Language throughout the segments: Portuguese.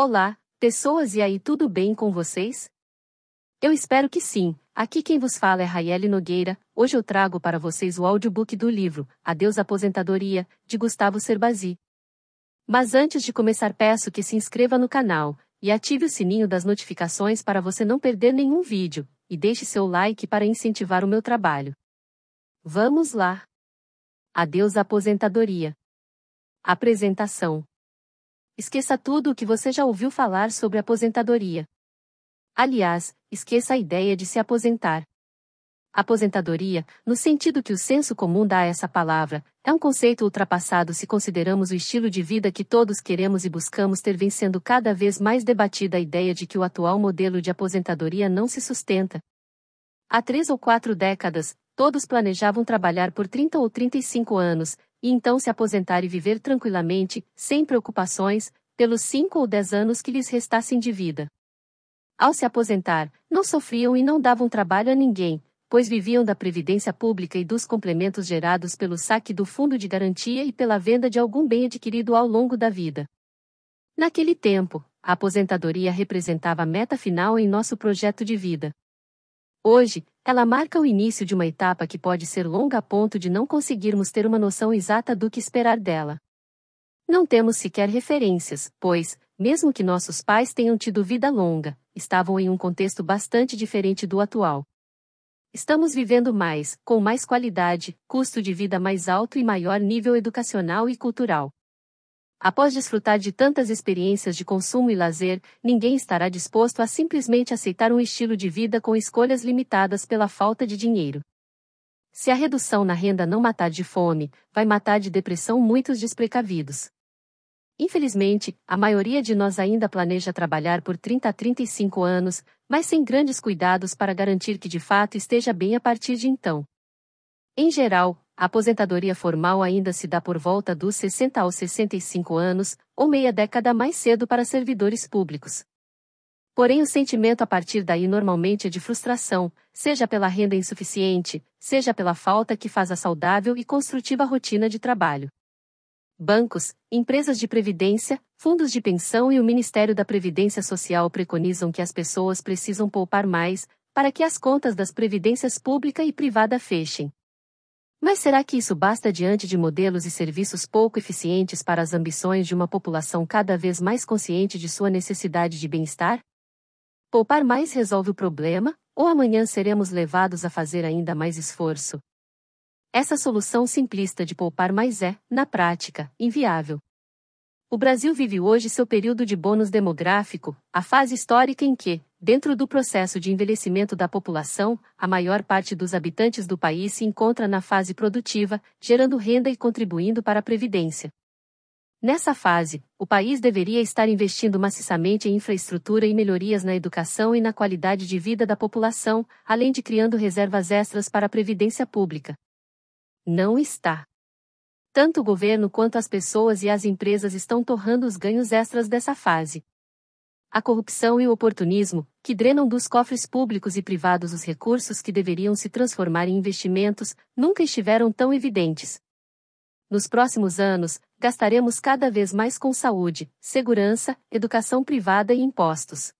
Olá, pessoas e aí tudo bem com vocês? Eu espero que sim. Aqui quem vos fala é Raiele Nogueira. Hoje eu trago para vocês o audiobook do livro Adeus Aposentadoria, de Gustavo Cerbasi. Mas antes de começar peço que se inscreva no canal e ative o sininho das notificações para você não perder nenhum vídeo, e deixe seu like para incentivar o meu trabalho. Vamos lá! Adeus Aposentadoria. Apresentação. Esqueça tudo o que você já ouviu falar sobre aposentadoria. Aliás, esqueça a ideia de se aposentar. Aposentadoria, no sentido que o senso comum dá a essa palavra, é um conceito ultrapassado se consideramos o estilo de vida que todos queremos e buscamos ter vem sendo cada vez mais debatida a ideia de que o atual modelo de aposentadoria não se sustenta. Há três ou quatro décadas, todos planejavam trabalhar por 30 ou 35 anos, e então se aposentar e viver tranquilamente, sem preocupações, pelos cinco ou dez anos que lhes restassem de vida. Ao se aposentar, não sofriam e não davam trabalho a ninguém, pois viviam da previdência pública e dos complementos gerados pelo saque do fundo de garantia e pela venda de algum bem adquirido ao longo da vida. Naquele tempo, a aposentadoria representava a meta final em nosso projeto de vida. Hoje, ela marca o início de uma etapa que pode ser longa a ponto de não conseguirmos ter uma noção exata do que esperar dela. Não temos sequer referências, pois, mesmo que nossos pais tenham tido vida longa, estavam em um contexto bastante diferente do atual. Estamos vivendo mais, com mais qualidade, custo de vida mais alto e maior nível educacional e cultural. Após desfrutar de tantas experiências de consumo e lazer, ninguém estará disposto a simplesmente aceitar um estilo de vida com escolhas limitadas pela falta de dinheiro. Se a redução na renda não matar de fome, vai matar de depressão muitos desprecavidos. Infelizmente, a maioria de nós ainda planeja trabalhar por 30 a 35 anos, mas sem grandes cuidados para garantir que de fato esteja bem a partir de então. Em geral, a aposentadoria formal ainda se dá por volta dos 60 aos 65 anos, ou meia década mais cedo para servidores públicos. Porém, o sentimento a partir daí normalmente é de frustração, seja pela renda insuficiente, seja pela falta que faz a saudável e construtiva rotina de trabalho. Bancos, empresas de previdência, fundos de pensão e o Ministério da Previdência Social preconizam que as pessoas precisam poupar mais, para que as contas das previdências pública e privada fechem. Mas será que isso basta diante de modelos e serviços pouco eficientes para as ambições de uma população cada vez mais consciente de sua necessidade de bem-estar? Poupar mais resolve o problema, ou amanhã seremos levados a fazer ainda mais esforço? Essa solução simplista de poupar mais é, na prática, inviável. O Brasil vive hoje seu período de bônus demográfico, a fase histórica em que, dentro do processo de envelhecimento da população, a maior parte dos habitantes do país se encontra na fase produtiva, gerando renda e contribuindo para a previdência. Nessa fase, o país deveria estar investindo maciçamente em infraestrutura e melhorias na educação e na qualidade de vida da população, além de criando reservas extras para a previdência pública. Não está. Tanto o governo quanto as pessoas e as empresas estão torrando os ganhos extras dessa fase. A corrupção e o oportunismo, que drenam dos cofres públicos e privados os recursos que deveriam se transformar em investimentos, nunca estiveram tão evidentes. Nos próximos anos, gastaremos cada vez mais com saúde, segurança, educação privada e impostos.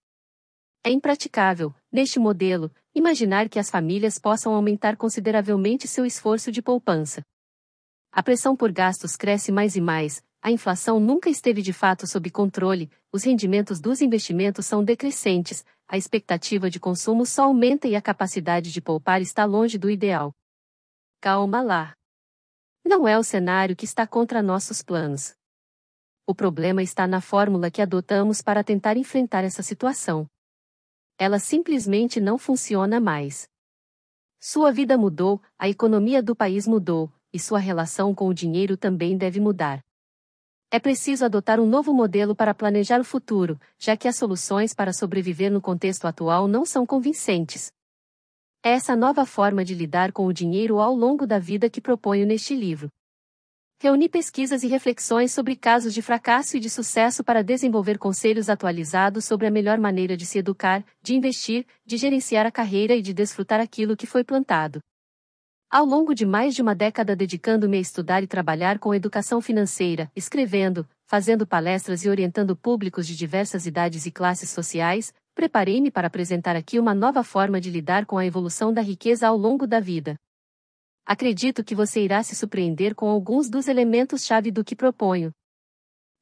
É impraticável, neste modelo, imaginar que as famílias possam aumentar consideravelmente seu esforço de poupança. A pressão por gastos cresce mais e mais, a inflação nunca esteve de fato sob controle, os rendimentos dos investimentos são decrescentes, a expectativa de consumo só aumenta e a capacidade de poupar está longe do ideal. Calma lá. Não é o cenário que está contra nossos planos. O problema está na fórmula que adotamos para tentar enfrentar essa situação. Ela simplesmente não funciona mais. Sua vida mudou, a economia do país mudou, e sua relação com o dinheiro também deve mudar. É preciso adotar um novo modelo para planejar o futuro, já que as soluções para sobreviver no contexto atual não são convincentes. É essa nova forma de lidar com o dinheiro ao longo da vida que proponho neste livro. Reuni pesquisas e reflexões sobre casos de fracasso e de sucesso para desenvolver conselhos atualizados sobre a melhor maneira de se educar, de investir, de gerenciar a carreira e de desfrutar aquilo que foi plantado. Ao longo de mais de uma década dedicando-me a estudar e trabalhar com educação financeira, escrevendo, fazendo palestras e orientando públicos de diversas idades e classes sociais, preparei-me para apresentar aqui uma nova forma de lidar com a evolução da riqueza ao longo da vida. Acredito que você irá se surpreender com alguns dos elementos-chave do que proponho.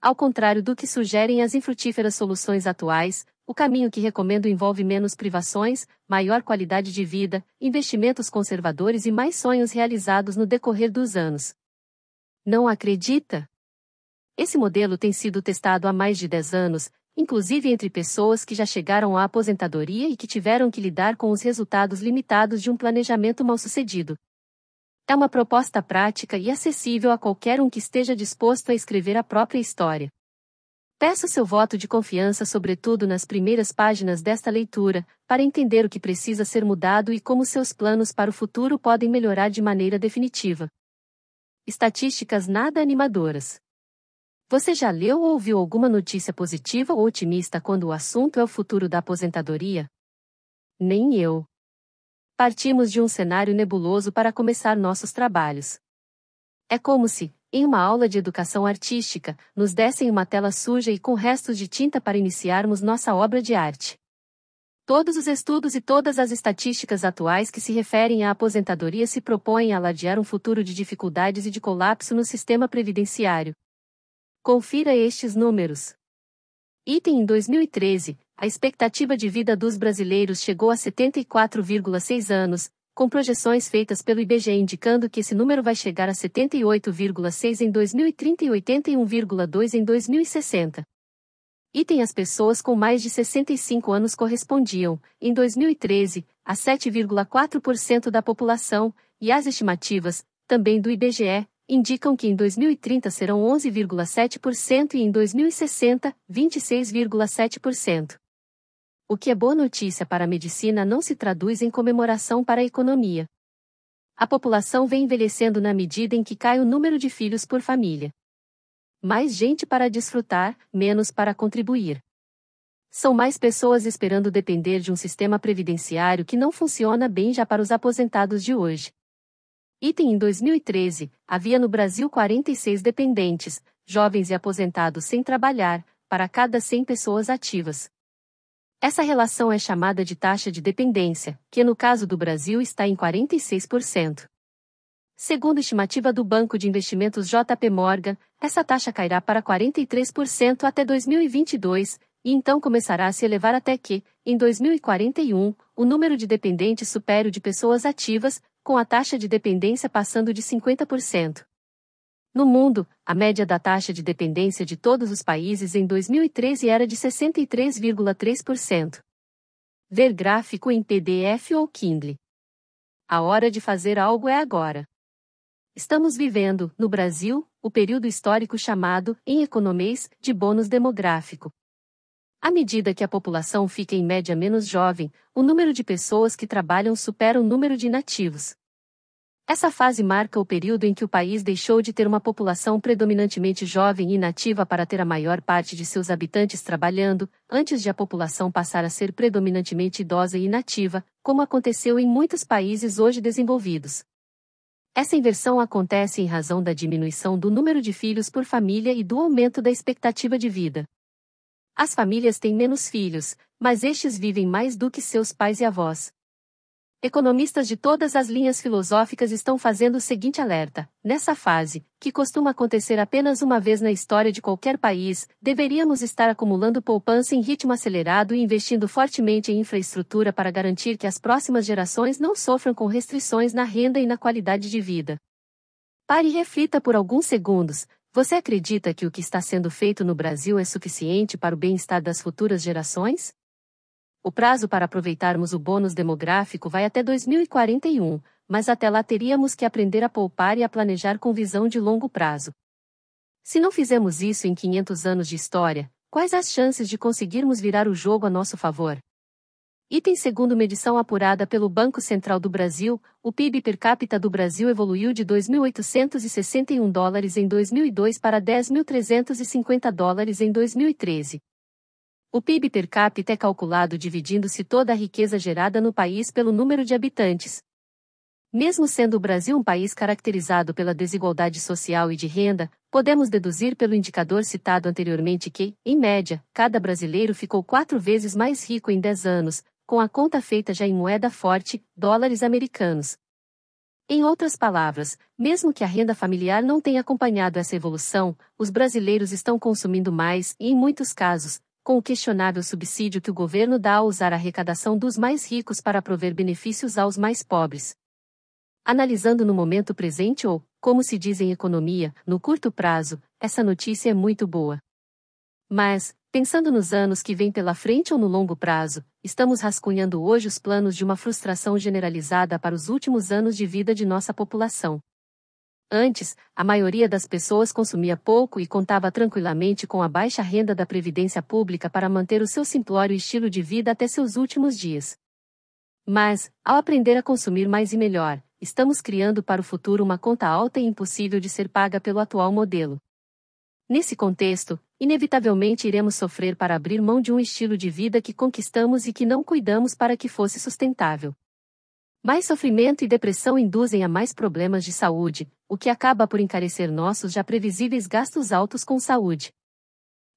Ao contrário do que sugerem as infrutíferas soluções atuais, o caminho que recomendo envolve menos privações, maior qualidade de vida, investimentos conservadores e mais sonhos realizados no decorrer dos anos. Não acredita? Esse modelo tem sido testado há mais de 10 anos, inclusive entre pessoas que já chegaram à aposentadoria e que tiveram que lidar com os resultados limitados de um planejamento mal-sucedido. É uma proposta prática e acessível a qualquer um que esteja disposto a escrever a própria história. Peço seu voto de confiança, sobretudo nas primeiras páginas desta leitura, para entender o que precisa ser mudado e como seus planos para o futuro podem melhorar de maneira definitiva. Estatísticas nada animadoras. Você já leu ou ouviu alguma notícia positiva ou otimista quando o assunto é o futuro da aposentadoria? Nem eu partimos de um cenário nebuloso para começar nossos trabalhos. É como se, em uma aula de educação artística, nos dessem uma tela suja e com restos de tinta para iniciarmos nossa obra de arte. Todos os estudos e todas as estatísticas atuais que se referem à aposentadoria se propõem a ladear um futuro de dificuldades e de colapso no sistema previdenciário. Confira estes números. Item em 2013, a expectativa de vida dos brasileiros chegou a 74,6 anos, com projeções feitas pelo IBGE indicando que esse número vai chegar a 78,6 em 2030 e 81,2 em 2060. Item as pessoas com mais de 65 anos correspondiam, em 2013, a 7,4% da população, e as estimativas, também do IBGE, indicam que em 2030 serão 11,7% e em 2060, 26,7%. O que é boa notícia para a medicina não se traduz em comemoração para a economia. A população vem envelhecendo na medida em que cai o número de filhos por família. Mais gente para desfrutar, menos para contribuir. São mais pessoas esperando depender de um sistema previdenciário que não funciona bem já para os aposentados de hoje. Item em 2013, havia no Brasil 46 dependentes, jovens e aposentados sem trabalhar, para cada 100 pessoas ativas. Essa relação é chamada de taxa de dependência, que no caso do Brasil está em 46%. Segundo estimativa do Banco de Investimentos JP Morgan, essa taxa cairá para 43% até 2022, e então começará a se elevar até que, em 2041, o número de dependentes supere o de pessoas ativas, com a taxa de dependência passando de 50%. No mundo, a média da taxa de dependência de todos os países em 2013 era de 63,3%. Ver gráfico em PDF ou Kindle. A hora de fazer algo é agora. Estamos vivendo, no Brasil, o período histórico chamado, em economês, de bônus demográfico. À medida que a população fica em média menos jovem, o número de pessoas que trabalham supera o número de inativos. Essa fase marca o período em que o país deixou de ter uma população predominantemente jovem e inativa para ter a maior parte de seus habitantes trabalhando, antes de a população passar a ser predominantemente idosa e inativa, como aconteceu em muitos países hoje desenvolvidos. Essa inversão acontece em razão da diminuição do número de filhos por família e do aumento da expectativa de vida. As famílias têm menos filhos, mas estes vivem mais do que seus pais e avós. Economistas de todas as linhas filosóficas estão fazendo o seguinte alerta: nessa fase, que costuma acontecer apenas uma vez na história de qualquer país, deveríamos estar acumulando poupança em ritmo acelerado e investindo fortemente em infraestrutura para garantir que as próximas gerações não sofram com restrições na renda e na qualidade de vida. Pare e reflita por alguns segundos. Você acredita que o que está sendo feito no Brasil é suficiente para o bem-estar das futuras gerações? O prazo para aproveitarmos o bônus demográfico vai até 2041, mas até lá teríamos que aprender a poupar e a planejar com visão de longo prazo. Se não fizemos isso em 500 anos de história, quais as chances de conseguirmos virar o jogo a nosso favor? Item segundo medição apurada pelo Banco Central do Brasil, o PIB per capita do Brasil evoluiu de 2.861 dólares em 2002 para 10.350 dólares em 2013. O PIB per capita é calculado dividindo-se toda a riqueza gerada no país pelo número de habitantes. Mesmo sendo o Brasil um país caracterizado pela desigualdade social e de renda, podemos deduzir pelo indicador citado anteriormente que, em média, cada brasileiro ficou quatro vezes mais rico em 10 anos, com a conta feita já em moeda forte, dólares americanos. Em outras palavras, mesmo que a renda familiar não tenha acompanhado essa evolução, os brasileiros estão consumindo mais e, em muitos casos, com o questionável subsídio que o governo dá ao usar a arrecadação dos mais ricos para prover benefícios aos mais pobres. Analisando no momento presente ou, como se diz em economia, no curto prazo, essa notícia é muito boa. Mas, pensando nos anos que vêm pela frente ou no longo prazo, estamos rascunhando hoje os planos de uma frustração generalizada para os últimos anos de vida de nossa população. Antes, a maioria das pessoas consumia pouco e contava tranquilamente com a baixa renda da Previdência Pública para manter o seu simplório estilo de vida até seus últimos dias. Mas, ao aprender a consumir mais e melhor, estamos criando para o futuro uma conta alta e impossível de ser paga pelo atual modelo. Nesse contexto, inevitavelmente iremos sofrer para abrir mão de um estilo de vida que conquistamos e que não cuidamos para que fosse sustentável. Mais sofrimento e depressão induzem a mais problemas de saúde, o que acaba por encarecer nossos já previsíveis gastos altos com saúde.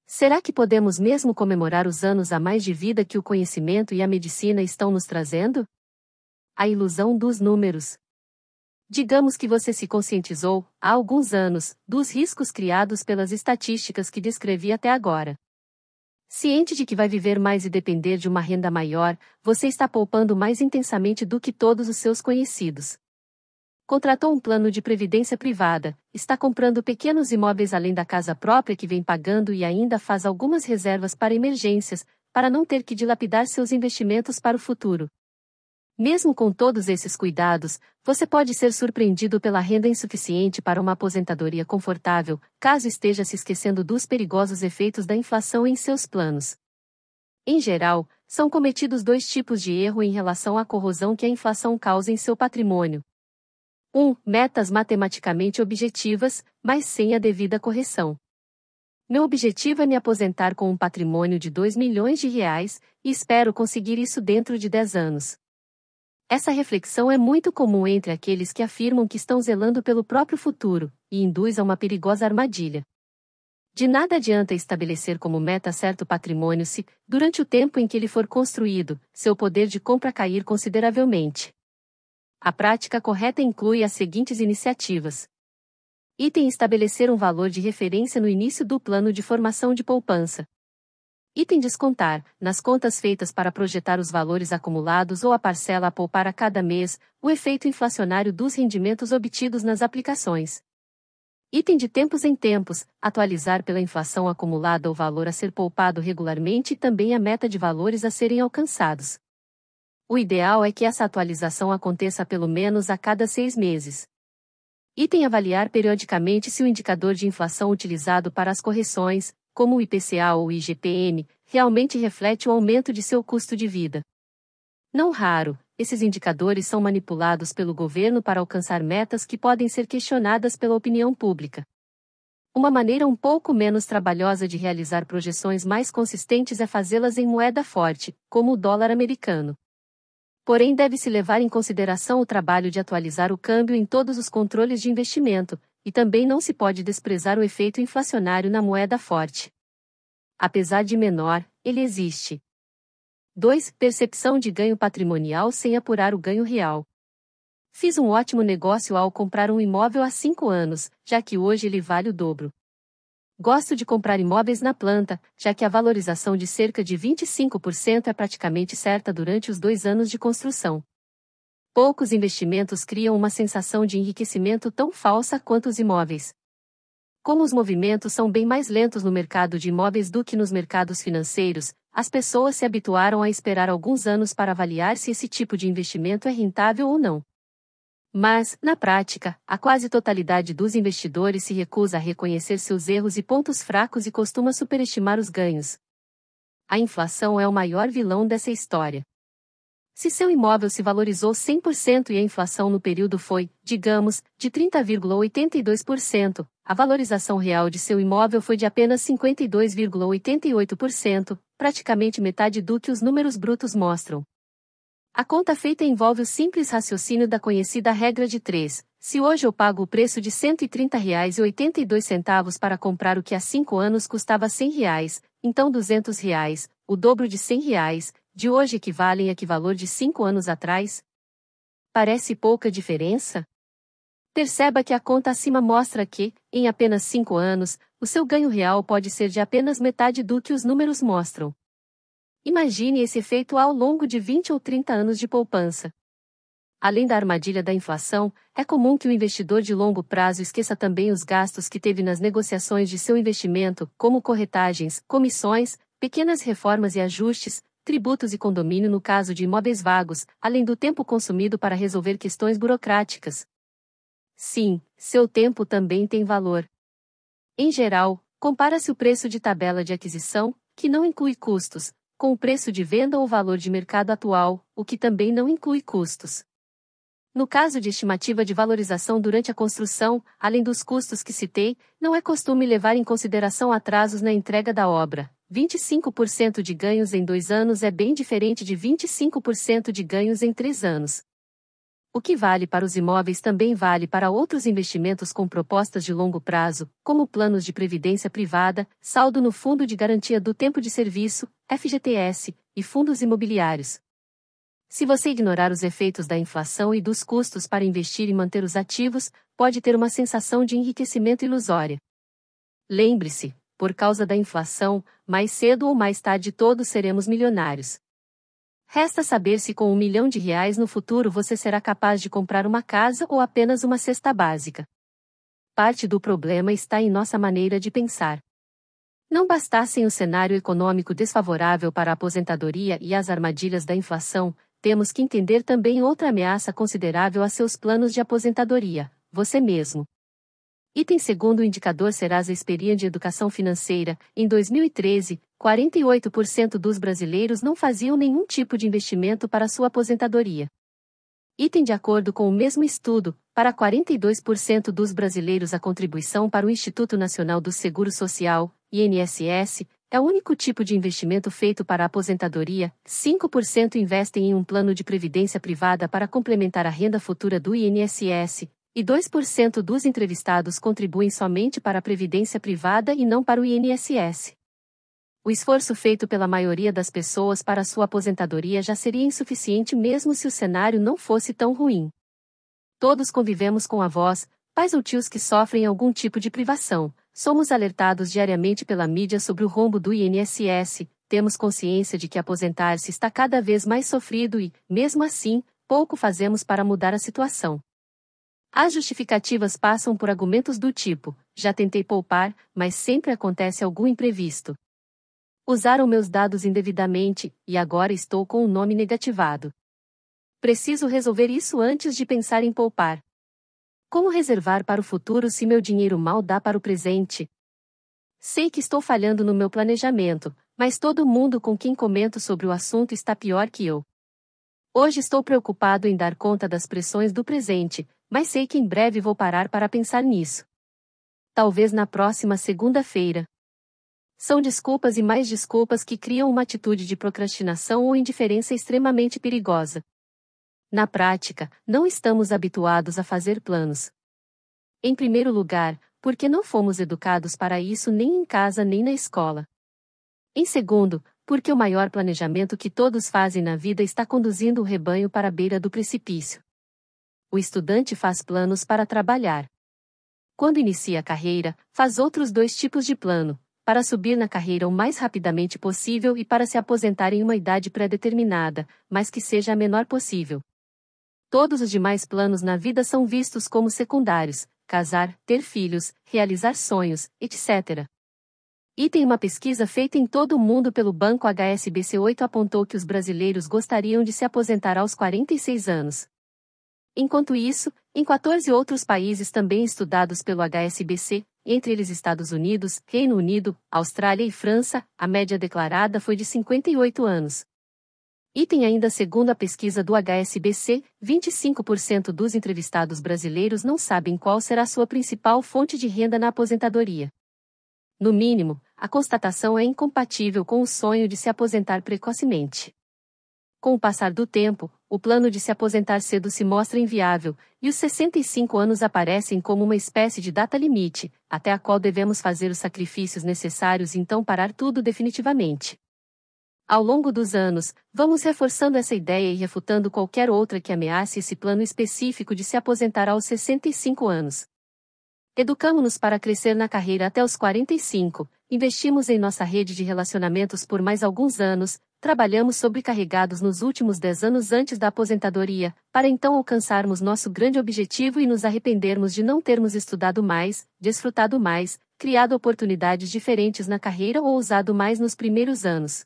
Será que podemos mesmo comemorar os anos a mais de vida que o conhecimento e a medicina estão nos trazendo? A ilusão dos números. Digamos que você se conscientizou, há alguns anos, dos riscos criados pelas estatísticas que descrevi até agora. Ciente de que vai viver mais e depender de uma renda maior, você está poupando mais intensamente do que todos os seus conhecidos. Contratou um plano de previdência privada, está comprando pequenos imóveis além da casa própria que vem pagando e ainda faz algumas reservas para emergências, para não ter que dilapidar seus investimentos para o futuro. Mesmo com todos esses cuidados, você pode ser surpreendido pela renda insuficiente para uma aposentadoria confortável, caso esteja se esquecendo dos perigosos efeitos da inflação em seus planos. Em geral, são cometidos dois tipos de erro em relação à corrosão que a inflação causa em seu patrimônio. 1. Um, metas matematicamente objetivas, mas sem a devida correção. Meu objetivo é me aposentar com um patrimônio de 2 milhões de reais, e espero conseguir isso dentro de 10 anos. Essa reflexão é muito comum entre aqueles que afirmam que estão zelando pelo próprio futuro, e induz a uma perigosa armadilha. De nada adianta estabelecer como meta certo patrimônio se, durante o tempo em que ele for construído, seu poder de compra cair consideravelmente. A prática correta inclui as seguintes iniciativas. Item estabelecer um valor de referência no início do plano de formação de poupança, Item descontar, nas contas feitas para projetar os valores acumulados ou a parcela a poupar a cada mês, o efeito inflacionário dos rendimentos obtidos nas aplicações. Item de tempos em tempos, atualizar pela inflação acumulada o valor a ser poupado regularmente e também a meta de valores a serem alcançados. O ideal é que essa atualização aconteça pelo menos a cada seis meses. Item avaliar periodicamente se o indicador de inflação utilizado para as correções, como o IPCA ou IGPM, realmente reflete o aumento de seu custo de vida. Não raro, esses indicadores são manipulados pelo governo para alcançar metas que podem ser questionadas pela opinião pública. Uma maneira um pouco menos trabalhosa de realizar projeções mais consistentes é fazê-las em moeda forte, como o dólar americano. Porém, deve-se levar em consideração o trabalho de atualizar o câmbio em todos os controles de investimento, e também não se pode desprezar o efeito inflacionário na moeda forte. Apesar de menor, ele existe. 2. Percepção de ganho patrimonial sem apurar o ganho real. Fiz um ótimo negócio ao comprar um imóvel há 5 anos, já que hoje ele vale o dobro. Gosto de comprar imóveis na planta, já que a valorização de cerca de 25% é praticamente certa durante os dois anos de construção. Poucos investimentos criam uma sensação de enriquecimento tão falsa quanto os imóveis. Como os movimentos são bem mais lentos no mercado de imóveis do que nos mercados financeiros, as pessoas se habituaram a esperar alguns anos para avaliar se esse tipo de investimento é rentável ou não. Mas, na prática, a quase totalidade dos investidores se recusa a reconhecer seus erros e pontos fracos e costuma superestimar os ganhos. A inflação é o maior vilão dessa história. Se seu imóvel se valorizou 100% e a inflação no período foi, digamos, de 30,82%, a valorização real de seu imóvel foi de apenas 52,88%, praticamente metade do que os números brutos mostram. A conta feita envolve o simples raciocínio da conhecida regra de 3, Se hoje eu pago o preço de R$ 130,82 para comprar o que há cinco anos custava 100 reais, então 200 reais, o dobro de 100 reais, de hoje equivalem a que valor de cinco anos atrás? Parece pouca diferença? Perceba que a conta acima mostra que, em apenas cinco anos, o seu ganho real pode ser de apenas metade do que os números mostram. Imagine esse efeito ao longo de 20 ou 30 anos de poupança. Além da armadilha da inflação, é comum que o investidor de longo prazo esqueça também os gastos que teve nas negociações de seu investimento, como corretagens, comissões, pequenas reformas e ajustes, tributos e condomínio no caso de imóveis vagos, além do tempo consumido para resolver questões burocráticas. Sim, seu tempo também tem valor. Em geral, compara-se o preço de tabela de aquisição, que não inclui custos, com o preço de venda ou valor de mercado atual, o que também não inclui custos. No caso de estimativa de valorização durante a construção, além dos custos que citei, não é costume levar em consideração atrasos na entrega da obra. 25% de ganhos em dois anos é bem diferente de 25% de ganhos em três anos. O que vale para os imóveis também vale para outros investimentos com propostas de longo prazo, como planos de previdência privada, saldo no Fundo de Garantia do Tempo de Serviço, FGTS, e fundos imobiliários. Se você ignorar os efeitos da inflação e dos custos para investir e manter os ativos, pode ter uma sensação de enriquecimento ilusória. Lembre-se, por causa da inflação, mais cedo ou mais tarde todos seremos milionários. Resta saber se com um milhão de reais no futuro você será capaz de comprar uma casa ou apenas uma cesta básica. Parte do problema está em nossa maneira de pensar. Não bastassem o cenário econômico desfavorável para a aposentadoria e as armadilhas da inflação, temos que entender também outra ameaça considerável a seus planos de aposentadoria: você mesmo. Item segundo o indicador Experian de Educação Financeira, em 2013, 48% dos brasileiros não faziam nenhum tipo de investimento para sua aposentadoria. Item de acordo com o mesmo estudo, para 42% dos brasileiros a contribuição para o Instituto Nacional do Seguro Social, INSS, é o único tipo de investimento feito para a aposentadoria, 5% investem em um plano de previdência privada para complementar a renda futura do INSS, e 2% dos entrevistados contribuem somente para a previdência privada e não para o INSS. O esforço feito pela maioria das pessoas para sua aposentadoria já seria insuficiente mesmo se o cenário não fosse tão ruim. Todos convivemos com avós, pais ou tios que sofrem algum tipo de privação, Somos alertados diariamente pela mídia sobre o rombo do INSS, temos consciência de que aposentar-se está cada vez mais sofrido e, mesmo assim, pouco fazemos para mudar a situação. As justificativas passam por argumentos do tipo: já tentei poupar, mas sempre acontece algum imprevisto. Usaram meus dados indevidamente, e agora estou com o nome negativado. Preciso resolver isso antes de pensar em poupar. Como reservar para o futuro se meu dinheiro mal dá para o presente? Sei que estou falhando no meu planejamento, mas todo mundo com quem comento sobre o assunto está pior que eu. Hoje estou preocupado em dar conta das pressões do presente, mas sei que em breve vou parar para pensar nisso. Talvez na próxima segunda-feira. São desculpas e mais desculpas que criam uma atitude de procrastinação ou indiferença extremamente perigosa. Na prática, não estamos habituados a fazer planos. Em primeiro lugar, porque não fomos educados para isso nem em casa nem na escola. Em segundo, porque o maior planejamento que todos fazem na vida está conduzindo o rebanho para a beira do precipício. O estudante faz planos para trabalhar. Quando inicia a carreira, faz outros dois tipos de plano: para subir na carreira o mais rapidamente possível e para se aposentar em uma idade pré-determinada, mas que seja a menor possível. Todos os demais planos na vida são vistos como secundários: casar, ter filhos, realizar sonhos, etc. E tem uma pesquisa feita em todo o mundo pelo banco HSBC 8 apontou que os brasileiros gostariam de se aposentar aos 46 anos. Enquanto isso, em 14 outros países também estudados pelo HSBC, entre eles Estados Unidos, Reino Unido, Austrália e França, a média declarada foi de 58 anos. Item ainda segundo a pesquisa do HSBC, 25% dos entrevistados brasileiros não sabem qual será sua principal fonte de renda na aposentadoria. No mínimo, a constatação é incompatível com o sonho de se aposentar precocemente. Com o passar do tempo, o plano de se aposentar cedo se mostra inviável, e os 65 anos aparecem como uma espécie de data limite, até a qual devemos fazer os sacrifícios necessários e então parar tudo definitivamente. Ao longo dos anos, vamos reforçando essa ideia e refutando qualquer outra que ameace esse plano específico de se aposentar aos 65 anos. Educamos-nos para crescer na carreira até os 45, investimos em nossa rede de relacionamentos por mais alguns anos, trabalhamos sobrecarregados nos últimos 10 anos antes da aposentadoria, para então alcançarmos nosso grande objetivo e nos arrependermos de não termos estudado mais, desfrutado mais, criado oportunidades diferentes na carreira ou usado mais nos primeiros anos.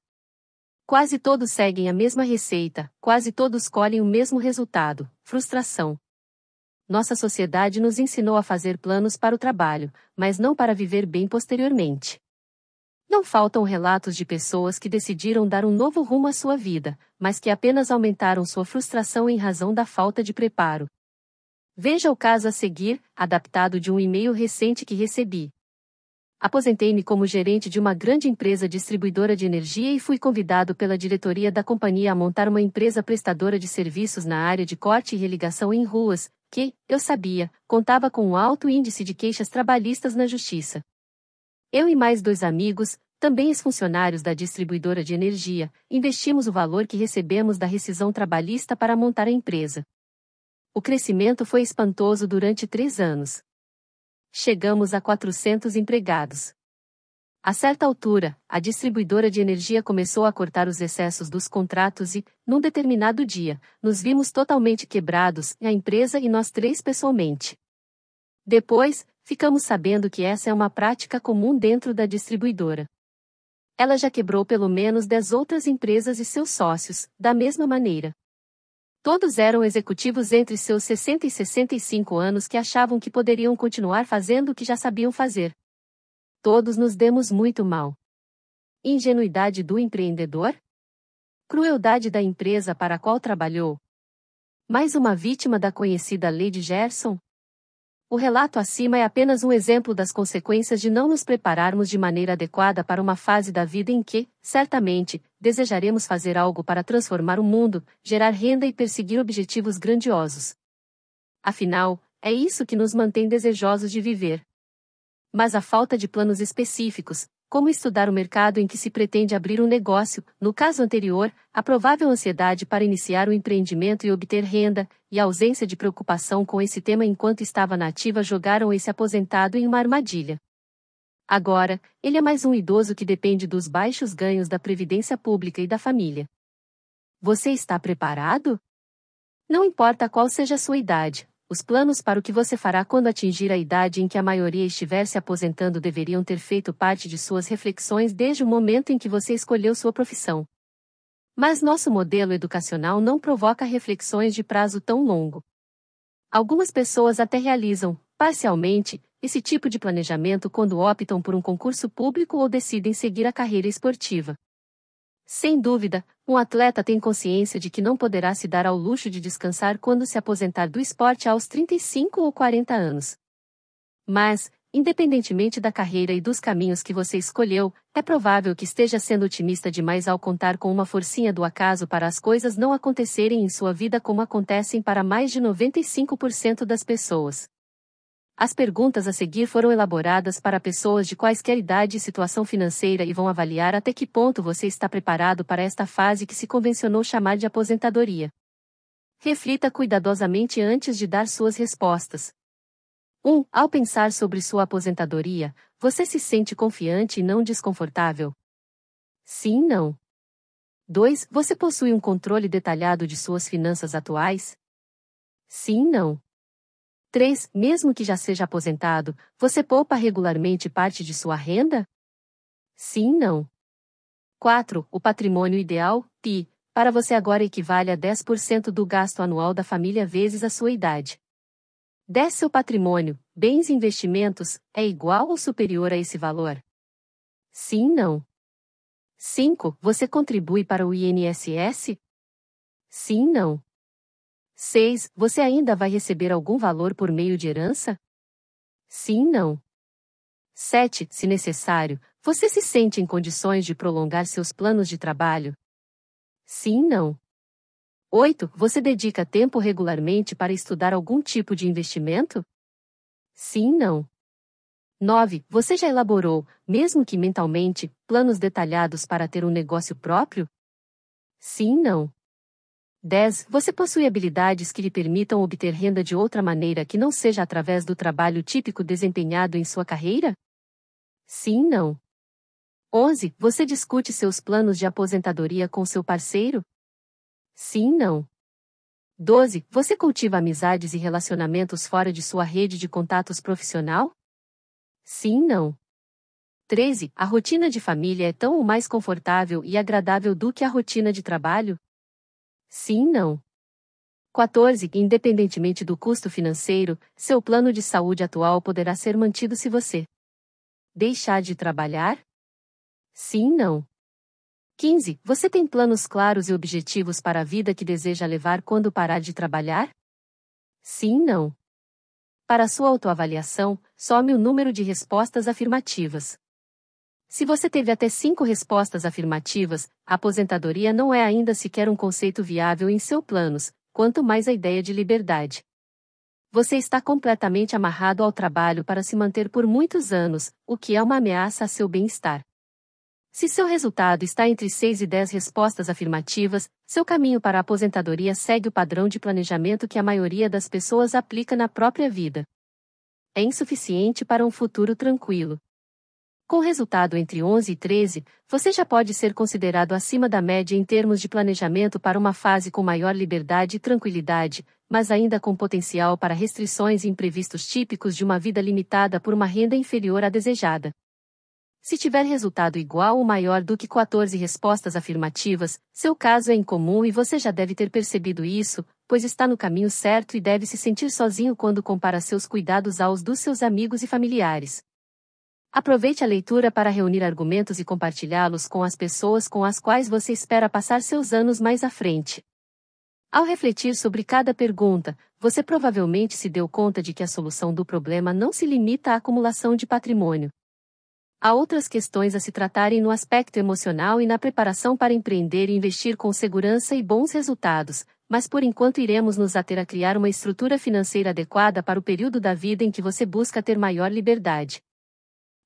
Quase todos seguem a mesma receita, quase todos colhem o mesmo resultado: frustração. Nossa sociedade nos ensinou a fazer planos para o trabalho, mas não para viver bem posteriormente. Não faltam relatos de pessoas que decidiram dar um novo rumo à sua vida, mas que apenas aumentaram sua frustração em razão da falta de preparo. Veja o caso a seguir, adaptado de um e-mail recente que recebi. Aposentei-me como gerente de uma grande empresa distribuidora de energia e fui convidado pela diretoria da companhia a montar uma empresa prestadora de serviços na área de corte e religação em ruas, que, eu sabia, contava com um alto índice de queixas trabalhistas na justiça. Eu e mais dois amigos, também ex-funcionários da distribuidora de energia, investimos o valor que recebemos da rescisão trabalhista para montar a empresa. O crescimento foi espantoso durante três anos chegamos a 400 empregados. A certa altura, a distribuidora de energia começou a cortar os excessos dos contratos e, num determinado dia, nos vimos totalmente quebrados, a empresa e nós três pessoalmente. Depois, ficamos sabendo que essa é uma prática comum dentro da distribuidora. Ela já quebrou pelo menos 10 outras empresas e seus sócios, da mesma maneira. Todos eram executivos entre seus 60 e 65 anos que achavam que poderiam continuar fazendo o que já sabiam fazer. Todos nos demos muito mal. Ingenuidade do empreendedor? Crueldade da empresa para a qual trabalhou? Mais uma vítima da conhecida lei de Gerson? O relato acima é apenas um exemplo das consequências de não nos prepararmos de maneira adequada para uma fase da vida em que, certamente, desejaremos fazer algo para transformar o mundo, gerar renda e perseguir objetivos grandiosos. Afinal, é isso que nos mantém desejosos de viver. Mas a falta de planos específicos, como estudar o mercado em que se pretende abrir um negócio, no caso anterior, a provável ansiedade para iniciar o um empreendimento e obter renda, e a ausência de preocupação com esse tema enquanto estava na ativa jogaram esse aposentado em uma armadilha. Agora, ele é mais um idoso que depende dos baixos ganhos da previdência pública e da família. Você está preparado? Não importa qual seja a sua idade, os planos para o que você fará quando atingir a idade em que a maioria estiver se aposentando deveriam ter feito parte de suas reflexões desde o momento em que você escolheu sua profissão. Mas nosso modelo educacional não provoca reflexões de prazo tão longo. Algumas pessoas até realizam, parcialmente, esse tipo de planejamento quando optam por um concurso público ou decidem seguir a carreira esportiva. Sem dúvida, um atleta tem consciência de que não poderá se dar ao luxo de descansar quando se aposentar do esporte aos 35 ou 40 anos. Mas, independentemente da carreira e dos caminhos que você escolheu, é provável que esteja sendo otimista demais ao contar com uma forcinha do acaso para as coisas não acontecerem em sua vida como acontecem para mais de 95% das pessoas. As perguntas a seguir foram elaboradas para pessoas de quaisquer idade e situação financeira e vão avaliar até que ponto você está preparado para esta fase que se convencionou chamar de aposentadoria. Reflita cuidadosamente antes de dar suas respostas. 1. Um, ao pensar sobre sua aposentadoria, você se sente confiante e não desconfortável? Sim, não. 2. Você possui um controle detalhado de suas finanças atuais? Sim, não. 3. Mesmo que já seja aposentado, você poupa regularmente parte de sua renda? Sim, não. 4. O patrimônio ideal, PI, para você agora equivale a 10% do gasto anual da família vezes a sua idade. 10. Seu patrimônio, bens e investimentos, é igual ou superior a esse valor? Sim, não. 5. Você contribui para o INSS? Sim, não. 6. Você ainda vai receber algum valor por meio de herança? Sim, não. 7. Se necessário, você se sente em condições de prolongar seus planos de trabalho? Sim, não. 8. Você dedica tempo regularmente para estudar algum tipo de investimento? Sim, não. 9. Você já elaborou, mesmo que mentalmente, planos detalhados para ter um negócio próprio? Sim, não. 10. Você possui habilidades que lhe permitam obter renda de outra maneira que não seja através do trabalho típico desempenhado em sua carreira? Sim, não. 11. Você discute seus planos de aposentadoria com seu parceiro? Sim, não. 12. Você cultiva amizades e relacionamentos fora de sua rede de contatos profissional? Sim, não. 13. A rotina de família é tão ou mais confortável e agradável do que a rotina de trabalho? Sim, não. 14. Independentemente do custo financeiro, seu plano de saúde atual poderá ser mantido se você deixar de trabalhar? Sim, não. 15. Você tem planos claros e objetivos para a vida que deseja levar quando parar de trabalhar? Sim, não. Para sua autoavaliação, some o número de respostas afirmativas. Se você teve até cinco respostas afirmativas, a aposentadoria não é ainda sequer um conceito viável em seus planos, quanto mais a ideia de liberdade. Você está completamente amarrado ao trabalho para se manter por muitos anos, o que é uma ameaça a seu bem-estar. Se seu resultado está entre 6 e 10 respostas afirmativas, seu caminho para a aposentadoria segue o padrão de planejamento que a maioria das pessoas aplica na própria vida. É insuficiente para um futuro tranquilo. Com resultado entre 11 e 13, você já pode ser considerado acima da média em termos de planejamento para uma fase com maior liberdade e tranquilidade, mas ainda com potencial para restrições e imprevistos típicos de uma vida limitada por uma renda inferior à desejada. Se tiver resultado igual ou maior do que 14 respostas afirmativas, seu caso é incomum e você já deve ter percebido isso, pois está no caminho certo e deve se sentir sozinho quando compara seus cuidados aos dos seus amigos e familiares. Aproveite a leitura para reunir argumentos e compartilhá-los com as pessoas com as quais você espera passar seus anos mais à frente. Ao refletir sobre cada pergunta, você provavelmente se deu conta de que a solução do problema não se limita à acumulação de patrimônio. Há outras questões a se tratarem no aspecto emocional e na preparação para empreender e investir com segurança e bons resultados, mas por enquanto iremos nos ater a criar uma estrutura financeira adequada para o período da vida em que você busca ter maior liberdade.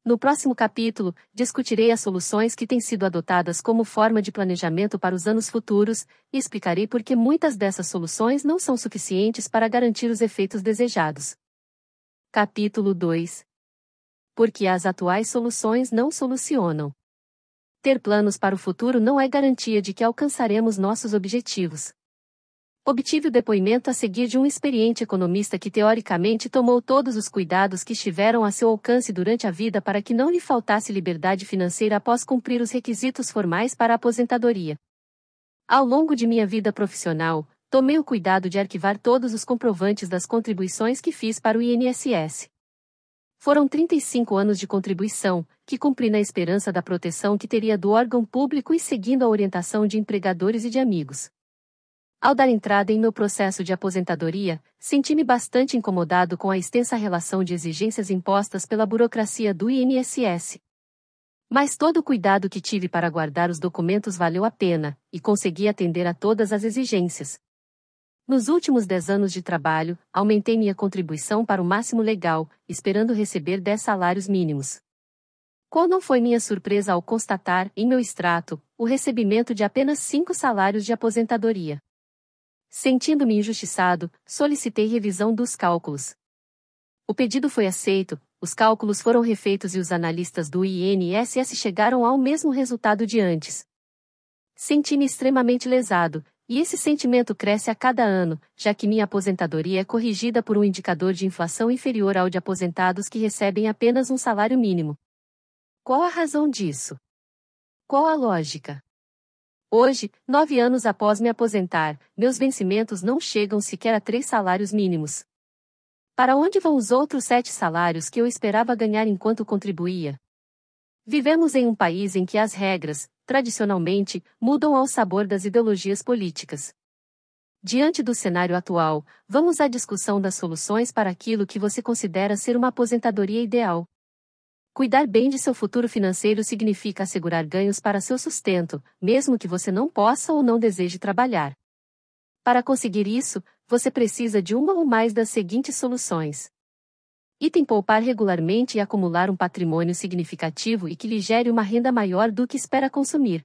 No próximo capítulo, discutirei as soluções que têm sido adotadas como forma de planejamento para os anos futuros, e explicarei por que muitas dessas soluções não são suficientes para garantir os efeitos desejados. Capítulo 2 Porque as atuais soluções não solucionam. Ter planos para o futuro não é garantia de que alcançaremos nossos objetivos obtive o depoimento a seguir de um experiente economista que teoricamente tomou todos os cuidados que estiveram a seu alcance durante a vida para que não lhe faltasse liberdade financeira após cumprir os requisitos formais para a aposentadoria. Ao longo de minha vida profissional, tomei o cuidado de arquivar todos os comprovantes das contribuições que fiz para o INSS. Foram 35 anos de contribuição, que cumpri na esperança da proteção que teria do órgão público e seguindo a orientação de empregadores e de amigos. Ao dar entrada em meu processo de aposentadoria, senti-me bastante incomodado com a extensa relação de exigências impostas pela burocracia do INSS. Mas todo o cuidado que tive para guardar os documentos valeu a pena, e consegui atender a todas as exigências. Nos últimos dez anos de trabalho, aumentei minha contribuição para o máximo legal, esperando receber dez salários mínimos. Qual não foi minha surpresa ao constatar, em meu extrato, o recebimento de apenas cinco salários de aposentadoria. Sentindo-me injustiçado, solicitei revisão dos cálculos. O pedido foi aceito, os cálculos foram refeitos e os analistas do INSS chegaram ao mesmo resultado de antes. Senti-me extremamente lesado, e esse sentimento cresce a cada ano, já que minha aposentadoria é corrigida por um indicador de inflação inferior ao de aposentados que recebem apenas um salário mínimo. Qual a razão disso? Qual a lógica? Hoje, nove anos após me aposentar, meus vencimentos não chegam sequer a três salários mínimos. Para onde vão os outros sete salários que eu esperava ganhar enquanto contribuía? Vivemos em um país em que as regras, tradicionalmente, mudam ao sabor das ideologias políticas. Diante do cenário atual, vamos à discussão das soluções para aquilo que você considera ser uma aposentadoria ideal. Cuidar bem de seu futuro financeiro significa assegurar ganhos para seu sustento, mesmo que você não possa ou não deseje trabalhar. Para conseguir isso, você precisa de uma ou mais das seguintes soluções. Item poupar regularmente e acumular um patrimônio significativo e que lhe gere uma renda maior do que espera consumir.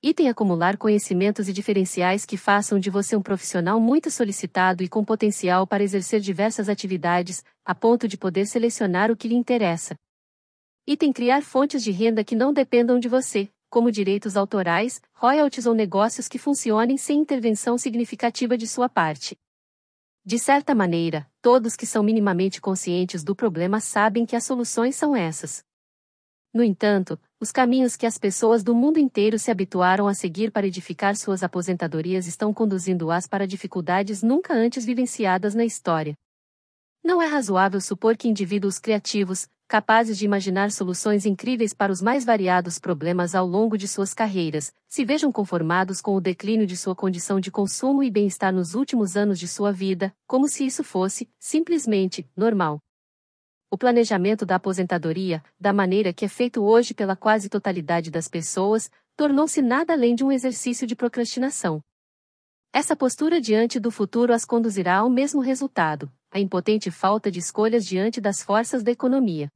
Item acumular conhecimentos e diferenciais que façam de você um profissional muito solicitado e com potencial para exercer diversas atividades, a ponto de poder selecionar o que lhe interessa. Item criar fontes de renda que não dependam de você, como direitos autorais, royalties ou negócios que funcionem sem intervenção significativa de sua parte. De certa maneira, todos que são minimamente conscientes do problema sabem que as soluções são essas. No entanto, os caminhos que as pessoas do mundo inteiro se habituaram a seguir para edificar suas aposentadorias estão conduzindo-as para dificuldades nunca antes vivenciadas na história. Não é razoável supor que indivíduos criativos, capazes de imaginar soluções incríveis para os mais variados problemas ao longo de suas carreiras, se vejam conformados com o declínio de sua condição de consumo e bem-estar nos últimos anos de sua vida, como se isso fosse, simplesmente, normal. O planejamento da aposentadoria, da maneira que é feito hoje pela quase totalidade das pessoas, tornou-se nada além de um exercício de procrastinação. Essa postura diante do futuro as conduzirá ao mesmo resultado, a impotente falta de escolhas diante das forças da economia.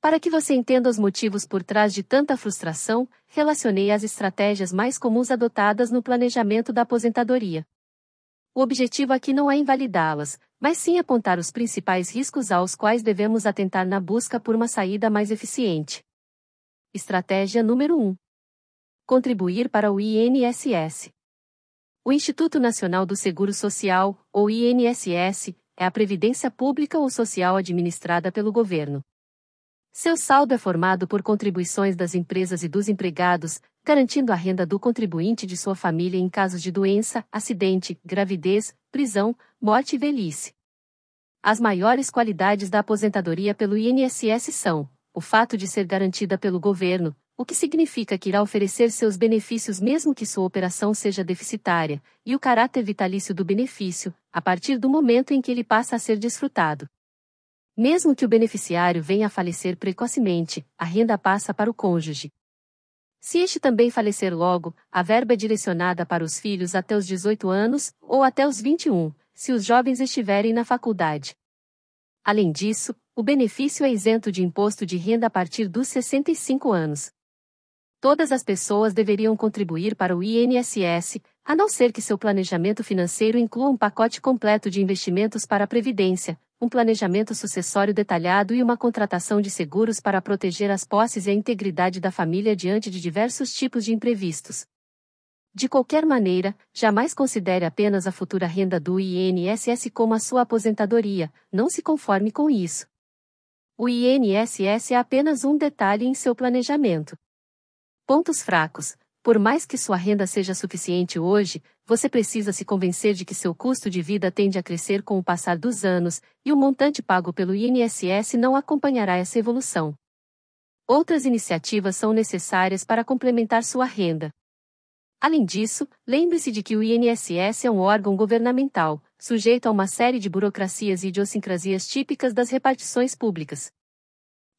Para que você entenda os motivos por trás de tanta frustração, relacionei as estratégias mais comuns adotadas no planejamento da aposentadoria. O objetivo aqui não é invalidá-las, mas sim apontar os principais riscos aos quais devemos atentar na busca por uma saída mais eficiente. Estratégia número 1: Contribuir para o INSS. O Instituto Nacional do Seguro Social, ou INSS, é a previdência pública ou social administrada pelo governo. Seu saldo é formado por contribuições das empresas e dos empregados, garantindo a renda do contribuinte de sua família em casos de doença, acidente, gravidez, prisão, morte e velhice. As maiores qualidades da aposentadoria pelo INSS são: o fato de ser garantida pelo governo, o que significa que irá oferecer seus benefícios mesmo que sua operação seja deficitária, e o caráter vitalício do benefício, a partir do momento em que ele passa a ser desfrutado. Mesmo que o beneficiário venha a falecer precocemente, a renda passa para o cônjuge. Se este também falecer logo, a verba é direcionada para os filhos até os 18 anos, ou até os 21, se os jovens estiverem na faculdade. Além disso, o benefício é isento de imposto de renda a partir dos 65 anos. Todas as pessoas deveriam contribuir para o INSS, a não ser que seu planejamento financeiro inclua um pacote completo de investimentos para a previdência, um planejamento sucessório detalhado e uma contratação de seguros para proteger as posses e a integridade da família diante de diversos tipos de imprevistos. De qualquer maneira, jamais considere apenas a futura renda do INSS como a sua aposentadoria, não se conforme com isso. O INSS é apenas um detalhe em seu planejamento. Pontos fracos. Por mais que sua renda seja suficiente hoje, você precisa se convencer de que seu custo de vida tende a crescer com o passar dos anos, e o montante pago pelo INSS não acompanhará essa evolução. Outras iniciativas são necessárias para complementar sua renda. Além disso, lembre-se de que o INSS é um órgão governamental, sujeito a uma série de burocracias e idiosincrasias típicas das repartições públicas.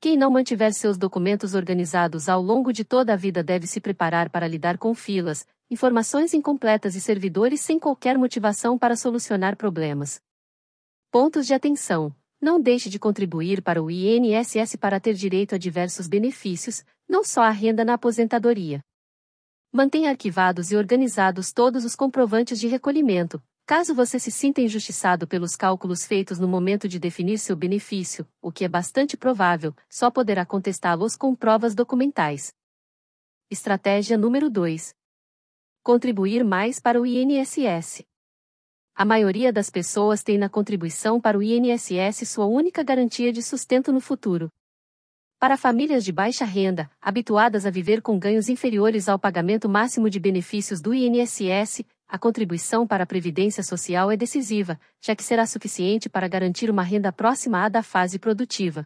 Quem não mantiver seus documentos organizados ao longo de toda a vida deve se preparar para lidar com filas, informações incompletas e servidores sem qualquer motivação para solucionar problemas. Pontos de atenção: não deixe de contribuir para o INSS para ter direito a diversos benefícios, não só a renda na aposentadoria. Mantenha arquivados e organizados todos os comprovantes de recolhimento, Caso você se sinta injustiçado pelos cálculos feitos no momento de definir seu benefício, o que é bastante provável, só poderá contestá-los com provas documentais. Estratégia número 2: Contribuir mais para o INSS. A maioria das pessoas tem na contribuição para o INSS sua única garantia de sustento no futuro. Para famílias de baixa renda, habituadas a viver com ganhos inferiores ao pagamento máximo de benefícios do INSS, a contribuição para a Previdência Social é decisiva, já que será suficiente para garantir uma renda próxima à da fase produtiva.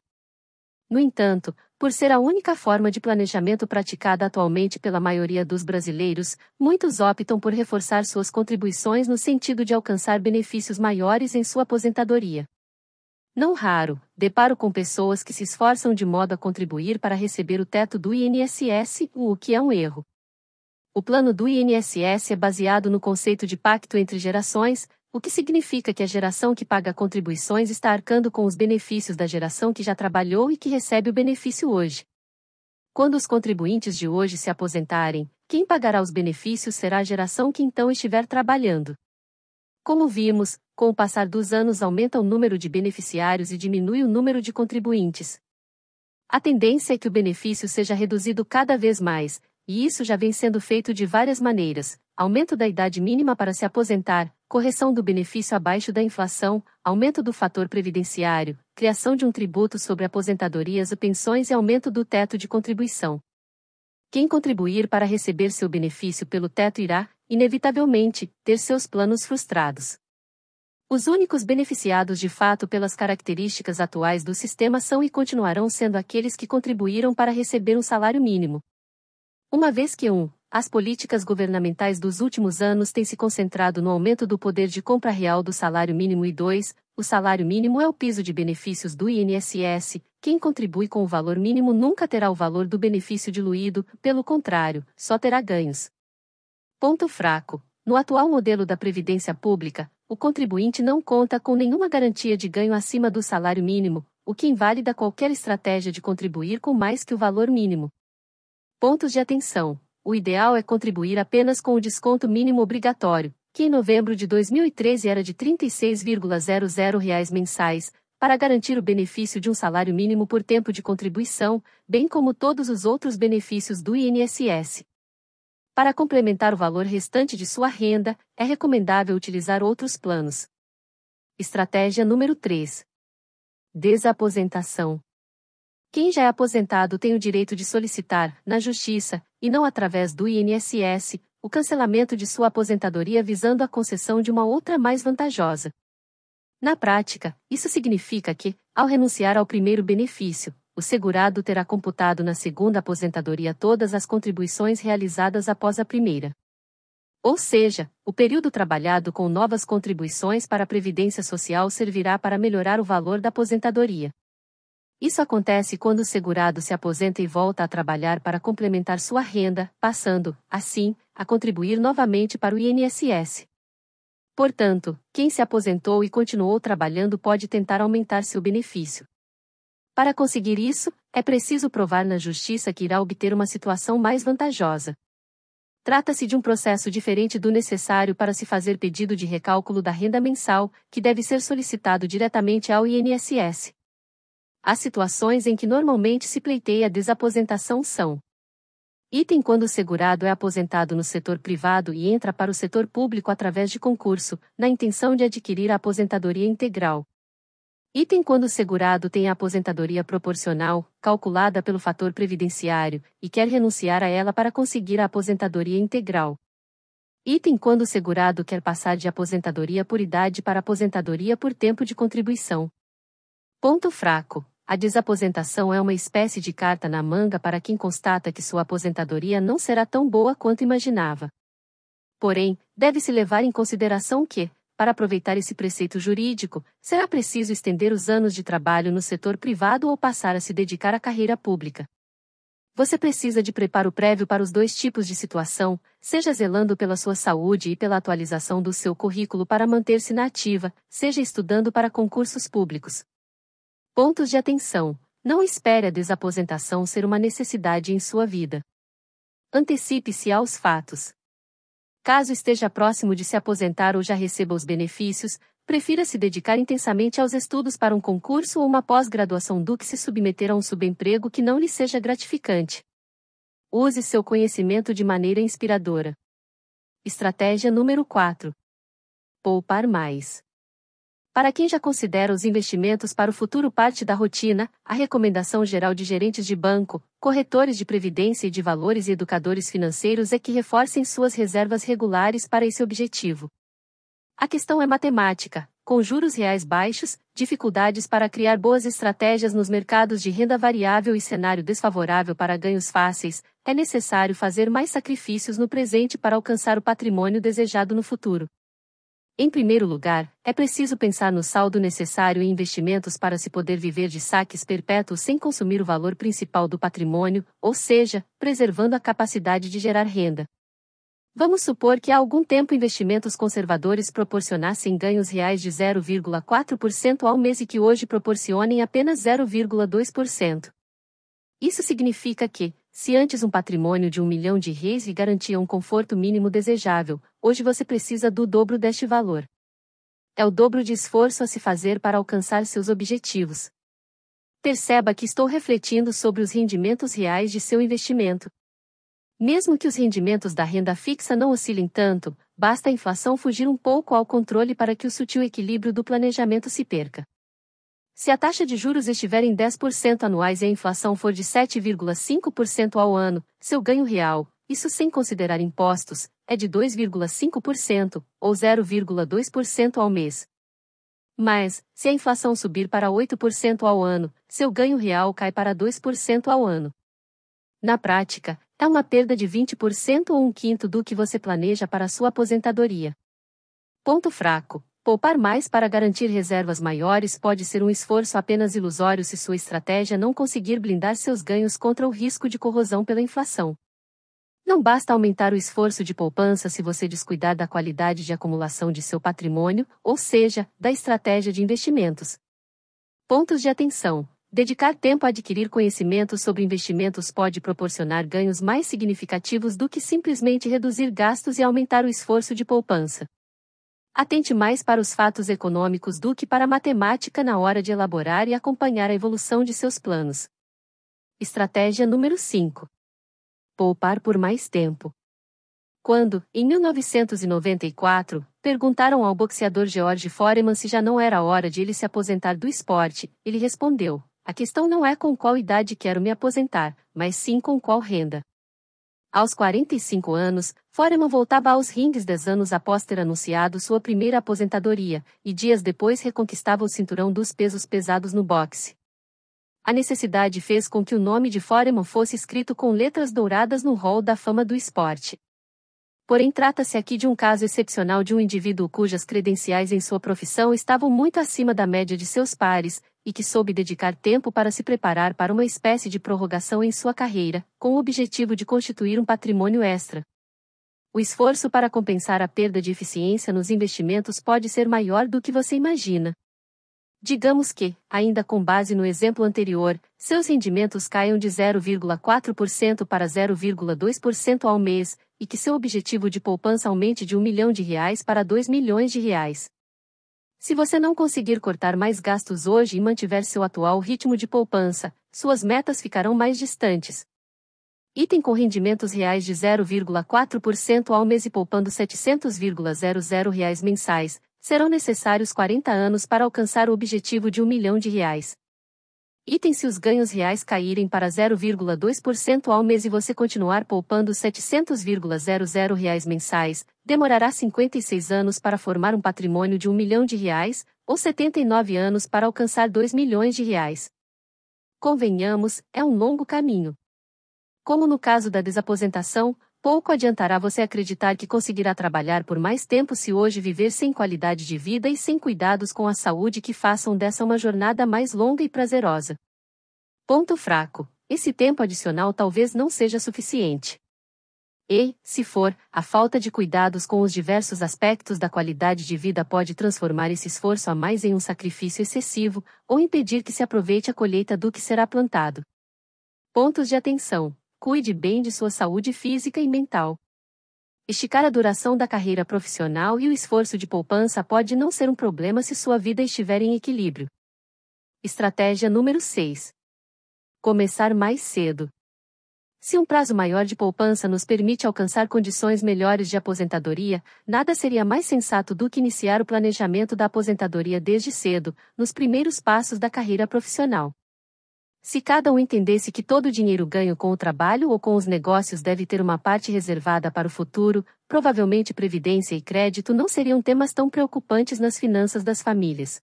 No entanto, por ser a única forma de planejamento praticada atualmente pela maioria dos brasileiros, muitos optam por reforçar suas contribuições no sentido de alcançar benefícios maiores em sua aposentadoria. Não raro, deparo com pessoas que se esforçam de modo a contribuir para receber o teto do INSS, o que é um erro. O plano do INSS é baseado no conceito de pacto entre gerações, o que significa que a geração que paga contribuições está arcando com os benefícios da geração que já trabalhou e que recebe o benefício hoje. Quando os contribuintes de hoje se aposentarem, quem pagará os benefícios será a geração que então estiver trabalhando. Como vimos, com o passar dos anos aumenta o número de beneficiários e diminui o número de contribuintes. A tendência é que o benefício seja reduzido cada vez mais, e isso já vem sendo feito de várias maneiras: aumento da idade mínima para se aposentar, correção do benefício abaixo da inflação, aumento do fator previdenciário, criação de um tributo sobre aposentadorias e pensões e aumento do teto de contribuição. Quem contribuir para receber seu benefício pelo teto irá, inevitavelmente, ter seus planos frustrados. Os únicos beneficiados de fato pelas características atuais do sistema são e continuarão sendo aqueles que contribuíram para receber um salário mínimo. Uma vez que 1. Um, as políticas governamentais dos últimos anos têm se concentrado no aumento do poder de compra real do salário mínimo e 2. O salário mínimo é o piso de benefícios do INSS. Quem contribui com o valor mínimo nunca terá o valor do benefício diluído, pelo contrário, só terá ganhos. Ponto fraco. No atual modelo da Previdência Pública, o contribuinte não conta com nenhuma garantia de ganho acima do salário mínimo, o que invalida qualquer estratégia de contribuir com mais que o valor mínimo. Pontos de atenção: o ideal é contribuir apenas com o desconto mínimo obrigatório, que em novembro de 2013 era de 36,00 reais mensais, para garantir o benefício de um salário mínimo por tempo de contribuição, bem como todos os outros benefícios do INSS. Para complementar o valor restante de sua renda, é recomendável utilizar outros planos. Estratégia número 3. Desaposentação. Quem já é aposentado tem o direito de solicitar, na Justiça, e não através do INSS, o cancelamento de sua aposentadoria visando a concessão de uma outra mais vantajosa. Na prática, isso significa que, ao renunciar ao primeiro benefício, o segurado terá computado na segunda aposentadoria todas as contribuições realizadas após a primeira. Ou seja, o período trabalhado com novas contribuições para a Previdência Social servirá para melhorar o valor da aposentadoria. Isso acontece quando o segurado se aposenta e volta a trabalhar para complementar sua renda, passando, assim, a contribuir novamente para o INSS. Portanto, quem se aposentou e continuou trabalhando pode tentar aumentar seu benefício. Para conseguir isso, é preciso provar na justiça que irá obter uma situação mais vantajosa. Trata-se de um processo diferente do necessário para se fazer pedido de recálculo da renda mensal, que deve ser solicitado diretamente ao INSS. As situações em que normalmente se pleiteia a desaposentação são: Item quando o segurado é aposentado no setor privado e entra para o setor público através de concurso, na intenção de adquirir a aposentadoria integral. Item quando o segurado tem a aposentadoria proporcional, calculada pelo fator previdenciário, e quer renunciar a ela para conseguir a aposentadoria integral. Item quando o segurado quer passar de aposentadoria por idade para aposentadoria por tempo de contribuição. Ponto fraco. A desaposentação é uma espécie de carta na manga para quem constata que sua aposentadoria não será tão boa quanto imaginava. Porém, deve-se levar em consideração que, para aproveitar esse preceito jurídico, será preciso estender os anos de trabalho no setor privado ou passar a se dedicar à carreira pública. Você precisa de preparo prévio para os dois tipos de situação, seja zelando pela sua saúde e pela atualização do seu currículo para manter-se na ativa, seja estudando para concursos públicos. Pontos de atenção: não espere a desaposentação ser uma necessidade em sua vida. Antecipe-se aos fatos. Caso esteja próximo de se aposentar ou já receba os benefícios, prefira se dedicar intensamente aos estudos para um concurso ou uma pós-graduação do que se submeter a um subemprego que não lhe seja gratificante. Use seu conhecimento de maneira inspiradora. Estratégia número 4. Poupar mais. Para quem já considera os investimentos para o futuro parte da rotina, a recomendação geral de gerentes de banco, corretores de previdência e de valores e educadores financeiros é que reforcem suas reservas regulares para esse objetivo. A questão é matemática. Com juros reais baixos, dificuldades para criar boas estratégias nos mercados de renda variável e cenário desfavorável para ganhos fáceis, é necessário fazer mais sacrifícios no presente para alcançar o patrimônio desejado no futuro. Em primeiro lugar, é preciso pensar no saldo necessário em investimentos para se poder viver de saques perpétuos sem consumir o valor principal do patrimônio, ou seja, preservando a capacidade de gerar renda. Vamos supor que há algum tempo investimentos conservadores proporcionassem ganhos reais de 0,4% ao mês e que hoje proporcionem apenas 0,2%. Isso significa que, se antes um patrimônio de um milhão de reis lhe garantia um conforto mínimo desejável, hoje você precisa do dobro deste valor. É o dobro de esforço a se fazer para alcançar seus objetivos. Perceba que estou refletindo sobre os rendimentos reais de seu investimento. Mesmo que os rendimentos da renda fixa não oscilem tanto, basta a inflação fugir um pouco ao controle para que o sutil equilíbrio do planejamento se perca. Se a taxa de juros estiver em 10% anuais e a inflação for de 7,5% ao ano, seu ganho real, isso sem considerar impostos, é de 2,5% ou 0,2% ao mês. Mas, se a inflação subir para 8% ao ano, seu ganho real cai para 2% ao ano. Na prática, é uma perda de 20% ou um quinto do que você planeja para sua aposentadoria. Ponto fraco. Poupar mais para garantir reservas maiores pode ser um esforço apenas ilusório se sua estratégia não conseguir blindar seus ganhos contra o risco de corrosão pela inflação. Não basta aumentar o esforço de poupança se você descuidar da qualidade de acumulação de seu patrimônio, ou seja, da estratégia de investimentos. Pontos de atenção. Dedicar tempo a adquirir conhecimento sobre investimentos pode proporcionar ganhos mais significativos do que simplesmente reduzir gastos e aumentar o esforço de poupança. Atente mais para os fatos econômicos do que para a matemática na hora de elaborar e acompanhar a evolução de seus planos. Estratégia número 5. Poupar por mais tempo. Quando, em 1994, perguntaram ao boxeador George Foreman se já não era hora de ele se aposentar do esporte, ele respondeu: a questão não é com qual idade quero me aposentar, mas sim com qual renda. Aos 45 anos, Foreman voltava aos rings dez anos após ter anunciado sua primeira aposentadoria, e dias depois reconquistava o cinturão dos pesos pesados no boxe. A necessidade fez com que o nome de Foreman fosse escrito com letras douradas no hall da fama do esporte. Porém, trata-se aqui de um caso excepcional de um indivíduo cujas credenciais em sua profissão estavam muito acima da média de seus pares, e que soube dedicar tempo para se preparar para uma espécie de prorrogação em sua carreira, com o objetivo de constituir um patrimônio extra. O esforço para compensar a perda de eficiência nos investimentos pode ser maior do que você imagina. Digamos que, ainda com base no exemplo anterior, seus rendimentos caiam de 0,4% para 0,2% ao mês, e que seu objetivo de poupança aumente de 1 milhão de reais para 2 milhões de reais. Se você não conseguir cortar mais gastos hoje e mantiver seu atual ritmo de poupança, suas metas ficarão mais distantes. Item com rendimentos reais de 0,4% ao mês e poupando 700,00 reais mensais, serão necessários 40 anos para alcançar o objetivo de 1 milhão de reais. Item se os ganhos reais caírem para 0,2% ao mês e você continuar poupando 700,00 reais mensais, demorará 56 anos para formar um patrimônio de 1 milhão de reais, ou 79 anos para alcançar 2 milhões de reais. Convenhamos, é um longo caminho. Como no caso da desaposentação, pouco adiantará você acreditar que conseguirá trabalhar por mais tempo se hoje viver sem qualidade de vida e sem cuidados com a saúde que façam dessa uma jornada mais longa e prazerosa. Ponto fraco: esse tempo adicional talvez não seja suficiente. E, se for, a falta de cuidados com os diversos aspectos da qualidade de vida pode transformar esse esforço a mais em um sacrifício excessivo, ou impedir que se aproveite a colheita do que será plantado. Pontos de atenção: cuide bem de sua saúde física e mental. Esticar a duração da carreira profissional e o esforço de poupança pode não ser um problema se sua vida estiver em equilíbrio. Estratégia número 6. Começar mais cedo. Se um prazo maior de poupança nos permite alcançar condições melhores de aposentadoria, nada seria mais sensato do que iniciar o planejamento da aposentadoria desde cedo, nos primeiros passos da carreira profissional. Se cada um entendesse que todo o dinheiro ganho com o trabalho ou com os negócios deve ter uma parte reservada para o futuro, provavelmente previdência e crédito não seriam temas tão preocupantes nas finanças das famílias.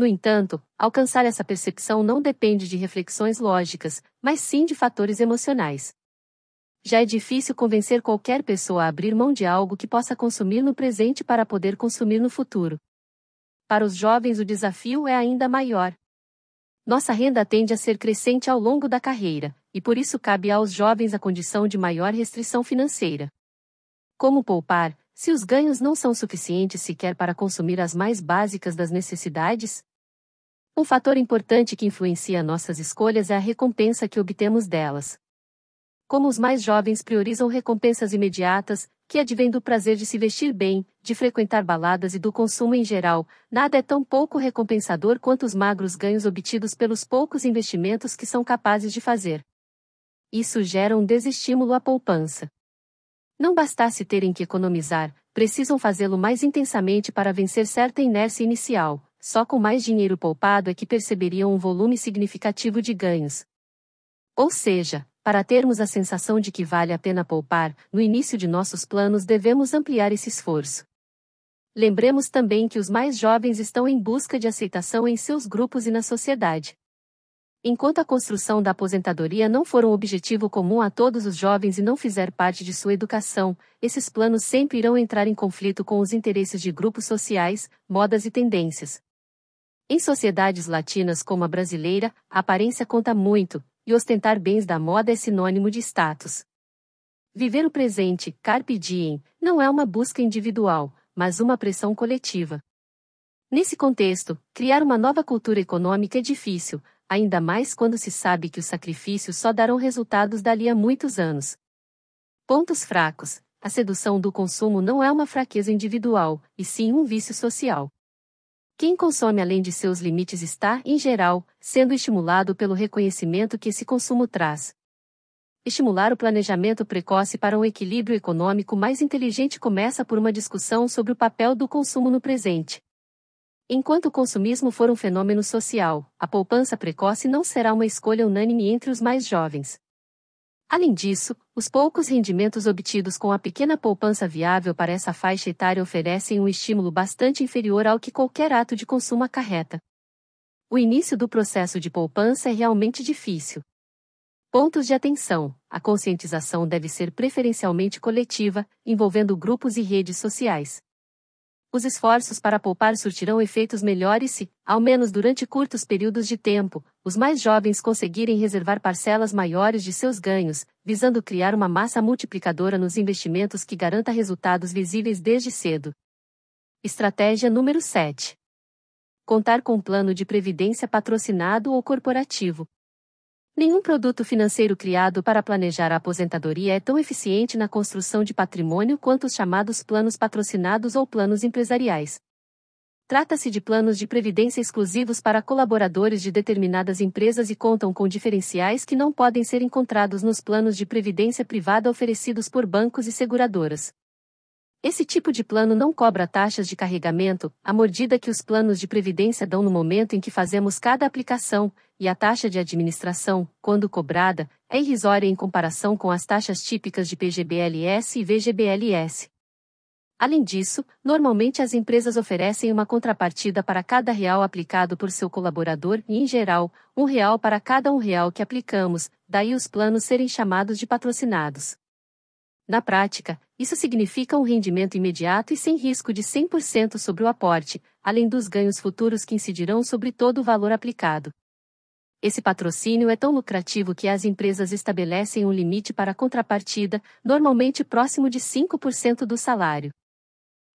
No entanto, alcançar essa percepção não depende de reflexões lógicas, mas sim de fatores emocionais. Já é difícil convencer qualquer pessoa a abrir mão de algo que possa consumir no presente para poder consumir no futuro. Para os jovens, o desafio é ainda maior. Nossa renda tende a ser crescente ao longo da carreira, e por isso cabe aos jovens a condição de maior restrição financeira. Como poupar, se os ganhos não são suficientes sequer para consumir as mais básicas das necessidades? Um fator importante que influencia nossas escolhas é a recompensa que obtemos delas. Como os mais jovens priorizam recompensas imediatas, que advêm do prazer de se vestir bem, de frequentar baladas e do consumo em geral, nada é tão pouco recompensador quanto os magros ganhos obtidos pelos poucos investimentos que são capazes de fazer. Isso gera um desestímulo à poupança. Não bastasse terem que economizar, precisam fazê-lo mais intensamente para vencer certa inércia inicial. Só com mais dinheiro poupado é que perceberiam um volume significativo de ganhos. Ou seja, para termos a sensação de que vale a pena poupar, no início de nossos planos devemos ampliar esse esforço. Lembremos também que os mais jovens estão em busca de aceitação em seus grupos e na sociedade. Enquanto a construção da aposentadoria não for um objetivo comum a todos os jovens e não fizer parte de sua educação, esses planos sempre irão entrar em conflito com os interesses de grupos sociais, modas e tendências. Em sociedades latinas como a brasileira, a aparência conta muito, e ostentar bens da moda é sinônimo de status. Viver o presente, carpe diem, não é uma busca individual, mas uma pressão coletiva. Nesse contexto, criar uma nova cultura econômica é difícil, ainda mais quando se sabe que os sacrifícios só darão resultados dali a muitos anos. Pontos fracos: a sedução do consumo não é uma fraqueza individual, e sim um vício social. Quem consome além de seus limites está, em geral, sendo estimulado pelo reconhecimento que esse consumo traz. Estimular o planejamento precoce para um equilíbrio econômico mais inteligente começa por uma discussão sobre o papel do consumo no presente. Enquanto o consumismo for um fenômeno social, a poupança precoce não será uma escolha unânime entre os mais jovens. Além disso, os poucos rendimentos obtidos com a pequena poupança viável para essa faixa etária oferecem um estímulo bastante inferior ao que qualquer ato de consumo acarreta. O início do processo de poupança é realmente difícil. Pontos de atenção: a conscientização deve ser preferencialmente coletiva, envolvendo grupos e redes sociais os esforços para poupar surtirão efeitos melhores se, ao menos durante curtos períodos de tempo, os mais jovens conseguirem reservar parcelas maiores de seus ganhos, visando criar uma massa multiplicadora nos investimentos que garanta resultados visíveis desde cedo. Estratégia número 7. Contar com um plano de previdência patrocinado ou corporativo. Nenhum produto financeiro criado para planejar a aposentadoria é tão eficiente na construção de patrimônio quanto os chamados planos patrocinados ou planos empresariais. Trata-se de planos de previdência exclusivos para colaboradores de determinadas empresas e contam com diferenciais que não podem ser encontrados nos planos de previdência privada oferecidos por bancos e seguradoras. Esse tipo de plano não cobra taxas de carregamento, a mordida que os planos de previdência dão no momento em que fazemos cada aplicação, e a taxa de administração, quando cobrada, é irrisória em comparação com as taxas típicas de PGBLS e VGBLS. Além disso, normalmente as empresas oferecem uma contrapartida para cada real aplicado por seu colaborador e, em geral, um real para cada um real que aplicamos, daí os planos serem chamados de patrocinados. Na prática, isso significa um rendimento imediato e sem risco de 100% sobre o aporte, além dos ganhos futuros que incidirão sobre todo o valor aplicado. Esse patrocínio é tão lucrativo que as empresas estabelecem um limite para a contrapartida, normalmente próximo de 5% do salário.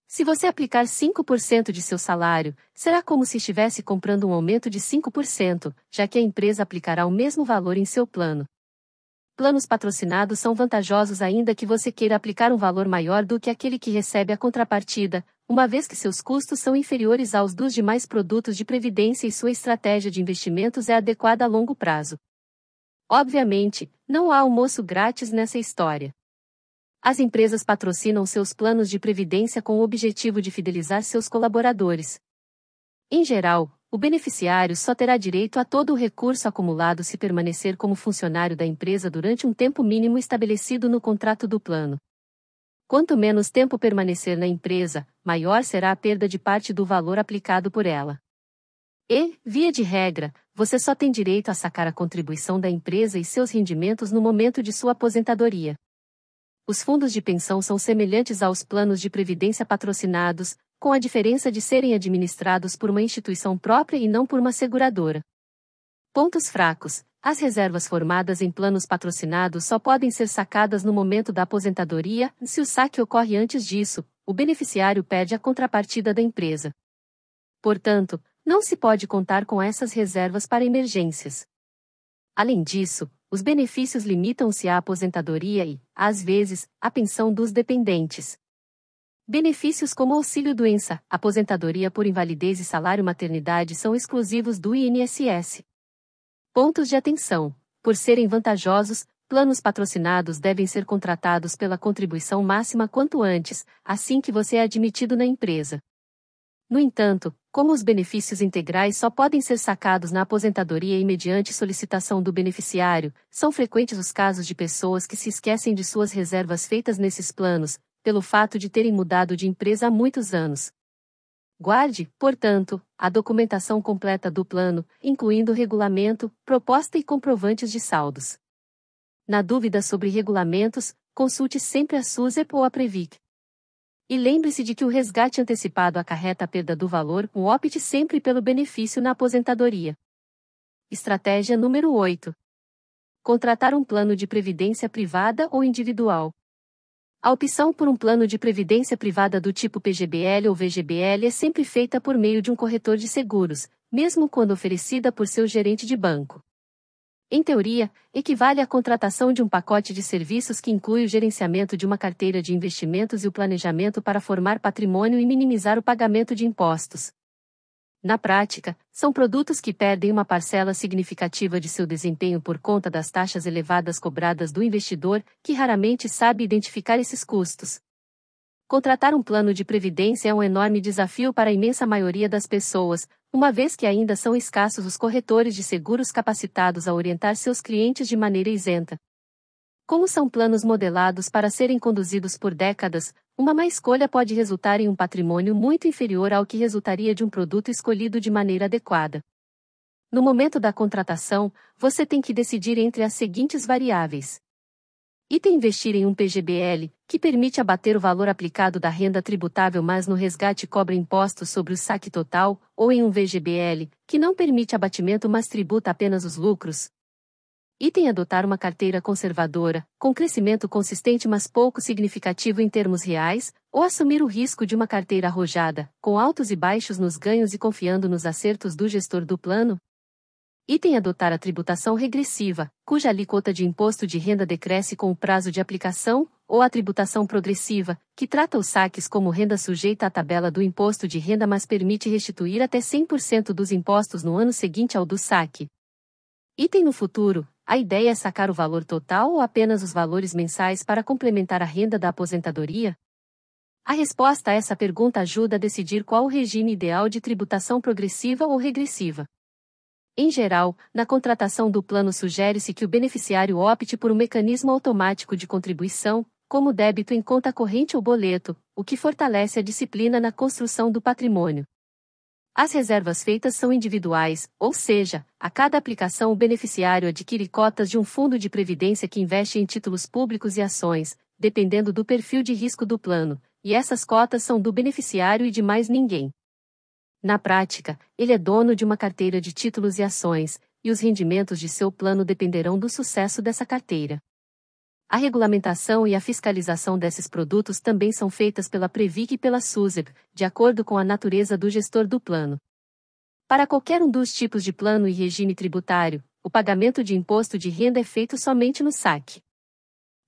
Se você aplicar 5% de seu salário, será como se estivesse comprando um aumento de 5%, já que a empresa aplicará o mesmo valor em seu plano. Planos patrocinados são vantajosos ainda que você queira aplicar um valor maior do que aquele que recebe a contrapartida, uma vez que seus custos são inferiores aos dos demais produtos de previdência e sua estratégia de investimentos é adequada a longo prazo. Obviamente, não há almoço grátis nessa história. As empresas patrocinam seus planos de previdência com o objetivo de fidelizar seus colaboradores. Em geral, o beneficiário só terá direito a todo o recurso acumulado se permanecer como funcionário da empresa durante um tempo mínimo estabelecido no contrato do plano. Quanto menos tempo permanecer na empresa, maior será a perda de parte do valor aplicado por ela. E, via de regra, você só tem direito a sacar a contribuição da empresa e seus rendimentos no momento de sua aposentadoria. Os fundos de pensão são semelhantes aos planos de previdência patrocinados, com a diferença de serem administrados por uma instituição própria e não por uma seguradora. Pontos fracos: As reservas formadas em planos patrocinados só podem ser sacadas no momento da aposentadoria, se o saque ocorre antes disso, o beneficiário perde a contrapartida da empresa. Portanto, não se pode contar com essas reservas para emergências. Além disso, os benefícios limitam-se à aposentadoria e, às vezes, à pensão dos dependentes. Benefícios como auxílio-doença, aposentadoria por invalidez e salário-maternidade são exclusivos do INSS. Pontos de atenção: por serem vantajosos, planos patrocinados devem ser contratados pela contribuição máxima quanto antes, assim que você é admitido na empresa. No entanto, como os benefícios integrais só podem ser sacados na aposentadoria e mediante solicitação do beneficiário, são frequentes os casos de pessoas que se esquecem de suas reservas feitas nesses planos, pelo fato de terem mudado de empresa há muitos anos. Guarde, portanto, a documentação completa do plano, incluindo regulamento, proposta e comprovantes de saldos. Na dúvida sobre regulamentos, consulte sempre a SUSEP ou a Previc. E lembre-se de que o resgate antecipado acarreta a perda do valor, um opte sempre pelo benefício na aposentadoria. Estratégia número 8. Contratar um plano de previdência privada ou individual. A opção por um plano de previdência privada do tipo PGBL ou VGBL é sempre feita por meio de um corretor de seguros, mesmo quando oferecida por seu gerente de banco. Em teoria, equivale à contratação de um pacote de serviços que inclui o gerenciamento de uma carteira de investimentos e o planejamento para formar patrimônio e minimizar o pagamento de impostos. Na prática, são produtos que perdem uma parcela significativa de seu desempenho por conta das taxas elevadas cobradas do investidor, que raramente sabe identificar esses custos. Contratar um plano de previdência é um enorme desafio para a imensa maioria das pessoas, uma vez que ainda são escassos os corretores de seguros capacitados a orientar seus clientes de maneira isenta. Como são planos modelados para serem conduzidos por décadas, uma má escolha pode resultar em um patrimônio muito inferior ao que resultaria de um produto escolhido de maneira adequada. No momento da contratação, você tem que decidir entre as seguintes variáveis. Item investir em um PGBL, que permite abater o valor aplicado da renda tributável mas no resgate cobra impostos sobre o saque total, ou em um VGBL, que não permite abatimento mas tributa apenas os lucros, Item adotar uma carteira conservadora, com crescimento consistente mas pouco significativo em termos reais, ou assumir o risco de uma carteira arrojada, com altos e baixos nos ganhos e confiando nos acertos do gestor do plano. Item adotar a tributação regressiva, cuja alíquota de imposto de renda decresce com o prazo de aplicação, ou a tributação progressiva, que trata os saques como renda sujeita à tabela do imposto de renda mas permite restituir até 100% dos impostos no ano seguinte ao do saque. Item no futuro, a ideia é sacar o valor total ou apenas os valores mensais para complementar a renda da aposentadoria? A resposta a essa pergunta ajuda a decidir qual o regime ideal de tributação progressiva ou regressiva. Em geral, na contratação do plano sugere-se que o beneficiário opte por um mecanismo automático de contribuição, como débito em conta corrente ou boleto, o que fortalece a disciplina na construção do patrimônio. As reservas feitas são individuais, ou seja, a cada aplicação o beneficiário adquire cotas de um fundo de previdência que investe em títulos públicos e ações, dependendo do perfil de risco do plano, e essas cotas são do beneficiário e de mais ninguém. Na prática, ele é dono de uma carteira de títulos e ações, e os rendimentos de seu plano dependerão do sucesso dessa carteira. A regulamentação e a fiscalização desses produtos também são feitas pela Previc e pela SUSEP, de acordo com a natureza do gestor do plano. Para qualquer um dos tipos de plano e regime tributário, o pagamento de imposto de renda é feito somente no saque.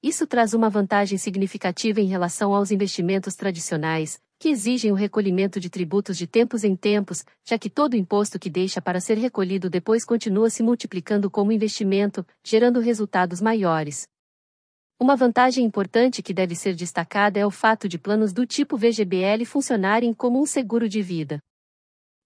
Isso traz uma vantagem significativa em relação aos investimentos tradicionais, que exigem o recolhimento de tributos de tempos em tempos, já que todo imposto que deixa para ser recolhido depois continua se multiplicando como investimento, gerando resultados maiores. Uma vantagem importante que deve ser destacada é o fato de planos do tipo VGBL funcionarem como um seguro de vida.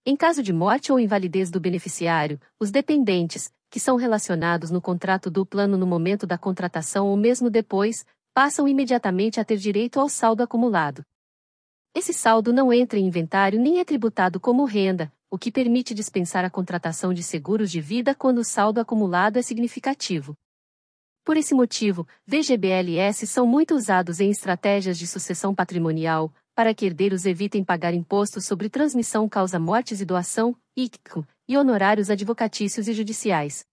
Em caso de morte ou invalidez do beneficiário, os dependentes, que são relacionados no contrato do plano no momento da contratação ou mesmo depois, passam imediatamente a ter direito ao saldo acumulado. Esse saldo não entra em inventário nem é tributado como renda, o que permite dispensar a contratação de seguros de vida quando o saldo acumulado é significativo. Por esse motivo, VGBLS são muito usados em estratégias de sucessão patrimonial, para que herdeiros evitem pagar impostos sobre transmissão causa mortes e doação, ICCO, e honorários advocatícios e judiciais.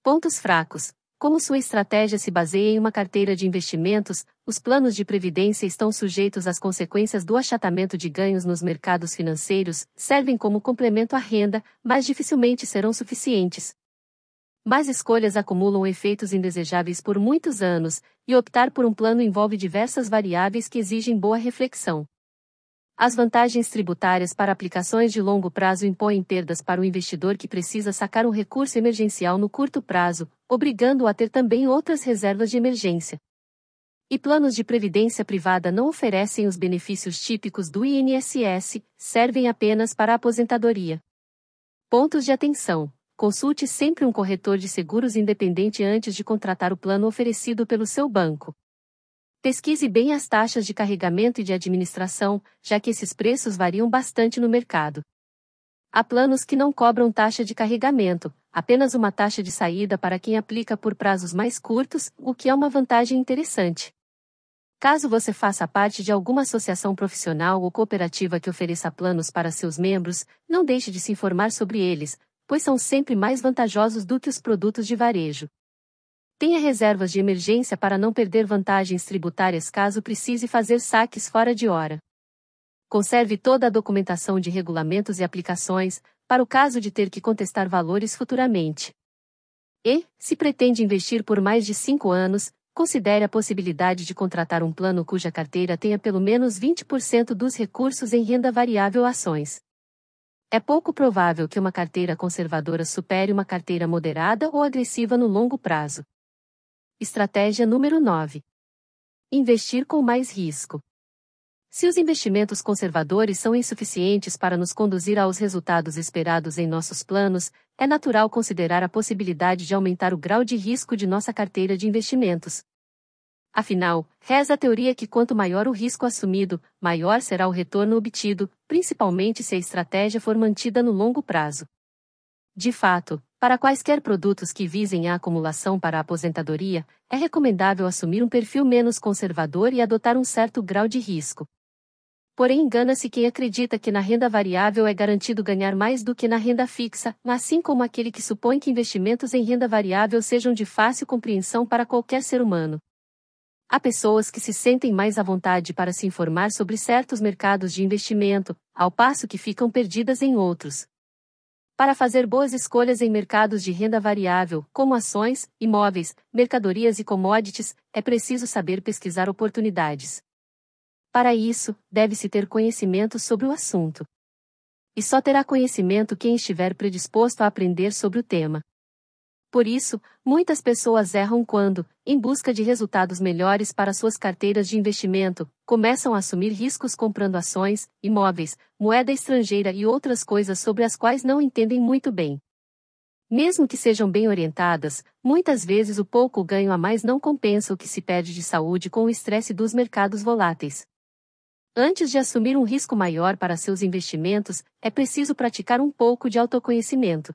Pontos fracos. Como sua estratégia se baseia em uma carteira de investimentos, os planos de previdência estão sujeitos às consequências do achatamento de ganhos nos mercados financeiros, servem como complemento à renda, mas dificilmente serão suficientes. Mais escolhas acumulam efeitos indesejáveis por muitos anos, e optar por um plano envolve diversas variáveis que exigem boa reflexão. As vantagens tributárias para aplicações de longo prazo impõem perdas para o investidor que precisa sacar um recurso emergencial no curto prazo, obrigando-o a ter também outras reservas de emergência. E planos de previdência privada não oferecem os benefícios típicos do INSS, servem apenas para a aposentadoria. Pontos de atenção: consulte sempre um corretor de seguros independente antes de contratar o plano oferecido pelo seu banco. Pesquise bem as taxas de carregamento e de administração, já que esses preços variam bastante no mercado. Há planos que não cobram taxa de carregamento, apenas uma taxa de saída para quem aplica por prazos mais curtos, o que é uma vantagem interessante. Caso você faça parte de alguma associação profissional ou cooperativa que ofereça planos para seus membros, não deixe de se informar sobre eles, pois são sempre mais vantajosos do que os produtos de varejo. Tenha reservas de emergência para não perder vantagens tributárias caso precise fazer saques fora de hora. Conserve toda a documentação de regulamentos e aplicações, para o caso de ter que contestar valores futuramente. E, se pretende investir por mais de cinco anos, considere a possibilidade de contratar um plano cuja carteira tenha pelo menos 20% dos recursos em renda variável ações. É pouco provável que uma carteira conservadora supere uma carteira moderada ou agressiva no longo prazo. Estratégia número 9. Investir com mais risco. Se os investimentos conservadores são insuficientes para nos conduzir aos resultados esperados em nossos planos, é natural considerar a possibilidade de aumentar o grau de risco de nossa carteira de investimentos. Afinal, reza a teoria que quanto maior o risco assumido, maior será o retorno obtido, principalmente se a estratégia for mantida no longo prazo. De fato, para quaisquer produtos que visem a acumulação para a aposentadoria, é recomendável assumir um perfil menos conservador e adotar um certo grau de risco. Porém, engana-se quem acredita que na renda variável é garantido ganhar mais do que na renda fixa, assim como aquele que supõe que investimentos em renda variável sejam de fácil compreensão para qualquer ser humano. Há pessoas que se sentem mais à vontade para se informar sobre certos mercados de investimento, ao passo que ficam perdidas em outros. Para fazer boas escolhas em mercados de renda variável, como ações, imóveis, mercadorias e commodities, é preciso saber pesquisar oportunidades. Para isso, deve-se ter conhecimento sobre o assunto. E só terá conhecimento quem estiver predisposto a aprender sobre o tema. Por isso, muitas pessoas erram quando, em busca de resultados melhores para suas carteiras de investimento, começam a assumir riscos comprando ações, imóveis, moeda estrangeira e outras coisas sobre as quais não entendem muito bem. Mesmo que sejam bem orientadas, muitas vezes o pouco ganho a mais não compensa o que se perde de saúde com o estresse dos mercados voláteis. Antes de assumir um risco maior para seus investimentos, é preciso praticar um pouco de autoconhecimento.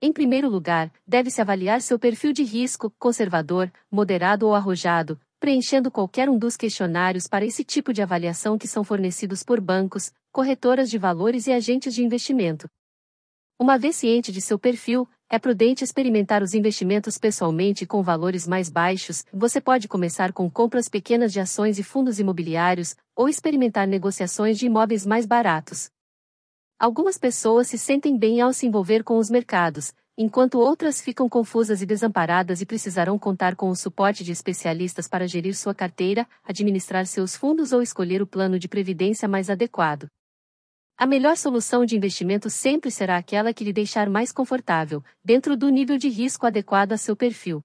Em primeiro lugar, deve-se avaliar seu perfil de risco, conservador, moderado ou arrojado, preenchendo qualquer um dos questionários para esse tipo de avaliação que são fornecidos por bancos, corretoras de valores e agentes de investimento. Uma vez ciente de seu perfil, é prudente experimentar os investimentos pessoalmente com valores mais baixos. Você pode começar com compras pequenas de ações e fundos imobiliários, ou experimentar negociações de imóveis mais baratos. Algumas pessoas se sentem bem ao se envolver com os mercados, enquanto outras ficam confusas e desamparadas e precisarão contar com o suporte de especialistas para gerir sua carteira, administrar seus fundos ou escolher o plano de previdência mais adequado. A melhor solução de investimento sempre será aquela que lhe deixar mais confortável, dentro do nível de risco adequado a seu perfil.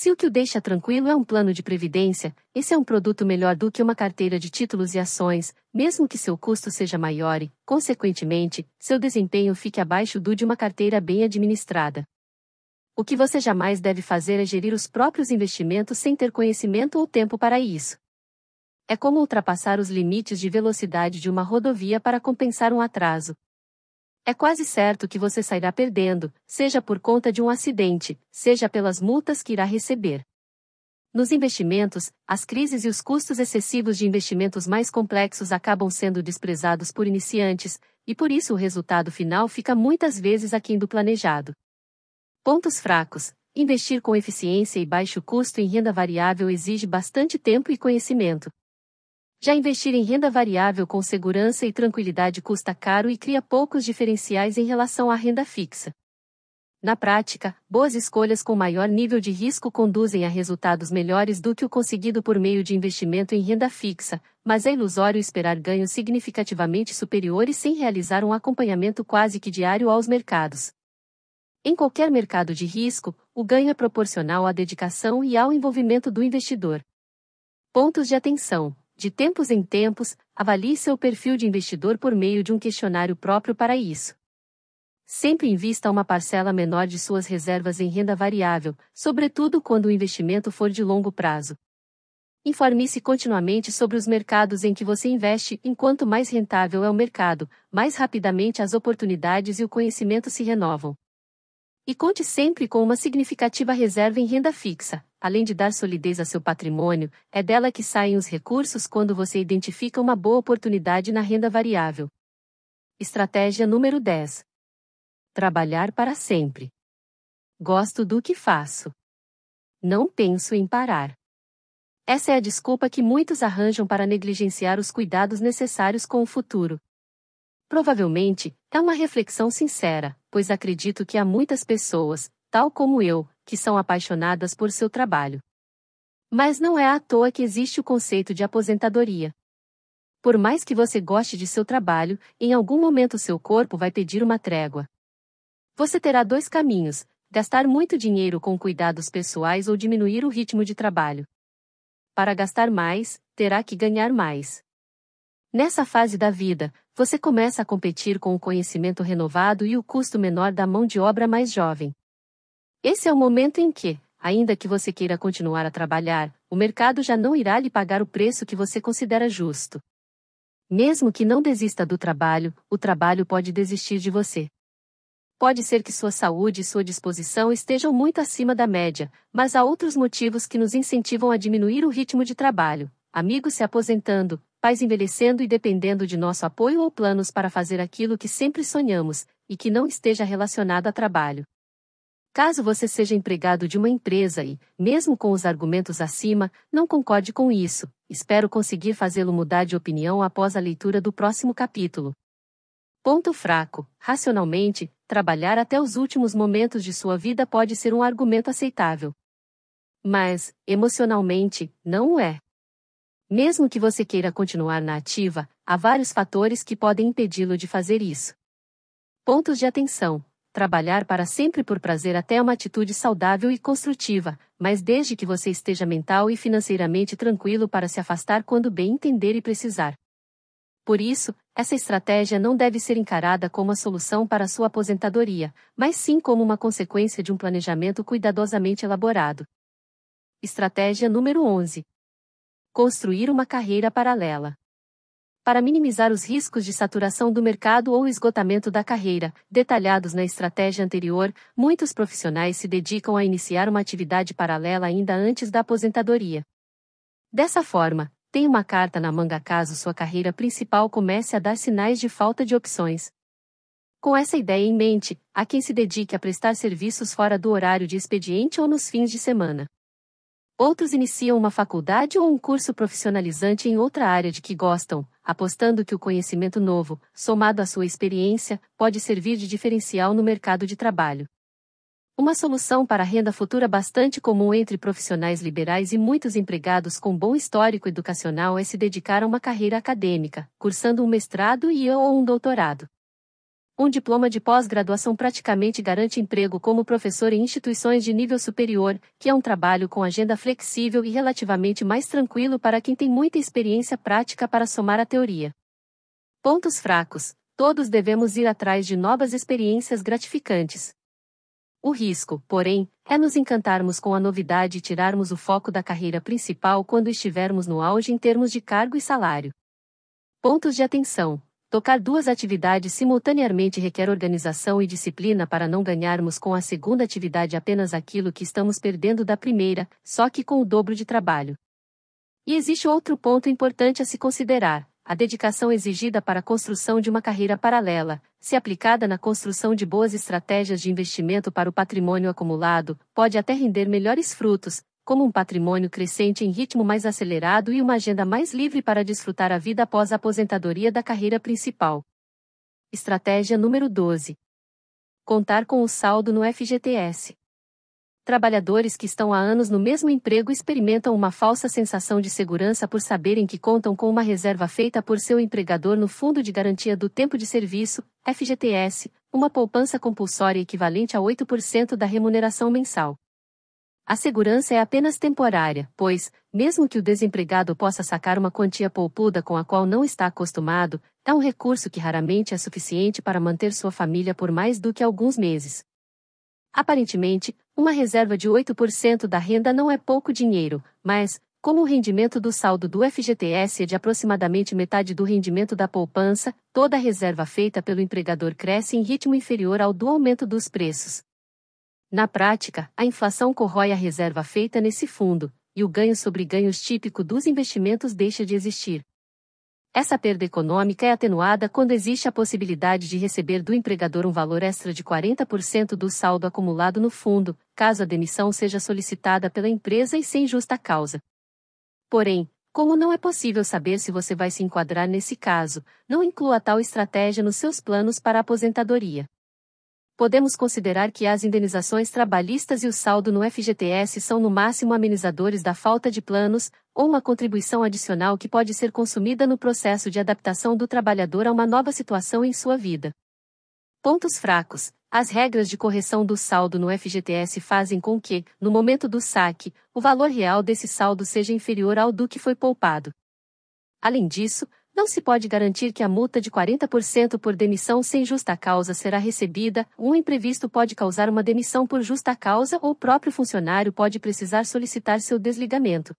Se o que o deixa tranquilo é um plano de previdência, esse é um produto melhor do que uma carteira de títulos e ações, mesmo que seu custo seja maior e, consequentemente, seu desempenho fique abaixo do de uma carteira bem administrada. O que você jamais deve fazer é gerir os próprios investimentos sem ter conhecimento ou tempo para isso. É como ultrapassar os limites de velocidade de uma rodovia para compensar um atraso. É quase certo que você sairá perdendo, seja por conta de um acidente, seja pelas multas que irá receber. Nos investimentos, as crises e os custos excessivos de investimentos mais complexos acabam sendo desprezados por iniciantes, e por isso o resultado final fica muitas vezes aquém do planejado. Pontos fracos: investir com eficiência e baixo custo em renda variável exige bastante tempo e conhecimento. Já investir em renda variável com segurança e tranquilidade custa caro e cria poucos diferenciais em relação à renda fixa. Na prática, boas escolhas com maior nível de risco conduzem a resultados melhores do que o conseguido por meio de investimento em renda fixa, mas é ilusório esperar ganhos significativamente superiores sem realizar um acompanhamento quase que diário aos mercados. Em qualquer mercado de risco, o ganho é proporcional à dedicação e ao envolvimento do investidor. Pontos de atenção. De tempos em tempos, avalie seu perfil de investidor por meio de um questionário próprio para isso. Sempre invista uma parcela menor de suas reservas em renda variável, sobretudo quando o investimento for de longo prazo. Informe-se continuamente sobre os mercados em que você investe, enquanto mais rentável é o mercado, mais rapidamente as oportunidades e o conhecimento se renovam. E conte sempre com uma significativa reserva em renda fixa. Além de dar solidez a seu patrimônio, é dela que saem os recursos quando você identifica uma boa oportunidade na renda variável. Estratégia número 10. Trabalhar para sempre. Gosto do que faço. Não penso em parar. Essa é a desculpa que muitos arranjam para negligenciar os cuidados necessários com o futuro. Provavelmente, é uma reflexão sincera, pois acredito que há muitas pessoas, tal como eu, que são apaixonadas por seu trabalho. Mas não é à toa que existe o conceito de aposentadoria. Por mais que você goste de seu trabalho, em algum momento seu corpo vai pedir uma trégua. Você terá dois caminhos: gastar muito dinheiro com cuidados pessoais ou diminuir o ritmo de trabalho. Para gastar mais, terá que ganhar mais. Nessa fase da vida, você começa a competir com o conhecimento renovado e o custo menor da mão de obra mais jovem. Esse é o momento em que, ainda que você queira continuar a trabalhar, o mercado já não irá lhe pagar o preço que você considera justo. Mesmo que não desista do trabalho, o trabalho pode desistir de você. Pode ser que sua saúde e sua disposição estejam muito acima da média, mas há outros motivos que nos incentivam a diminuir o ritmo de trabalho. Amigos se aposentando, pais envelhecendo e dependendo de nosso apoio ou planos para fazer aquilo que sempre sonhamos, e que não esteja relacionado a trabalho. Caso você seja empregado de uma empresa e, mesmo com os argumentos acima, não concorde com isso, espero conseguir fazê-lo mudar de opinião após a leitura do próximo capítulo. Ponto fraco: racionalmente, trabalhar até os últimos momentos de sua vida pode ser um argumento aceitável. Mas, emocionalmente, não o é. Mesmo que você queira continuar na ativa, há vários fatores que podem impedi-lo de fazer isso. Pontos de atenção. Trabalhar para sempre por prazer até uma atitude saudável e construtiva, mas desde que você esteja mental e financeiramente tranquilo para se afastar quando bem entender e precisar. Por isso, essa estratégia não deve ser encarada como a solução para sua aposentadoria, mas sim como uma consequência de um planejamento cuidadosamente elaborado. Estratégia número 11 construir uma carreira paralela. Para minimizar os riscos de saturação do mercado ou esgotamento da carreira, detalhados na estratégia anterior, muitos profissionais se dedicam a iniciar uma atividade paralela ainda antes da aposentadoria. Dessa forma, tem uma carta na manga caso sua carreira principal comece a dar sinais de falta de opções. Com essa ideia em mente, há quem se dedique a prestar serviços fora do horário de expediente ou nos fins de semana. Outros iniciam uma faculdade ou um curso profissionalizante em outra área de que gostam, apostando que o conhecimento novo, somado à sua experiência, pode servir de diferencial no mercado de trabalho. Uma solução para a renda futura bastante comum entre profissionais liberais e muitos empregados com bom histórico educacional é se dedicar a uma carreira acadêmica, cursando um mestrado e ou um doutorado. Um diploma de pós-graduação praticamente garante emprego como professor em instituições de nível superior, que é um trabalho com agenda flexível e relativamente mais tranquilo para quem tem muita experiência prática para somar a teoria. Pontos fracos: todos devemos ir atrás de novas experiências gratificantes. O risco, porém, é nos encantarmos com a novidade e tirarmos o foco da carreira principal quando estivermos no auge em termos de cargo e salário. Pontos de atenção: Tocar duas atividades simultaneamente requer organização e disciplina para não ganharmos com a segunda atividade apenas aquilo que estamos perdendo da primeira, só que com o dobro de trabalho. E existe outro ponto importante a se considerar: a dedicação exigida para a construção de uma carreira paralela, se aplicada na construção de boas estratégias de investimento para o patrimônio acumulado, pode até render melhores frutos, como um patrimônio crescente em ritmo mais acelerado e uma agenda mais livre para desfrutar a vida após a aposentadoria da carreira principal. Estratégia número 12. Contar com o saldo no FGTS trabalhadores que estão há anos no mesmo emprego experimentam uma falsa sensação de segurança por saberem que contam com uma reserva feita por seu empregador no Fundo de Garantia do Tempo de Serviço, FGTS, uma poupança compulsória equivalente a 8% da remuneração mensal. A segurança é apenas temporária, pois, mesmo que o desempregado possa sacar uma quantia poupuda com a qual não está acostumado, é um recurso que raramente é suficiente para manter sua família por mais do que alguns meses. Aparentemente, uma reserva de 8% da renda não é pouco dinheiro, mas, como o rendimento do saldo do FGTS é de aproximadamente metade do rendimento da poupança, toda reserva feita pelo empregador cresce em ritmo inferior ao do aumento dos preços. Na prática, a inflação corrói a reserva feita nesse fundo, e o ganho sobre ganhos típico dos investimentos deixa de existir. Essa perda econômica é atenuada quando existe a possibilidade de receber do empregador um valor extra de 40% do saldo acumulado no fundo, caso a demissão seja solicitada pela empresa e sem justa causa. Porém, como não é possível saber se você vai se enquadrar nesse caso, não inclua tal estratégia nos seus planos para a aposentadoria podemos considerar que as indenizações trabalhistas e o saldo no FGTS são no máximo amenizadores da falta de planos, ou uma contribuição adicional que pode ser consumida no processo de adaptação do trabalhador a uma nova situação em sua vida. Pontos fracos. As regras de correção do saldo no FGTS fazem com que, no momento do saque, o valor real desse saldo seja inferior ao do que foi poupado. Além disso, não se pode garantir que a multa de 40% por demissão sem justa causa será recebida, um imprevisto pode causar uma demissão por justa causa ou o próprio funcionário pode precisar solicitar seu desligamento.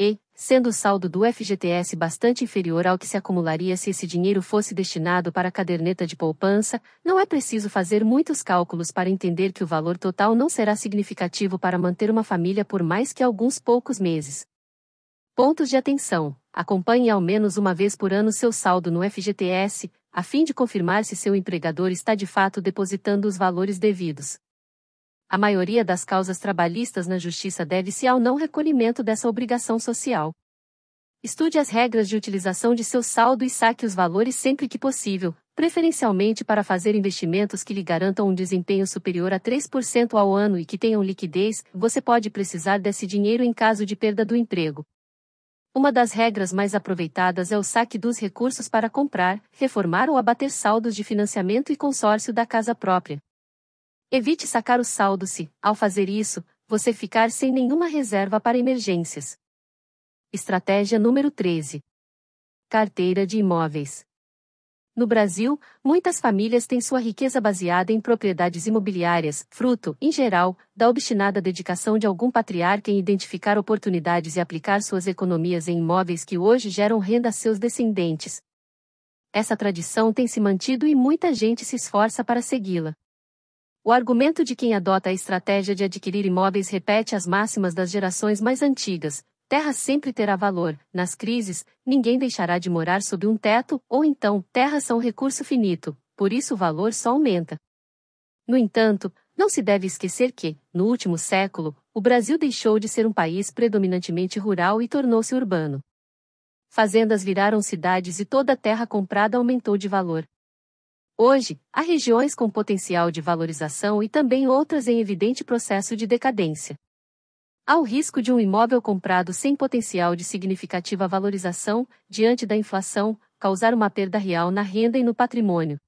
E, sendo o saldo do FGTS bastante inferior ao que se acumularia se esse dinheiro fosse destinado para a caderneta de poupança, não é preciso fazer muitos cálculos para entender que o valor total não será significativo para manter uma família por mais que alguns poucos meses. Pontos de atenção. Acompanhe ao menos uma vez por ano seu saldo no FGTS, a fim de confirmar se seu empregador está de fato depositando os valores devidos. A maioria das causas trabalhistas na Justiça deve-se ao não recolhimento dessa obrigação social. Estude as regras de utilização de seu saldo e saque os valores sempre que possível, preferencialmente para fazer investimentos que lhe garantam um desempenho superior a 3% ao ano e que tenham liquidez. Você pode precisar desse dinheiro em caso de perda do emprego. Uma das regras mais aproveitadas é o saque dos recursos para comprar, reformar ou abater saldos de financiamento e consórcio da casa própria. Evite sacar o saldo se, ao fazer isso, você ficar sem nenhuma reserva para emergências. Estratégia número 13. Carteira de imóveis. No Brasil, muitas famílias têm sua riqueza baseada em propriedades imobiliárias, fruto, em geral, da obstinada dedicação de algum patriarca em identificar oportunidades e aplicar suas economias em imóveis que hoje geram renda a seus descendentes. Essa tradição tem se mantido e muita gente se esforça para segui-la. O argumento de quem adota a estratégia de adquirir imóveis repete as máximas das gerações mais antigas, terra sempre terá valor. Nas crises, ninguém deixará de morar sob um teto, ou então, terras são recurso finito, por isso o valor só aumenta. No entanto, não se deve esquecer que, no último século, o Brasil deixou de ser um país predominantemente rural e tornou-se urbano. Fazendas viraram cidades e toda a terra comprada aumentou de valor. Hoje, há regiões com potencial de valorização e também outras em evidente processo de decadência. Há o risco de um imóvel comprado sem potencial de significativa valorização, diante da inflação, causar uma perda real na renda e no patrimônio.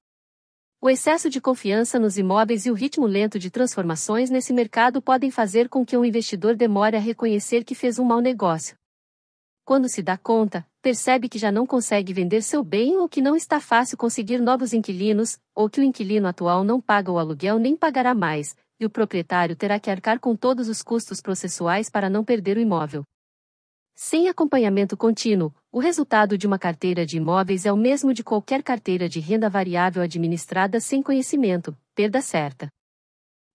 O excesso de confiança nos imóveis e o ritmo lento de transformações nesse mercado podem fazer com que um investidor demore a reconhecer que fez um mau negócio. Quando se dá conta, percebe que já não consegue vender seu bem ou que não está fácil conseguir novos inquilinos, ou que o inquilino atual não paga o aluguel nem pagará mais, e o proprietário terá que arcar com todos os custos processuais para não perder o imóvel. Sem acompanhamento contínuo, o resultado de uma carteira de imóveis é o mesmo de qualquer carteira de renda variável administrada sem conhecimento, perda certa.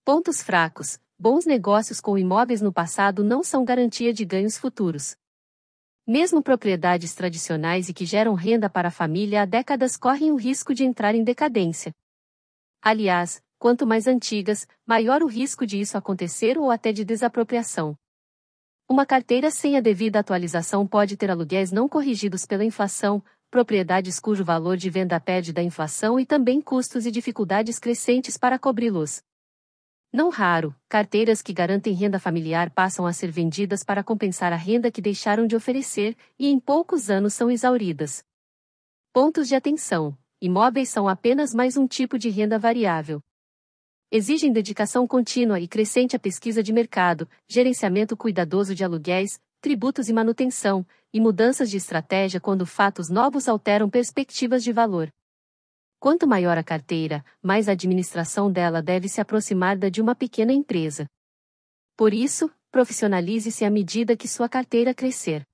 Pontos fracos: bons negócios com imóveis no passado não são garantia de ganhos futuros. Mesmo propriedades tradicionais e que geram renda para a família há décadas correm o risco de entrar em decadência. Aliás, quanto mais antigas, maior o risco de isso acontecer ou até de desapropriação. Uma carteira sem a devida atualização pode ter aluguéis não corrigidos pela inflação, propriedades cujo valor de venda perde da inflação e também custos e dificuldades crescentes para cobri-los. Não raro, carteiras que garantem renda familiar passam a ser vendidas para compensar a renda que deixaram de oferecer e em poucos anos são exauridas. Pontos de atenção: imóveis são apenas mais um tipo de renda variável. Exigem dedicação contínua e crescente à pesquisa de mercado, gerenciamento cuidadoso de aluguéis, tributos e manutenção, e mudanças de estratégia quando fatos novos alteram perspectivas de valor. Quanto maior a carteira, mais a administração dela deve se aproximar da de uma pequena empresa. Por isso, profissionalize-se à medida que sua carteira crescer.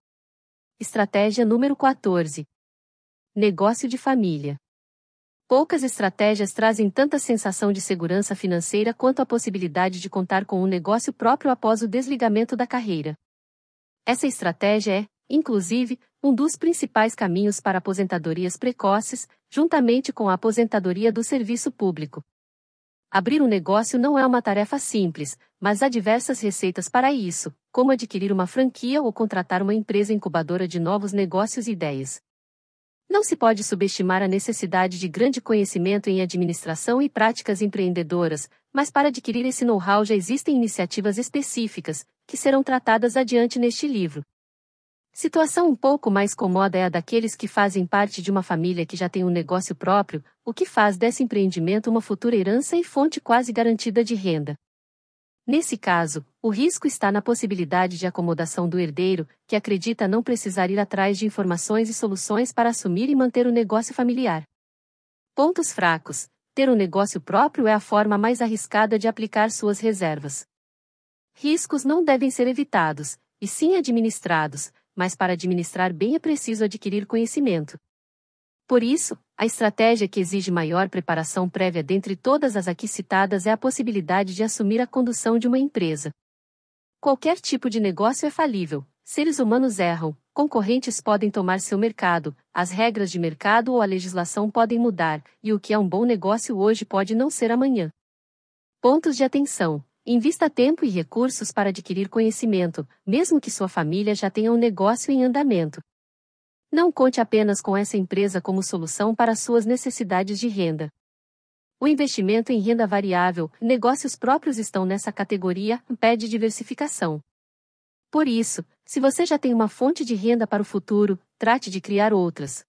Estratégia número 14. Negócio de família. Poucas estratégias trazem tanta sensação de segurança financeira quanto a possibilidade de contar com um negócio próprio após o desligamento da carreira. Essa estratégia é, inclusive, um dos principais caminhos para aposentadorias precoces, juntamente com a aposentadoria do serviço público. Abrir um negócio não é uma tarefa simples, mas há diversas receitas para isso, como adquirir uma franquia ou contratar uma empresa incubadora de novos negócios e ideias. Não se pode subestimar a necessidade de grande conhecimento em administração e práticas empreendedoras, mas para adquirir esse know-how já existem iniciativas específicas, que serão tratadas adiante neste livro. Situação um pouco mais cômoda é a daqueles que fazem parte de uma família que já tem um negócio próprio, o que faz desse empreendimento uma futura herança e fonte quase garantida de renda. Nesse caso, o risco está na possibilidade de acomodação do herdeiro, que acredita não precisar ir atrás de informações e soluções para assumir e manter o negócio familiar. Pontos fracos: ter um negócio próprio é a forma mais arriscada de aplicar suas reservas. Riscos não devem ser evitados, e sim administrados, mas para administrar bem é preciso adquirir conhecimento. Por isso, a estratégia que exige maior preparação prévia dentre todas as aqui citadas é a possibilidade de assumir a condução de uma empresa. Qualquer tipo de negócio é falível, seres humanos erram, concorrentes podem tomar seu mercado, as regras de mercado ou a legislação podem mudar, e o que é um bom negócio hoje pode não ser amanhã. Pontos de atenção: Invista tempo e recursos para adquirir conhecimento, mesmo que sua família já tenha um negócio em andamento. Não conte apenas com essa empresa como solução para suas necessidades de renda. O investimento em renda variável, negócios próprios estão nessa categoria, pede diversificação. Por isso, se você já tem uma fonte de renda para o futuro, trate de criar outras.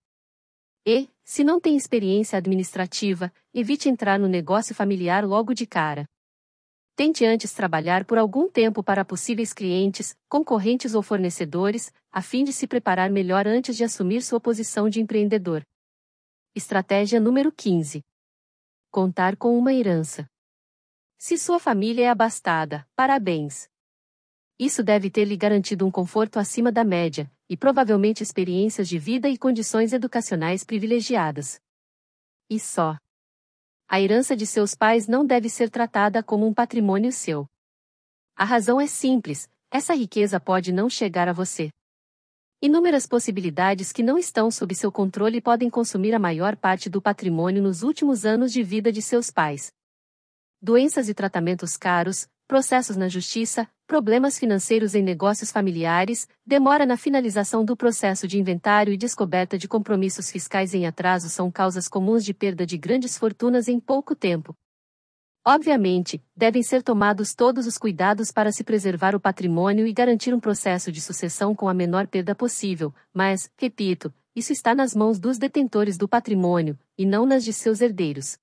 E, se não tem experiência administrativa, evite entrar no negócio familiar logo de cara. Tente antes trabalhar por algum tempo para possíveis clientes, concorrentes ou fornecedores, a fim de se preparar melhor antes de assumir sua posição de empreendedor. Estratégia número 15. Contar com uma herança. Se sua família é abastada, parabéns! Isso deve ter lhe garantido um conforto acima da média, e provavelmente experiências de vida e condições educacionais privilegiadas. E só. A herança de seus pais não deve ser tratada como um patrimônio seu. A razão é simples: essa riqueza pode não chegar a você. Inúmeras possibilidades que não estão sob seu controle podem consumir a maior parte do patrimônio nos últimos anos de vida de seus pais. Doenças e tratamentos caros, processos na justiça, problemas financeiros em negócios familiares, demora na finalização do processo de inventário e descoberta de compromissos fiscais em atraso são causas comuns de perda de grandes fortunas em pouco tempo. Obviamente, devem ser tomados todos os cuidados para se preservar o patrimônio e garantir um processo de sucessão com a menor perda possível, mas, repito, isso está nas mãos dos detentores do patrimônio, e não nas de seus herdeiros.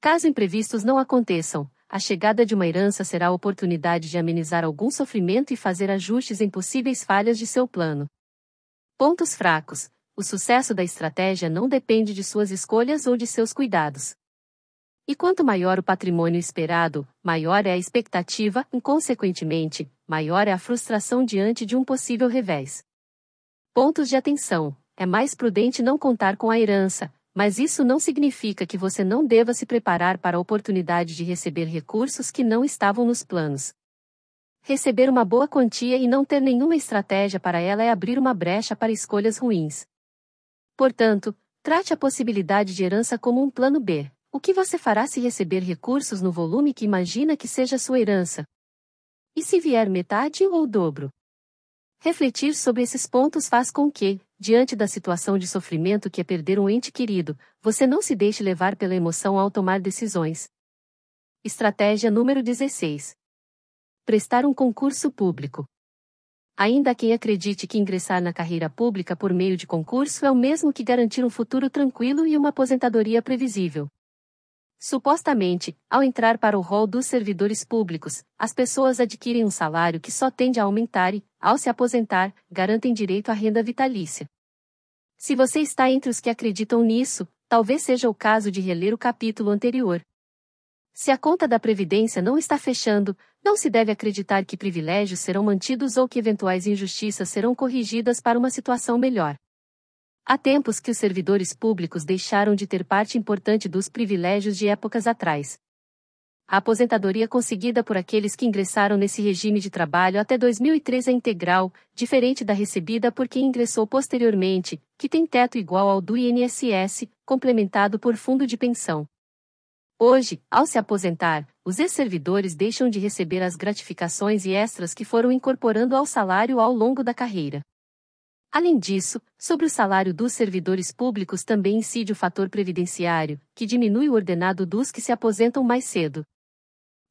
Caso imprevistos não aconteçam, a chegada de uma herança será a oportunidade de amenizar algum sofrimento e fazer ajustes em possíveis falhas de seu plano. Pontos fracos: o sucesso da estratégia não depende de suas escolhas ou de seus cuidados. E quanto maior o patrimônio esperado, maior é a expectativa, e, consequentemente, maior é a frustração diante de um possível revés. Pontos de atenção: é mais prudente não contar com a herança, mas isso não significa que você não deva se preparar para a oportunidade de receber recursos que não estavam nos planos. Receber uma boa quantia e não ter nenhuma estratégia para ela é abrir uma brecha para escolhas ruins. Portanto, trate a possibilidade de herança como um plano B. O que você fará se receber recursos no volume que imagina que seja sua herança? E se vier metade ou o dobro? Refletir sobre esses pontos faz com que, diante da situação de sofrimento que é perder um ente querido, você não se deixe levar pela emoção ao tomar decisões. Estratégia número 16. Prestar um concurso público. Ainda quem acredite que ingressar na carreira pública por meio de concurso é o mesmo que garantir um futuro tranquilo e uma aposentadoria previsível. Supostamente, ao entrar para o rol dos servidores públicos, as pessoas adquirem um salário que só tende a aumentar e, ao se aposentar, garantem direito à renda vitalícia. Se você está entre os que acreditam nisso, talvez seja o caso de reler o capítulo anterior. Se a conta da Previdência não está fechando, não se deve acreditar que privilégios serão mantidos ou que eventuais injustiças serão corrigidas para uma situação melhor. Há tempos que os servidores públicos deixaram de ter parte importante dos privilégios de épocas atrás. A aposentadoria conseguida por aqueles que ingressaram nesse regime de trabalho até 2003 é integral, diferente da recebida por quem ingressou posteriormente, que tem teto igual ao do INSS, complementado por fundo de pensão. Hoje, ao se aposentar, os ex-servidores deixam de receber as gratificações e extras que foram incorporando ao salário ao longo da carreira. Além disso, sobre o salário dos servidores públicos também incide o fator previdenciário, que diminui o ordenado dos que se aposentam mais cedo.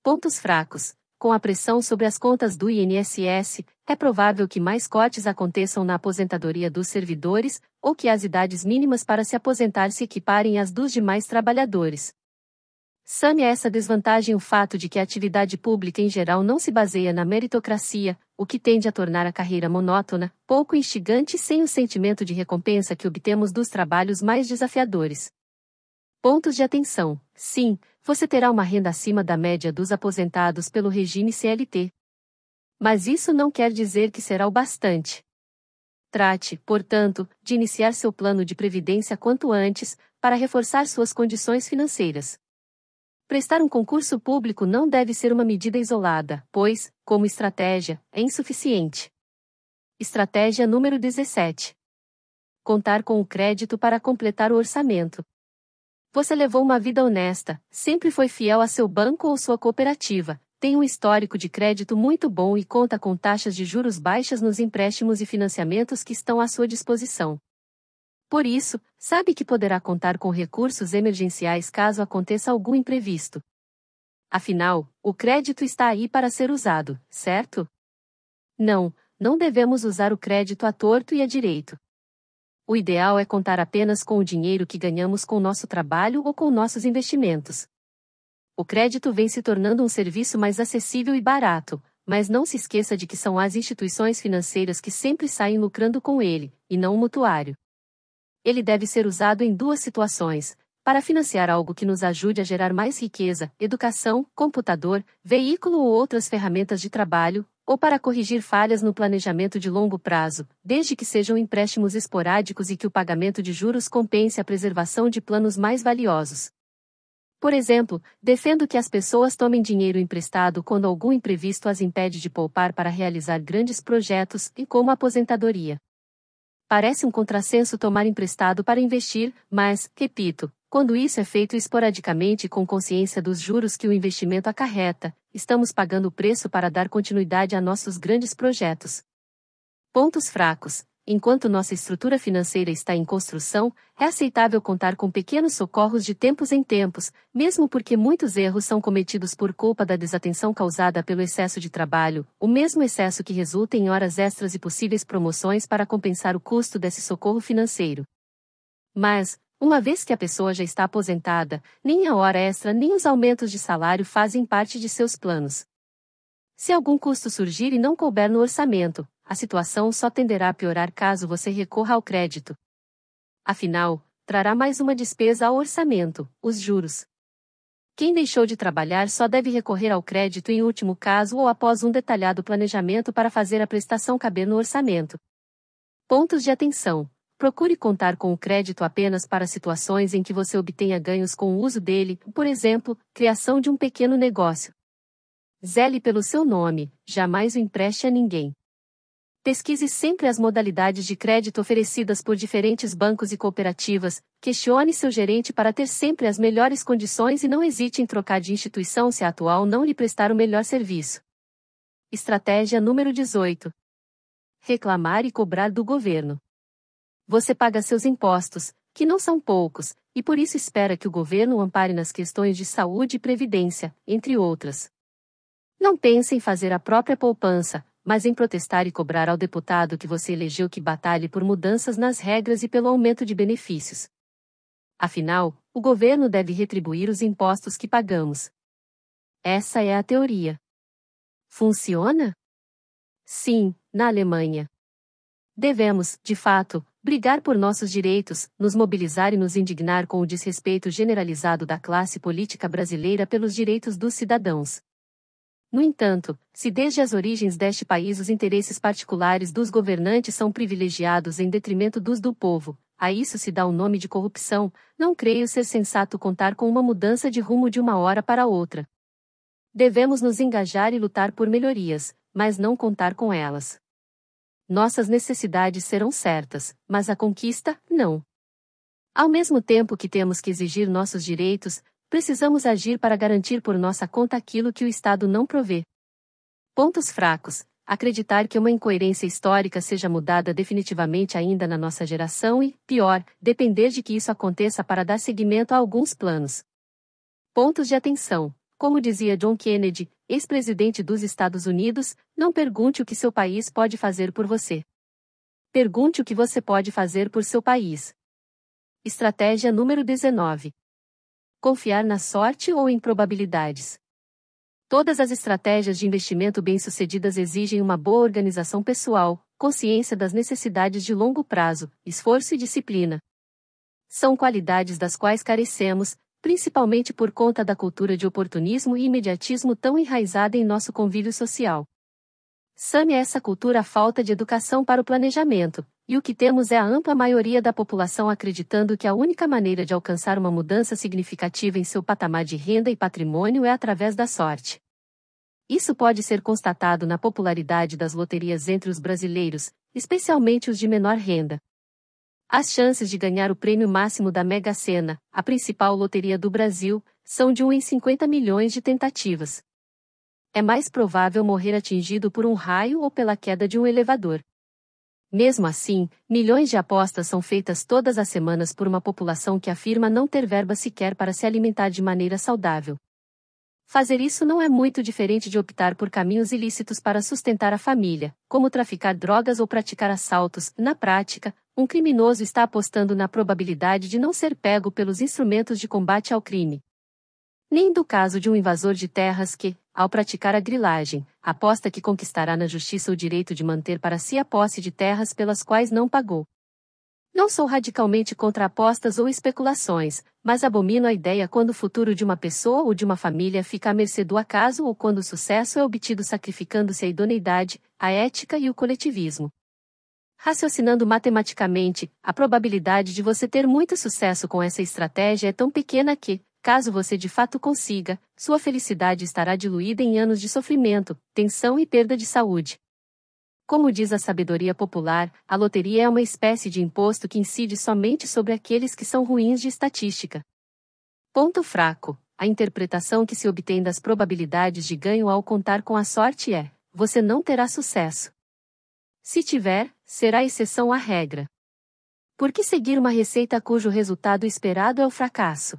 Pontos fracos. Com a pressão sobre as contas do INSS, é provável que mais cortes aconteçam na aposentadoria dos servidores, ou que as idades mínimas para se aposentar se equiparem às dos demais trabalhadores. Sane essa desvantagem o fato de que a atividade pública em geral não se baseia na meritocracia, o que tende a tornar a carreira monótona, pouco instigante e sem o sentimento de recompensa que obtemos dos trabalhos mais desafiadores. Pontos de atenção: sim, você terá uma renda acima da média dos aposentados pelo regime CLT. Mas isso não quer dizer que será o bastante. Trate, portanto, de iniciar seu plano de previdência quanto antes, para reforçar suas condições financeiras. Prestar um concurso público não deve ser uma medida isolada, pois, como estratégia, é insuficiente. Estratégia número 17. Contar com o crédito para completar o orçamento. Você levou uma vida honesta, sempre foi fiel a seu banco ou sua cooperativa, tem um histórico de crédito muito bom e conta com taxas de juros baixas nos empréstimos e financiamentos que estão à sua disposição. Por isso, sabe que poderá contar com recursos emergenciais caso aconteça algum imprevisto. Afinal, o crédito está aí para ser usado, certo? Não, não devemos usar o crédito a torto e a direito. O ideal é contar apenas com o dinheiro que ganhamos com nosso trabalho ou com nossos investimentos. O crédito vem se tornando um serviço mais acessível e barato, mas não se esqueça de que são as instituições financeiras que sempre saem lucrando com ele, e não o mutuário ele deve ser usado em duas situações: para financiar algo que nos ajude a gerar mais riqueza, educação, computador, veículo ou outras ferramentas de trabalho, ou para corrigir falhas no planejamento de longo prazo, desde que sejam empréstimos esporádicos e que o pagamento de juros compense a preservação de planos mais valiosos. Por exemplo, defendo que as pessoas tomem dinheiro emprestado quando algum imprevisto as impede de poupar para realizar grandes projetos, e como aposentadoria. Parece um contrassenso tomar emprestado para investir, mas, repito, quando isso é feito esporadicamente com consciência dos juros que o investimento acarreta, estamos pagando o preço para dar continuidade a nossos grandes projetos. Pontos fracos. Enquanto nossa estrutura financeira está em construção, é aceitável contar com pequenos socorros de tempos em tempos, mesmo porque muitos erros são cometidos por culpa da desatenção causada pelo excesso de trabalho, o mesmo excesso que resulta em horas extras e possíveis promoções para compensar o custo desse socorro financeiro. Mas, uma vez que a pessoa já está aposentada, nem a hora extra nem os aumentos de salário fazem parte de seus planos. Se algum custo surgir e não couber no orçamento, a situação só tenderá a piorar caso você recorra ao crédito. Afinal, trará mais uma despesa ao orçamento, os juros. Quem deixou de trabalhar só deve recorrer ao crédito em último caso ou após um detalhado planejamento para fazer a prestação caber no orçamento. Pontos de atenção. Procure contar com o crédito apenas para situações em que você obtenha ganhos com o uso dele, por exemplo, criação de um pequeno negócio. Zele pelo seu nome, jamais o empreste a ninguém. Pesquise sempre as modalidades de crédito oferecidas por diferentes bancos e cooperativas, questione seu gerente para ter sempre as melhores condições e não hesite em trocar de instituição se a atual não lhe prestar o melhor serviço. Estratégia número 18. Reclamar e cobrar do governo. Você paga seus impostos, que não são poucos, e por isso espera que o governo o ampare nas questões de saúde e previdência, entre outras. Não pense em fazer a própria poupança, mas em protestar e cobrar ao deputado que você elegeu que batalhe por mudanças nas regras e pelo aumento de benefícios. Afinal, o governo deve retribuir os impostos que pagamos. Essa é a teoria. Funciona? Sim, na Alemanha. Devemos, de fato, brigar por nossos direitos, nos mobilizar e nos indignar com o desrespeito generalizado da classe política brasileira pelos direitos dos cidadãos. No entanto, se desde as origens deste país os interesses particulares dos governantes são privilegiados em detrimento dos do povo, a isso se dá o nome de corrupção, não creio ser sensato contar com uma mudança de rumo de uma hora para outra. Devemos nos engajar e lutar por melhorias, mas não contar com elas. Nossas necessidades serão certas, mas a conquista, não. Ao mesmo tempo que temos que exigir nossos direitos, precisamos agir para garantir por nossa conta aquilo que o Estado não provê. Pontos fracos: acreditar que uma incoerência histórica seja mudada definitivamente ainda na nossa geração e, pior, depender de que isso aconteça para dar seguimento a alguns planos. Pontos de atenção: como dizia John Kennedy, ex-presidente dos Estados Unidos, não pergunte o que seu país pode fazer por você. Pergunte o que você pode fazer por seu país. Estratégia número 19 confiar na sorte ou em probabilidades. Todas as estratégias de investimento bem-sucedidas exigem uma boa organização pessoal, consciência das necessidades de longo prazo, esforço e disciplina. São qualidades das quais carecemos, principalmente por conta da cultura de oportunismo e imediatismo tão enraizada em nosso convívio social. Same essa cultura a falta de educação para o planejamento, e o que temos é a ampla maioria da população acreditando que a única maneira de alcançar uma mudança significativa em seu patamar de renda e patrimônio é através da sorte. Isso pode ser constatado na popularidade das loterias entre os brasileiros, especialmente os de menor renda. As chances de ganhar o prêmio máximo da Mega Sena, a principal loteria do Brasil, são de 1 em 50 milhões de tentativas. É mais provável morrer atingido por um raio ou pela queda de um elevador. Mesmo assim, milhões de apostas são feitas todas as semanas por uma população que afirma não ter verba sequer para se alimentar de maneira saudável. Fazer isso não é muito diferente de optar por caminhos ilícitos para sustentar a família, como traficar drogas ou praticar assaltos. Na prática, um criminoso está apostando na probabilidade de não ser pego pelos instrumentos de combate ao crime. Nem do caso de um invasor de terras que, ao praticar a grilagem, aposta que conquistará na justiça o direito de manter para si a posse de terras pelas quais não pagou. Não sou radicalmente contra apostas ou especulações, mas abomino a ideia quando o futuro de uma pessoa ou de uma família fica à mercê do acaso ou quando o sucesso é obtido sacrificando-se a idoneidade, a ética e o coletivismo. Raciocinando matematicamente, a probabilidade de você ter muito sucesso com essa estratégia é tão pequena que, Caso você de fato consiga, sua felicidade estará diluída em anos de sofrimento, tensão e perda de saúde. Como diz a sabedoria popular, a loteria é uma espécie de imposto que incide somente sobre aqueles que são ruins de estatística. Ponto fraco: a interpretação que se obtém das probabilidades de ganho ao contar com a sorte é: você não terá sucesso. Se tiver, será exceção à regra. Por que seguir uma receita cujo resultado esperado é o fracasso?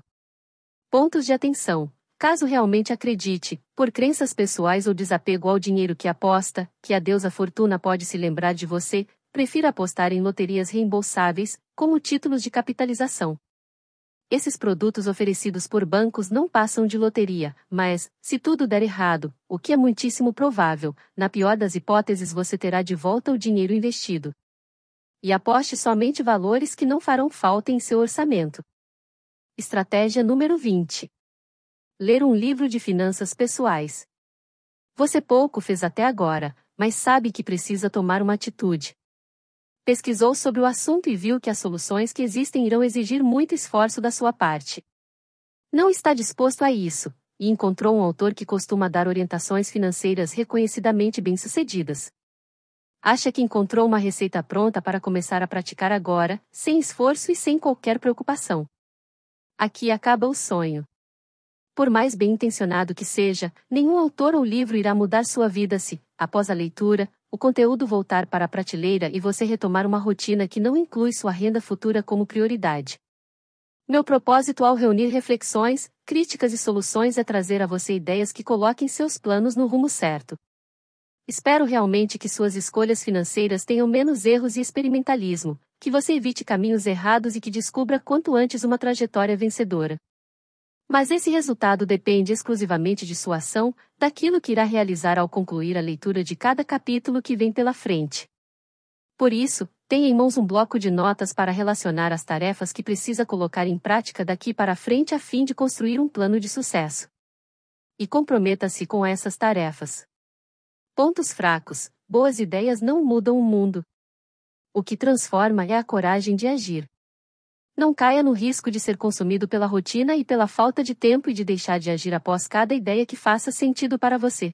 Pontos de atenção. Caso realmente acredite, por crenças pessoais ou desapego ao dinheiro que aposta, que a deusa fortuna pode se lembrar de você, prefira apostar em loterias reembolsáveis, como títulos de capitalização. Esses produtos oferecidos por bancos não passam de loteria, mas, se tudo der errado, o que é muitíssimo provável, na pior das hipóteses você terá de volta o dinheiro investido. E aposte somente valores que não farão falta em seu orçamento. Estratégia número 20. Ler um livro de finanças pessoais. Você pouco fez até agora, mas sabe que precisa tomar uma atitude. Pesquisou sobre o assunto e viu que as soluções que existem irão exigir muito esforço da sua parte. Não está disposto a isso, e encontrou um autor que costuma dar orientações financeiras reconhecidamente bem-sucedidas. Acha que encontrou uma receita pronta para começar a praticar agora, sem esforço e sem qualquer preocupação. Aqui acaba o sonho. Por mais bem intencionado que seja, nenhum autor ou livro irá mudar sua vida se, após a leitura, o conteúdo voltar para a prateleira e você retomar uma rotina que não inclui sua renda futura como prioridade. Meu propósito ao reunir reflexões, críticas e soluções é trazer a você ideias que coloquem seus planos no rumo certo. Espero realmente que suas escolhas financeiras tenham menos erros e experimentalismo, que você evite caminhos errados e que descubra quanto antes uma trajetória vencedora. Mas esse resultado depende exclusivamente de sua ação, daquilo que irá realizar ao concluir a leitura de cada capítulo que vem pela frente. Por isso, Tenha em mãos um bloco de notas para relacionar as tarefas que precisa colocar em prática daqui para frente a fim de construir um plano de sucesso. E comprometa-se com essas tarefas. Pontos fracos: boas ideias não mudam o mundo. O que transforma é a coragem de agir. Não caia no risco de ser consumido pela rotina e pela falta de tempo e de deixar de agir após cada ideia que faça sentido para você.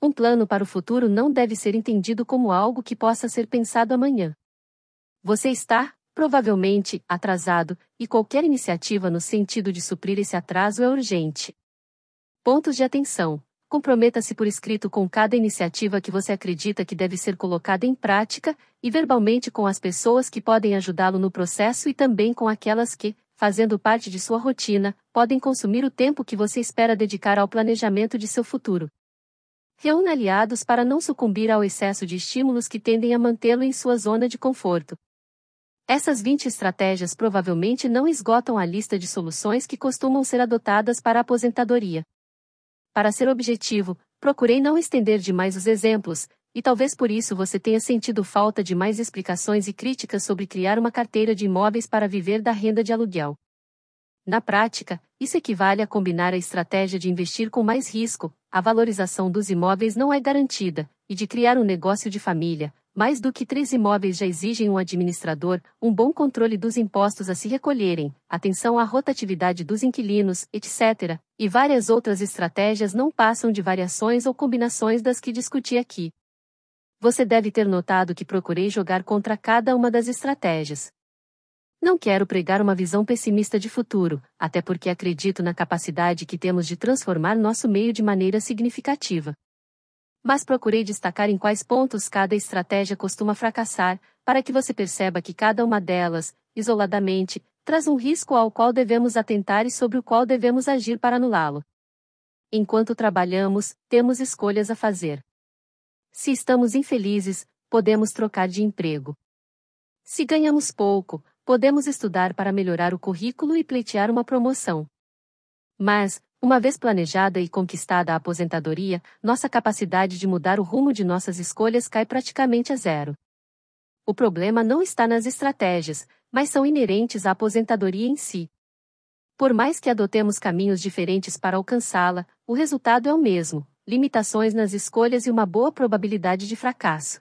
Um plano para o futuro não deve ser entendido como algo que possa ser pensado amanhã. Você está, provavelmente, atrasado, e qualquer iniciativa no sentido de suprir esse atraso é urgente. Pontos de atenção. Comprometa-se por escrito com cada iniciativa que você acredita que deve ser colocada em prática, e verbalmente com as pessoas que podem ajudá-lo no processo e também com aquelas que, fazendo parte de sua rotina, podem consumir o tempo que você espera dedicar ao planejamento de seu futuro. Reúna aliados para não sucumbir ao excesso de estímulos que tendem a mantê-lo em sua zona de conforto. Essas 20 estratégias provavelmente não esgotam a lista de soluções que costumam ser adotadas para a aposentadoria. Para ser objetivo, procurei não estender demais os exemplos, e talvez por isso você tenha sentido falta de mais explicações e críticas sobre criar uma carteira de imóveis para viver da renda de aluguel. Na prática, isso equivale a combinar a estratégia de investir com mais risco, a valorização dos imóveis não é garantida, e de criar um negócio de família, mais do que três imóveis já exigem um administrador, um bom controle dos impostos a se recolherem, atenção à rotatividade dos inquilinos, etc., e várias outras estratégias não passam de variações ou combinações das que discuti aqui. Você deve ter notado que procurei jogar contra cada uma das estratégias. Não quero pregar uma visão pessimista de futuro, até porque acredito na capacidade que temos de transformar nosso meio de maneira significativa mas procurei destacar em quais pontos cada estratégia costuma fracassar, para que você perceba que cada uma delas, isoladamente, traz um risco ao qual devemos atentar e sobre o qual devemos agir para anulá-lo. Enquanto trabalhamos, temos escolhas a fazer. Se estamos infelizes, podemos trocar de emprego. Se ganhamos pouco, podemos estudar para melhorar o currículo e pleitear uma promoção. Mas, uma vez planejada e conquistada a aposentadoria, nossa capacidade de mudar o rumo de nossas escolhas cai praticamente a zero. O problema não está nas estratégias, mas são inerentes à aposentadoria em si. Por mais que adotemos caminhos diferentes para alcançá-la, o resultado é o mesmo: limitações nas escolhas e uma boa probabilidade de fracasso.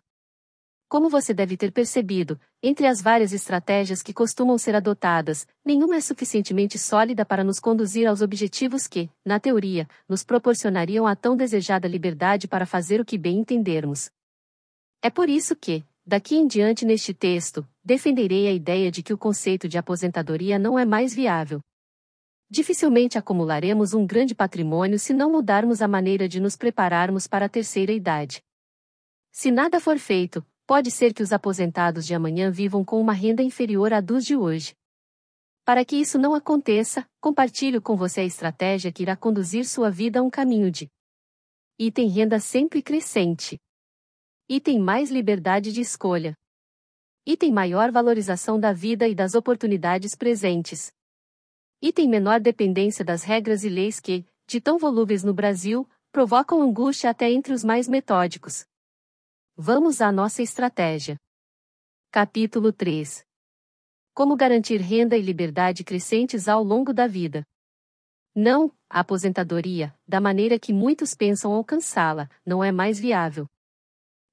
Como você deve ter percebido, entre as várias estratégias que costumam ser adotadas, nenhuma é suficientemente sólida para nos conduzir aos objetivos que, na teoria, nos proporcionariam a tão desejada liberdade para fazer o que bem entendermos. É por isso que, daqui em diante neste texto, defenderei a ideia de que o conceito de aposentadoria não é mais viável. Dificilmente acumularemos um grande patrimônio se não mudarmos a maneira de nos prepararmos para a terceira idade. Se nada for feito, pode ser que os aposentados de amanhã vivam com uma renda inferior à dos de hoje. Para que isso não aconteça, compartilho com você a estratégia que irá conduzir sua vida a um caminho de item renda sempre crescente. Item mais liberdade de escolha. Item maior valorização da vida e das oportunidades presentes. Item menor dependência das regras e leis que, de tão volúveis no Brasil, provocam angústia até entre os mais metódicos. Vamos à nossa estratégia. Capítulo 3 Como garantir renda e liberdade crescentes ao longo da vida. Não, a aposentadoria, da maneira que muitos pensam alcançá-la, não é mais viável.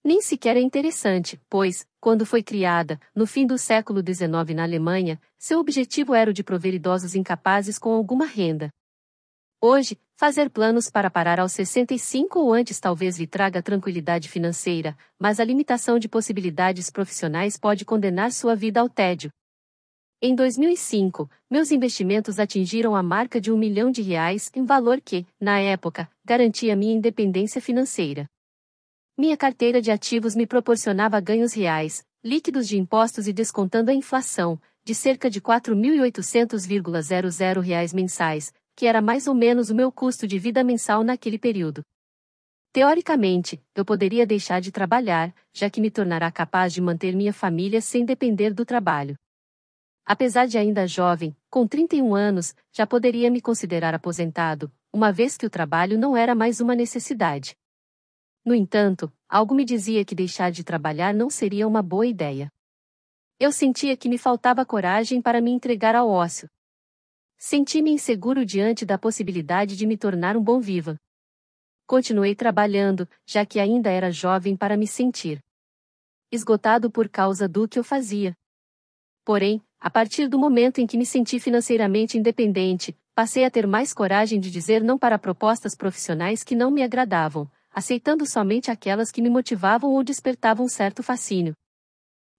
Nem sequer é interessante, pois, quando foi criada, no fim do século XIX na Alemanha, seu objetivo era o de prover idosos incapazes com alguma renda. Hoje, Fazer planos para parar aos 65 ou antes talvez lhe traga tranquilidade financeira, mas a limitação de possibilidades profissionais pode condenar sua vida ao tédio. Em 2005, meus investimentos atingiram a marca de um milhão de reais, em valor que, na época, garantia minha independência financeira. Minha carteira de ativos me proporcionava ganhos reais, líquidos de impostos e descontando a inflação, de cerca de 4.800,00 reais mensais, que era mais ou menos o meu custo de vida mensal naquele período. Teoricamente, eu poderia deixar de trabalhar, já que me tornará capaz de manter minha família sem depender do trabalho. Apesar de ainda jovem, com 31 anos, já poderia me considerar aposentado, uma vez que o trabalho não era mais uma necessidade. No entanto, algo me dizia que deixar de trabalhar não seria uma boa ideia. Eu sentia que me faltava coragem para me entregar ao ócio. Senti-me inseguro diante da possibilidade de me tornar um bom viva. Continuei trabalhando, já que ainda era jovem para me sentir esgotado por causa do que eu fazia. Porém, a partir do momento em que me senti financeiramente independente, passei a ter mais coragem de dizer não para propostas profissionais que não me agradavam, aceitando somente aquelas que me motivavam ou despertavam certo fascínio.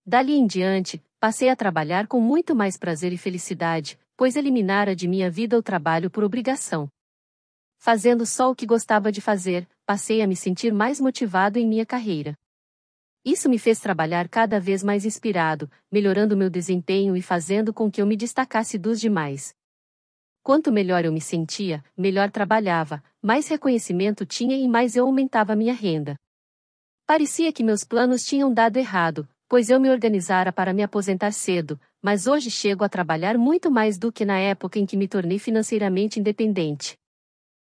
Dali em diante, passei a trabalhar com muito mais prazer e felicidade, pois eliminara de minha vida o trabalho por obrigação. Fazendo só o que gostava de fazer, passei a me sentir mais motivado em minha carreira. Isso me fez trabalhar cada vez mais inspirado, melhorando meu desempenho e fazendo com que eu me destacasse dos demais. Quanto melhor eu me sentia, melhor trabalhava, mais reconhecimento tinha e mais eu aumentava minha renda. Parecia que meus planos tinham dado errado, pois eu me organizara para me aposentar cedo, mas hoje chego a trabalhar muito mais do que na época em que me tornei financeiramente independente.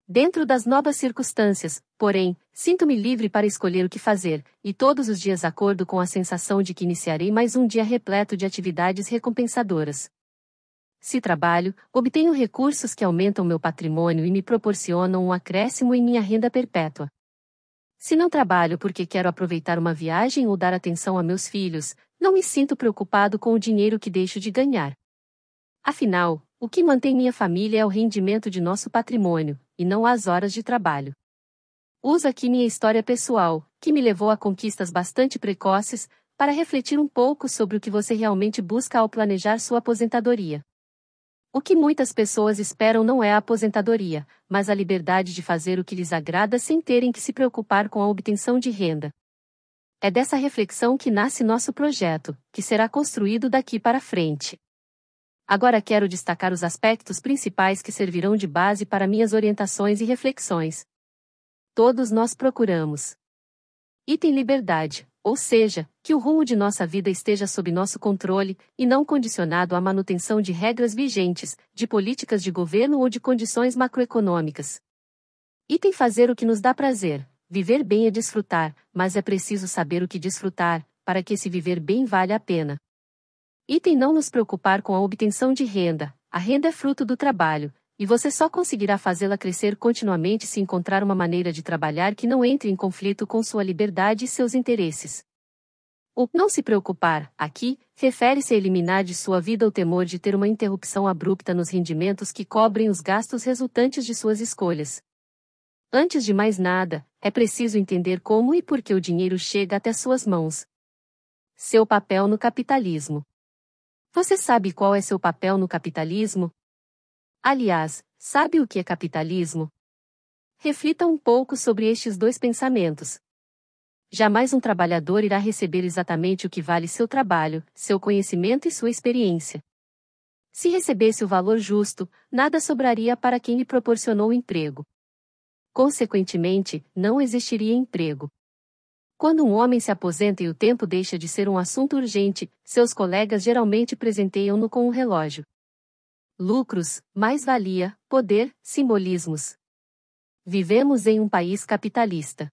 Dentro das novas circunstâncias, porém, sinto-me livre para escolher o que fazer, e todos os dias acordo com a sensação de que iniciarei mais um dia repleto de atividades recompensadoras. Se trabalho, obtenho recursos que aumentam meu patrimônio e me proporcionam um acréscimo em minha renda perpétua. Se não trabalho porque quero aproveitar uma viagem ou dar atenção a meus filhos, não me sinto preocupado com o dinheiro que deixo de ganhar. Afinal, o que mantém minha família é o rendimento de nosso patrimônio, e não as horas de trabalho. Uso aqui minha história pessoal, que me levou a conquistas bastante precoces, para refletir um pouco sobre o que você realmente busca ao planejar sua aposentadoria. O que muitas pessoas esperam não é a aposentadoria, mas a liberdade de fazer o que lhes agrada sem terem que se preocupar com a obtenção de renda. É dessa reflexão que nasce nosso projeto, que será construído daqui para frente. Agora quero destacar os aspectos principais que servirão de base para minhas orientações e reflexões. Todos nós procuramos. Item liberdade, ou seja, que o rumo de nossa vida esteja sob nosso controle e não condicionado à manutenção de regras vigentes, de políticas de governo ou de condições macroeconômicas. Item fazer o que nos dá prazer. Viver bem é desfrutar, mas é preciso saber o que desfrutar, para que esse viver bem valha a pena. Item não nos preocupar com a obtenção de renda. A renda é fruto do trabalho, e você só conseguirá fazê-la crescer continuamente se encontrar uma maneira de trabalhar que não entre em conflito com sua liberdade e seus interesses. O não se preocupar, aqui, refere-se a eliminar de sua vida o temor de ter uma interrupção abrupta nos rendimentos que cobrem os gastos resultantes de suas escolhas. Antes de mais nada, é preciso entender como e por que o dinheiro chega até suas mãos. Seu papel no capitalismo. Você sabe qual é seu papel no capitalismo? Aliás, sabe o que é capitalismo? Reflita um pouco sobre estes dois pensamentos. Jamais um trabalhador irá receber exatamente o que vale seu trabalho, seu conhecimento e sua experiência. Se recebesse o valor justo, nada sobraria para quem lhe proporcionou o emprego. Consequentemente, não existiria emprego. Quando um homem se aposenta e o tempo deixa de ser um assunto urgente, seus colegas geralmente presenteiam-no com um relógio. Lucros, mais-valia, poder, simbolismos. Vivemos em um país capitalista.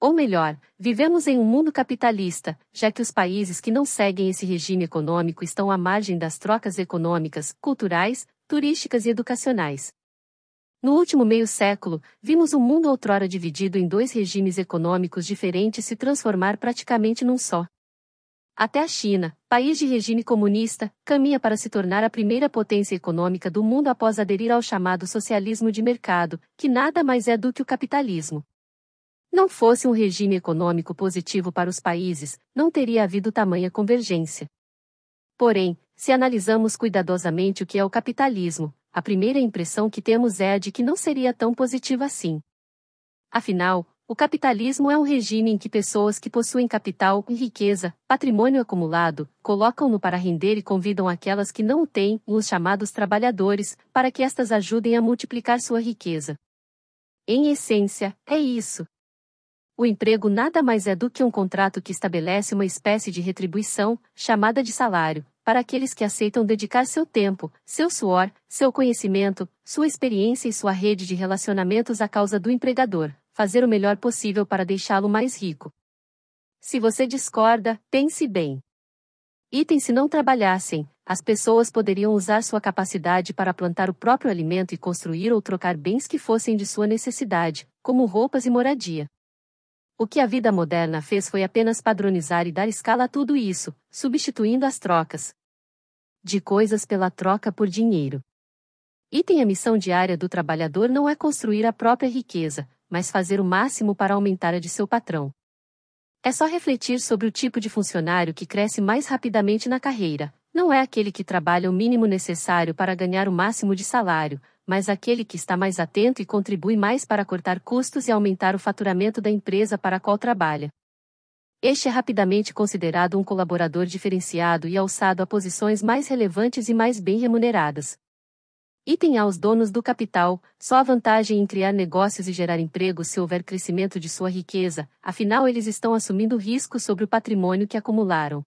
Ou melhor, vivemos em um mundo capitalista, já que os países que não seguem esse regime econômico estão à margem das trocas econômicas, culturais, turísticas e educacionais. No último meio século, vimos o um mundo outrora dividido em dois regimes econômicos diferentes se transformar praticamente num só. Até a China, país de regime comunista, caminha para se tornar a primeira potência econômica do mundo após aderir ao chamado socialismo de mercado, que nada mais é do que o capitalismo. Não fosse um regime econômico positivo para os países, não teria havido tamanha convergência. Porém, se analisamos cuidadosamente o que é o capitalismo, a primeira impressão que temos é a de que não seria tão positiva assim. Afinal, o capitalismo é um regime em que pessoas que possuem capital e riqueza, patrimônio acumulado, colocam-no para render e convidam aquelas que não o têm, os chamados trabalhadores, para que estas ajudem a multiplicar sua riqueza. Em essência, é isso. O emprego nada mais é do que um contrato que estabelece uma espécie de retribuição, chamada de salário, para aqueles que aceitam dedicar seu tempo, seu suor, seu conhecimento, sua experiência e sua rede de relacionamentos à causa do empregador fazer o melhor possível para deixá-lo mais rico. Se você discorda, pense bem. Item se não trabalhassem, as pessoas poderiam usar sua capacidade para plantar o próprio alimento e construir ou trocar bens que fossem de sua necessidade, como roupas e moradia. O que a vida moderna fez foi apenas padronizar e dar escala a tudo isso, substituindo as trocas de coisas pela troca por dinheiro. Item a missão diária do trabalhador não é construir a própria riqueza, mas fazer o máximo para aumentar a de seu patrão. É só refletir sobre o tipo de funcionário que cresce mais rapidamente na carreira. Não é aquele que trabalha o mínimo necessário para ganhar o máximo de salário, mas aquele que está mais atento e contribui mais para cortar custos e aumentar o faturamento da empresa para a qual trabalha. Este é rapidamente considerado um colaborador diferenciado e alçado a posições mais relevantes e mais bem remuneradas. Item aos donos do capital, só a vantagem em criar negócios e gerar emprego se houver crescimento de sua riqueza, afinal eles estão assumindo risco sobre o patrimônio que acumularam.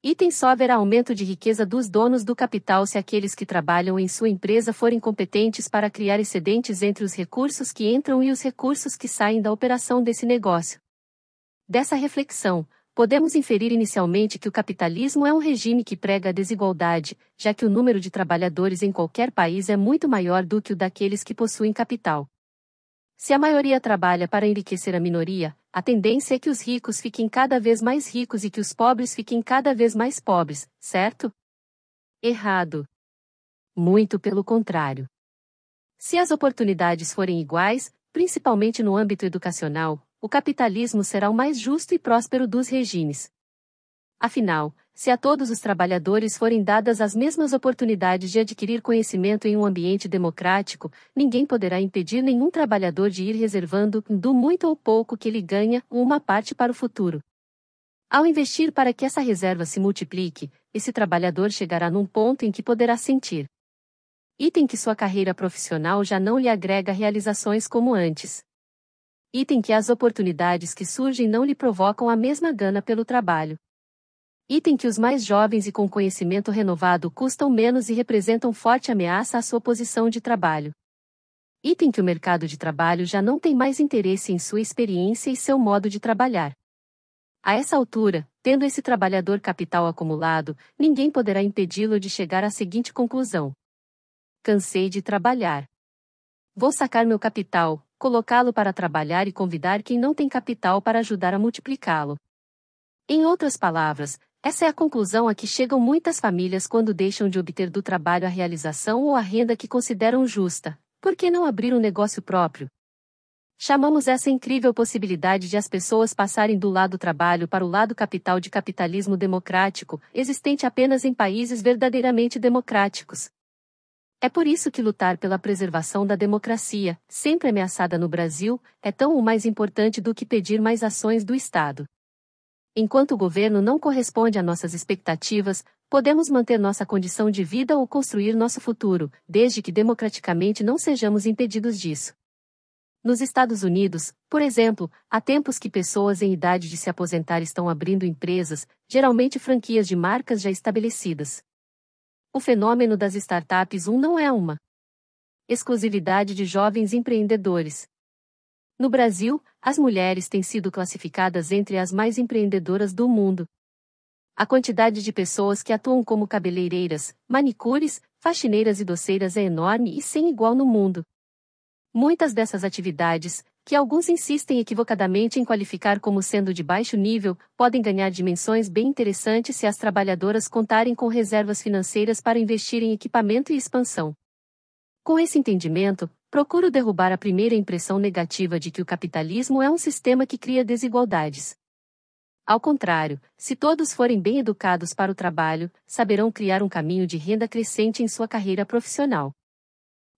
Item só haverá aumento de riqueza dos donos do capital se aqueles que trabalham em sua empresa forem competentes para criar excedentes entre os recursos que entram e os recursos que saem da operação desse negócio. Dessa reflexão, podemos inferir inicialmente que o capitalismo é um regime que prega a desigualdade, já que o número de trabalhadores em qualquer país é muito maior do que o daqueles que possuem capital. Se a maioria trabalha para enriquecer a minoria, a tendência é que os ricos fiquem cada vez mais ricos e que os pobres fiquem cada vez mais pobres, certo? Errado. Muito pelo contrário. Se as oportunidades forem iguais, principalmente no âmbito educacional, o capitalismo será o mais justo e próspero dos regimes. Afinal, se a todos os trabalhadores forem dadas as mesmas oportunidades de adquirir conhecimento em um ambiente democrático, ninguém poderá impedir nenhum trabalhador de ir reservando, do muito ou pouco que ele ganha, uma parte para o futuro. Ao investir para que essa reserva se multiplique, esse trabalhador chegará num ponto em que poderá sentir. Item que sua carreira profissional já não lhe agrega realizações como antes item que as oportunidades que surgem não lhe provocam a mesma gana pelo trabalho. Item que os mais jovens e com conhecimento renovado custam menos e representam forte ameaça à sua posição de trabalho. Item que o mercado de trabalho já não tem mais interesse em sua experiência e seu modo de trabalhar. A essa altura, tendo esse trabalhador capital acumulado, ninguém poderá impedi-lo de chegar à seguinte conclusão: Cansei de trabalhar. Vou sacar meu capital, colocá-lo para trabalhar e convidar quem não tem capital para ajudar a multiplicá-lo. Em outras palavras, essa é a conclusão a que chegam muitas famílias quando deixam de obter do trabalho a realização ou a renda que consideram justa. Por que não abrir um negócio próprio? Chamamos essa incrível possibilidade de as pessoas passarem do lado trabalho para o lado capital de capitalismo democrático, existente apenas em países verdadeiramente democráticos. É por isso que lutar pela preservação da democracia, sempre ameaçada no Brasil, é tão ou mais importante do que pedir mais ações do Estado. Enquanto o governo não corresponde a nossas expectativas, podemos manter nossa condição de vida ou construir nosso futuro, desde que democraticamente não sejamos impedidos disso. Nos Estados Unidos, por exemplo, há tempos que pessoas em idade de se aposentar estão abrindo empresas, geralmente franquias de marcas já estabelecidas. O fenômeno das startups 1 não é uma exclusividade de jovens empreendedores. No Brasil, as mulheres têm sido classificadas entre as mais empreendedoras do mundo. A quantidade de pessoas que atuam como cabeleireiras, manicures, faxineiras e doceiras é enorme e sem igual no mundo. Muitas dessas atividades, que alguns insistem equivocadamente em qualificar como sendo de baixo nível, podem ganhar dimensões bem interessantes se as trabalhadoras contarem com reservas financeiras para investir em equipamento e expansão. Com esse entendimento, procuro derrubar a primeira impressão negativa de que o capitalismo é um sistema que cria desigualdades. Ao contrário, se todos forem bem educados para o trabalho, saberão criar um caminho de renda crescente em sua carreira profissional.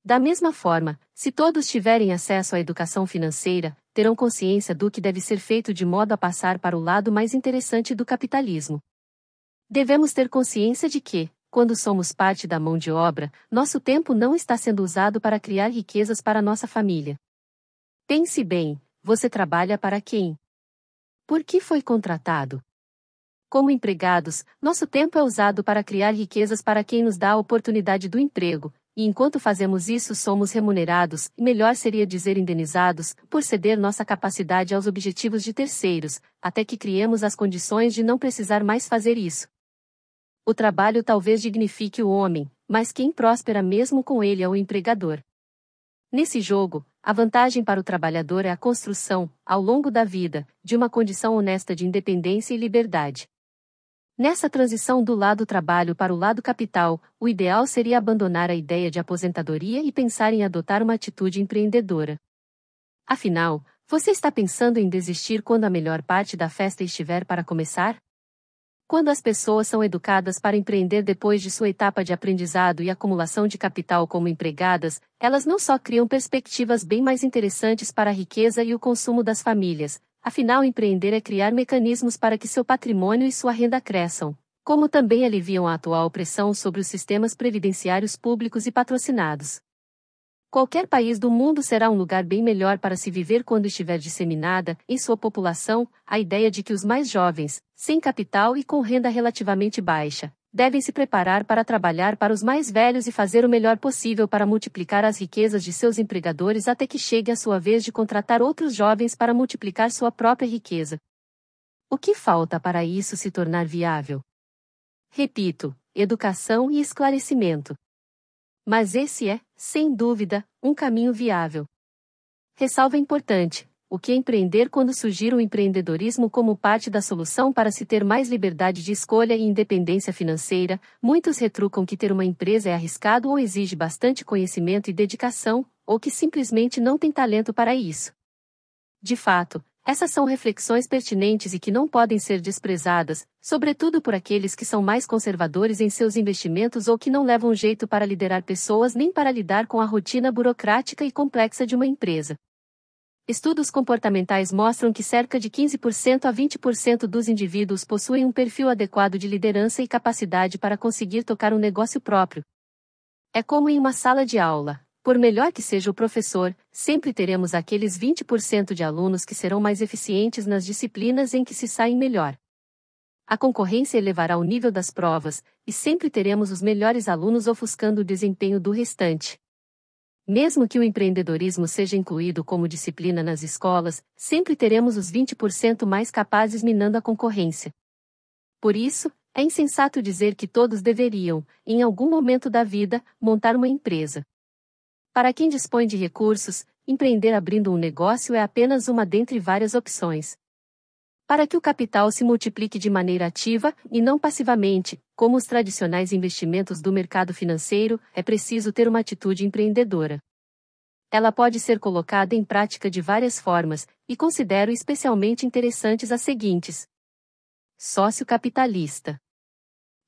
Da mesma forma, se todos tiverem acesso à educação financeira, terão consciência do que deve ser feito de modo a passar para o lado mais interessante do capitalismo. Devemos ter consciência de que, quando somos parte da mão de obra, nosso tempo não está sendo usado para criar riquezas para nossa família. Pense bem: você trabalha para quem? Por que foi contratado? Como empregados, nosso tempo é usado para criar riquezas para quem nos dá a oportunidade do emprego, e enquanto fazemos isso somos remunerados, melhor seria dizer indenizados, por ceder nossa capacidade aos objetivos de terceiros, até que criemos as condições de não precisar mais fazer isso. O trabalho talvez dignifique o homem, mas quem próspera mesmo com ele é o empregador. Nesse jogo, a vantagem para o trabalhador é a construção, ao longo da vida, de uma condição honesta de independência e liberdade. Nessa transição do lado trabalho para o lado capital, o ideal seria abandonar a ideia de aposentadoria e pensar em adotar uma atitude empreendedora. Afinal, você está pensando em desistir quando a melhor parte da festa estiver para começar? Quando as pessoas são educadas para empreender depois de sua etapa de aprendizado e acumulação de capital como empregadas, elas não só criam perspectivas bem mais interessantes para a riqueza e o consumo das famílias, Afinal, empreender é criar mecanismos para que seu patrimônio e sua renda cresçam, como também aliviam a atual pressão sobre os sistemas previdenciários públicos e patrocinados. Qualquer país do mundo será um lugar bem melhor para se viver quando estiver disseminada, em sua população, a ideia de que os mais jovens, sem capital e com renda relativamente baixa, devem se preparar para trabalhar para os mais velhos e fazer o melhor possível para multiplicar as riquezas de seus empregadores até que chegue a sua vez de contratar outros jovens para multiplicar sua própria riqueza. O que falta para isso se tornar viável? Repito, educação e esclarecimento. Mas esse é, sem dúvida, um caminho viável. Ressalva importante: o que empreender quando surgir o empreendedorismo como parte da solução para se ter mais liberdade de escolha e independência financeira, muitos retrucam que ter uma empresa é arriscado ou exige bastante conhecimento e dedicação, ou que simplesmente não tem talento para isso. De fato, essas são reflexões pertinentes e que não podem ser desprezadas, sobretudo por aqueles que são mais conservadores em seus investimentos ou que não levam jeito para liderar pessoas nem para lidar com a rotina burocrática e complexa de uma empresa. Estudos comportamentais mostram que cerca de 15% a 20% dos indivíduos possuem um perfil adequado de liderança e capacidade para conseguir tocar um negócio próprio. É como em uma sala de aula. Por melhor que seja o professor, sempre teremos aqueles 20% de alunos que serão mais eficientes nas disciplinas em que se saem melhor. A concorrência elevará o nível das provas, e sempre teremos os melhores alunos ofuscando o desempenho do restante. Mesmo que o empreendedorismo seja incluído como disciplina nas escolas, sempre teremos os 20% mais capazes minando a concorrência. Por isso, é insensato dizer que todos deveriam, em algum momento da vida, montar uma empresa. Para quem dispõe de recursos, empreender abrindo um negócio é apenas uma dentre várias opções. Para que o capital se multiplique de maneira ativa, e não passivamente, como os tradicionais investimentos do mercado financeiro, é preciso ter uma atitude empreendedora. Ela pode ser colocada em prática de várias formas, e considero especialmente interessantes as seguintes: Sócio capitalista.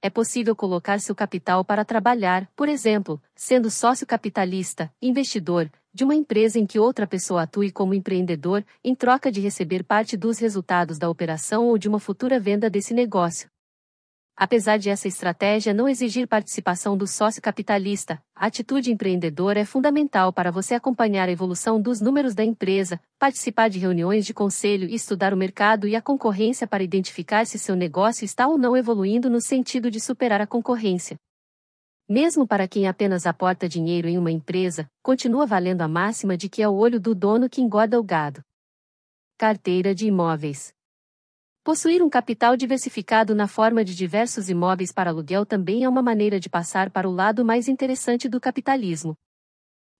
É possível colocar seu capital para trabalhar, por exemplo, sendo sócio capitalista, investidor, de uma empresa em que outra pessoa atue como empreendedor, em troca de receber parte dos resultados da operação ou de uma futura venda desse negócio. Apesar de essa estratégia não exigir participação do sócio capitalista, a atitude empreendedora é fundamental para você acompanhar a evolução dos números da empresa, participar de reuniões de conselho e estudar o mercado e a concorrência para identificar se seu negócio está ou não evoluindo no sentido de superar a concorrência. Mesmo para quem apenas aporta dinheiro em uma empresa, continua valendo a máxima de que é o olho do dono que engorda o gado. Carteira de imóveis. Possuir um capital diversificado na forma de diversos imóveis para aluguel também é uma maneira de passar para o lado mais interessante do capitalismo.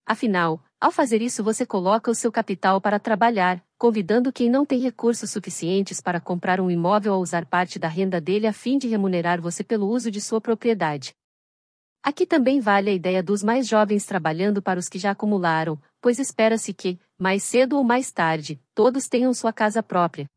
Afinal, Ao fazer isso, você coloca o seu capital para trabalhar, convidando quem não tem recursos suficientes para comprar um imóvel a usar parte da renda dele a fim de remunerar você pelo uso de sua propriedade. Aqui também vale a ideia dos mais jovens trabalhando para os que já acumularam, pois espera-se que, mais cedo ou mais tarde, todos tenham sua casa própria.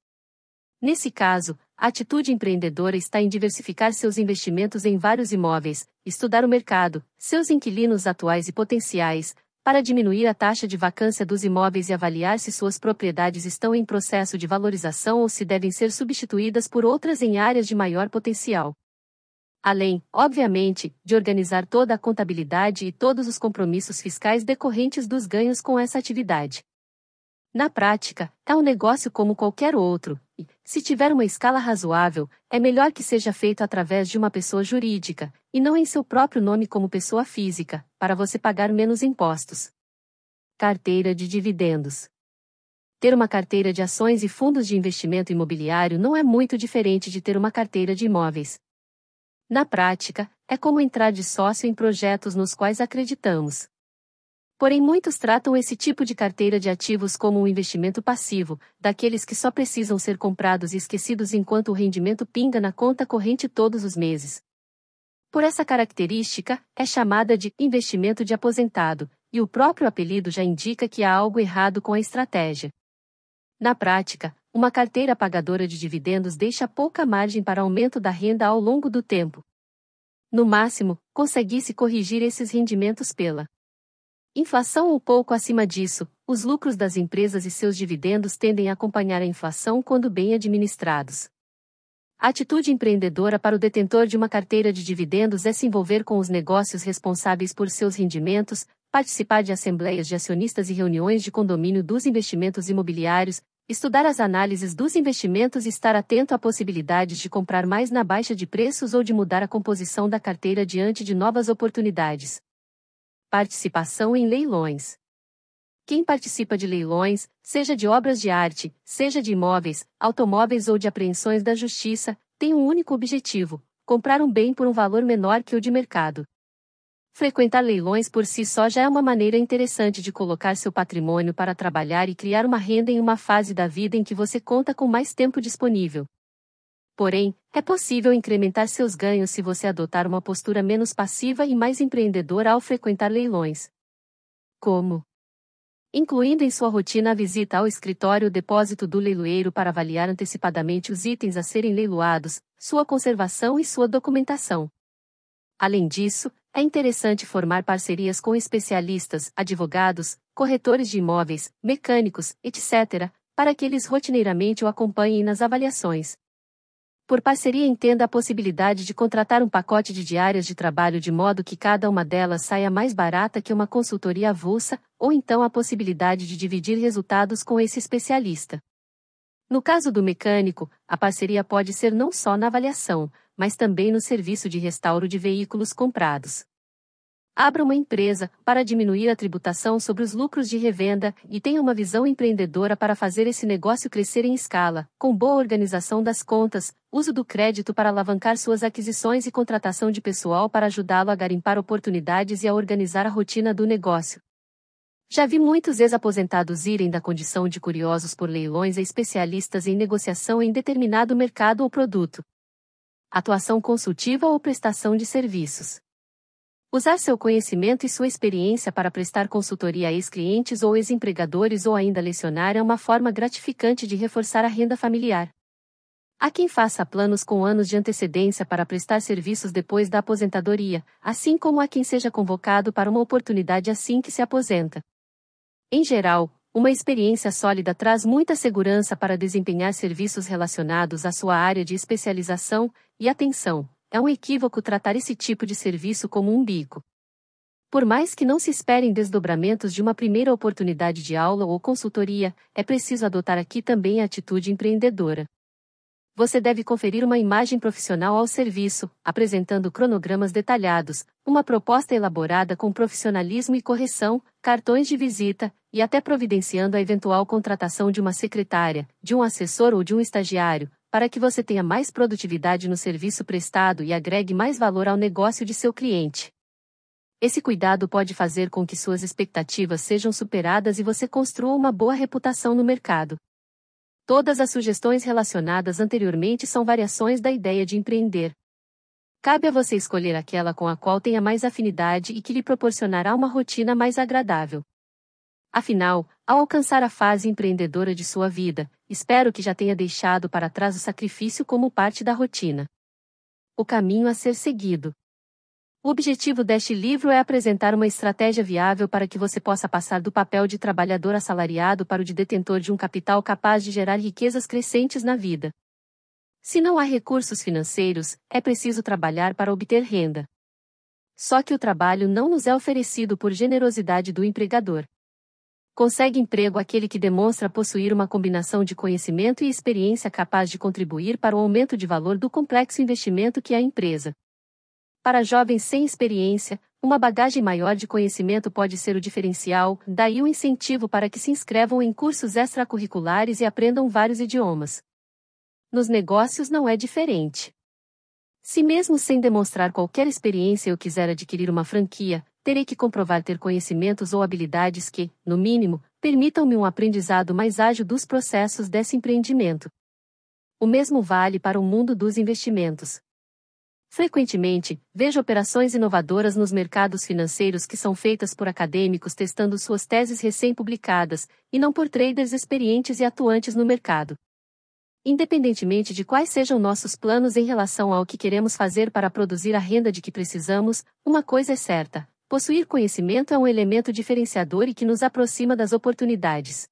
Nesse caso, a atitude empreendedora está em diversificar seus investimentos em vários imóveis, estudar o mercado, seus inquilinos atuais e potenciais, para diminuir a taxa de vacância dos imóveis e avaliar se suas propriedades estão em processo de valorização ou se devem ser substituídas por outras em áreas de maior potencial. Além, obviamente, de organizar toda a contabilidade e todos os compromissos fiscais decorrentes dos ganhos com essa atividade. Na prática, é um negócio como qualquer outro, e, se tiver uma escala razoável, é melhor que seja feito através de uma pessoa jurídica, e não em seu próprio nome como pessoa física, para você pagar menos impostos. Carteira de dividendos. Ter uma carteira de ações e fundos de investimento imobiliário não é muito diferente de ter uma carteira de imóveis. Na prática, é como entrar de sócio em projetos nos quais acreditamos. Porém, muitos tratam esse tipo de carteira de ativos como um investimento passivo, daqueles que só precisam ser comprados e esquecidos enquanto o rendimento pinga na conta corrente todos os meses. Por essa característica, é chamada de investimento de aposentado, e o próprio apelido já indica que há algo errado com a estratégia. Na prática, uma carteira pagadora de dividendos deixa pouca margem para aumento da renda ao longo do tempo. No máximo, conseguisse corrigir esses rendimentos pela inflação ou pouco acima disso, os lucros das empresas e seus dividendos tendem a acompanhar a inflação quando bem administrados. A atitude empreendedora para o detentor de uma carteira de dividendos é se envolver com os negócios responsáveis por seus rendimentos, participar de assembleias de acionistas e reuniões de condomínio dos investimentos imobiliários, estudar as análises dos investimentos e estar atento a possibilidades de comprar mais na baixa de preços ou de mudar a composição da carteira diante de novas oportunidades. Participação em leilões. Quem participa de leilões, seja de obras de arte, seja de imóveis, automóveis ou de apreensões da justiça, tem um único objetivo: comprar um bem por um valor menor que o de mercado. Frequentar leilões por si só já é uma maneira interessante de colocar seu patrimônio para trabalhar e criar uma renda em uma fase da vida em que você conta com mais tempo disponível. Porém, é possível incrementar seus ganhos se você adotar uma postura menos passiva e mais empreendedora ao frequentar leilões. Como? incluindo em sua rotina a visita ao escritório depósito do leiloeiro para avaliar antecipadamente os itens a serem leiloados, sua conservação e sua documentação. Além disso, é interessante formar parcerias com especialistas, advogados, corretores de imóveis, mecânicos, etc., para que eles rotineiramente o acompanhem nas avaliações. Por parceria, entenda a possibilidade de contratar um pacote de diárias de trabalho de modo que cada uma delas saia mais barata que uma consultoria avulsa, ou então a possibilidade de dividir resultados com esse especialista. No caso do mecânico, a parceria pode ser não só na avaliação, mas também no serviço de restauro de veículos comprados. Abra uma empresa para diminuir a tributação sobre os lucros de revenda e tenha uma visão empreendedora para fazer esse negócio crescer em escala, com boa organização das contas, uso do crédito para alavancar suas aquisições e contratação de pessoal para ajudá-lo a garimpar oportunidades e a organizar a rotina do negócio. Já vi muitos ex-aposentados irem da condição de curiosos por leilões a especialistas em negociação em determinado mercado ou produto. Atuação consultiva ou prestação de serviços. Usar seu conhecimento e sua experiência para prestar consultoria a ex-clientes ou ex-empregadores ou ainda lecionar é uma forma gratificante de reforçar a renda familiar. Há quem faça planos com anos de antecedência para prestar serviços depois da aposentadoria, assim como há quem seja convocado para uma oportunidade assim que se aposenta. Em geral, uma experiência sólida traz muita segurança para desempenhar serviços relacionados à sua área de especialização e atenção. É um equívoco tratar esse tipo de serviço como um bico. Por mais que não se esperem desdobramentos de uma primeira oportunidade de aula ou consultoria, é preciso adotar aqui também a atitude empreendedora. Você deve conferir uma imagem profissional ao serviço, apresentando cronogramas detalhados, uma proposta elaborada com profissionalismo e correção, cartões de visita, e até providenciando a eventual contratação de uma secretária, de um assessor ou de um estagiário, para que você tenha mais produtividade no serviço prestado e agregue mais valor ao negócio de seu cliente. Esse cuidado pode fazer com que suas expectativas sejam superadas e você construa uma boa reputação no mercado. Todas as sugestões relacionadas anteriormente são variações da ideia de empreender. Cabe a você escolher aquela com a qual tenha mais afinidade e que lhe proporcionará uma rotina mais agradável. Afinal, ao alcançar a fase empreendedora de sua vida, espero que já tenha deixado para trás o sacrifício como parte da rotina. O caminho a ser seguido. O objetivo deste livro é apresentar uma estratégia viável para que você possa passar do papel de trabalhador assalariado para o de detentor de um capital capaz de gerar riquezas crescentes na vida. Se não há recursos financeiros, é preciso trabalhar para obter renda. Só que o trabalho não nos é oferecido por generosidade do empregador. Consegue emprego aquele que demonstra possuir uma combinação de conhecimento e experiência capaz de contribuir para o aumento de valor do complexo investimento que é a empresa. Para jovens sem experiência, uma bagagem maior de conhecimento pode ser o diferencial, daí o incentivo para que se inscrevam em cursos extracurriculares e aprendam vários idiomas. Nos negócios não é diferente. Se mesmo sem demonstrar qualquer experiência eu quiser adquirir uma franquia, terei que comprovar ter conhecimentos ou habilidades que, no mínimo, permitam-me um aprendizado mais ágil dos processos desse empreendimento. O mesmo vale para o mundo dos investimentos. Frequentemente, vejo operações inovadoras nos mercados financeiros que são feitas por acadêmicos testando suas teses recém-publicadas, e não por traders experientes e atuantes no mercado. Independentemente de quais sejam nossos planos em relação ao que queremos fazer para produzir a renda de que precisamos, uma coisa é certa: possuir conhecimento é um elemento diferenciador e que nos aproxima das oportunidades.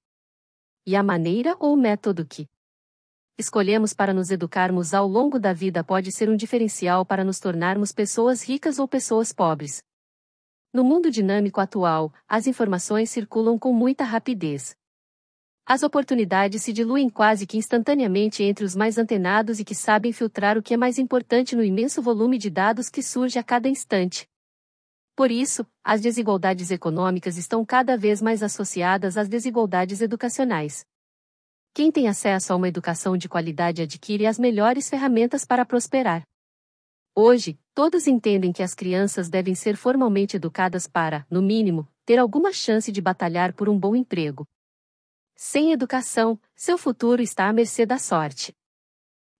E a maneira ou método que escolhemos para nos educarmos ao longo da vida pode ser um diferencial para nos tornarmos pessoas ricas ou pessoas pobres. No mundo dinâmico atual, as informações circulam com muita rapidez. As oportunidades se diluem quase que instantaneamente entre os mais antenados e que sabem filtrar o que é mais importante no imenso volume de dados que surge a cada instante. Por isso, as desigualdades econômicas estão cada vez mais associadas às desigualdades educacionais. Quem tem acesso a uma educação de qualidade adquire as melhores ferramentas para prosperar. Hoje, todos entendem que as crianças devem ser formalmente educadas para, no mínimo, ter alguma chance de batalhar por um bom emprego. Sem educação, seu futuro está à mercê da sorte.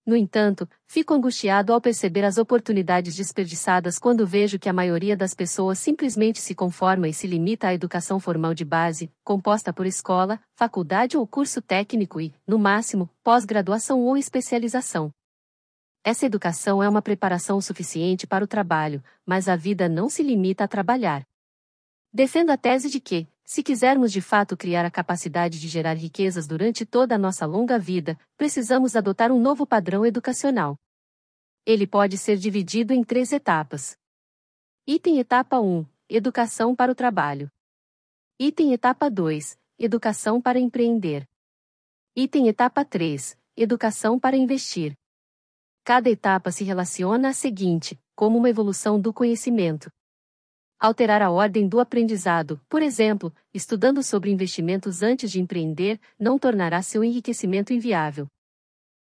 No entanto, fico angustiado ao perceber as oportunidades desperdiçadas quando vejo que a maioria das pessoas simplesmente se conforma e se limita à educação formal de base, composta por escola, faculdade ou curso técnico e, no máximo, pós-graduação ou especialização. Essa educação é uma preparação suficiente para o trabalho, mas a vida não se limita a trabalhar. Defendo a tese de que, se quisermos de fato criar a capacidade de gerar riquezas durante toda a nossa longa vida, precisamos adotar um novo padrão educacional. Ele pode ser dividido em três etapas. Item etapa 1 Educação para o trabalho. Item etapa 2 Educação para empreender. Item etapa 3 Educação para investir. Cada etapa se relaciona à seguinte, como uma evolução do conhecimento alterar a ordem do aprendizado, por exemplo, estudando sobre investimentos antes de empreender, não tornará seu enriquecimento inviável.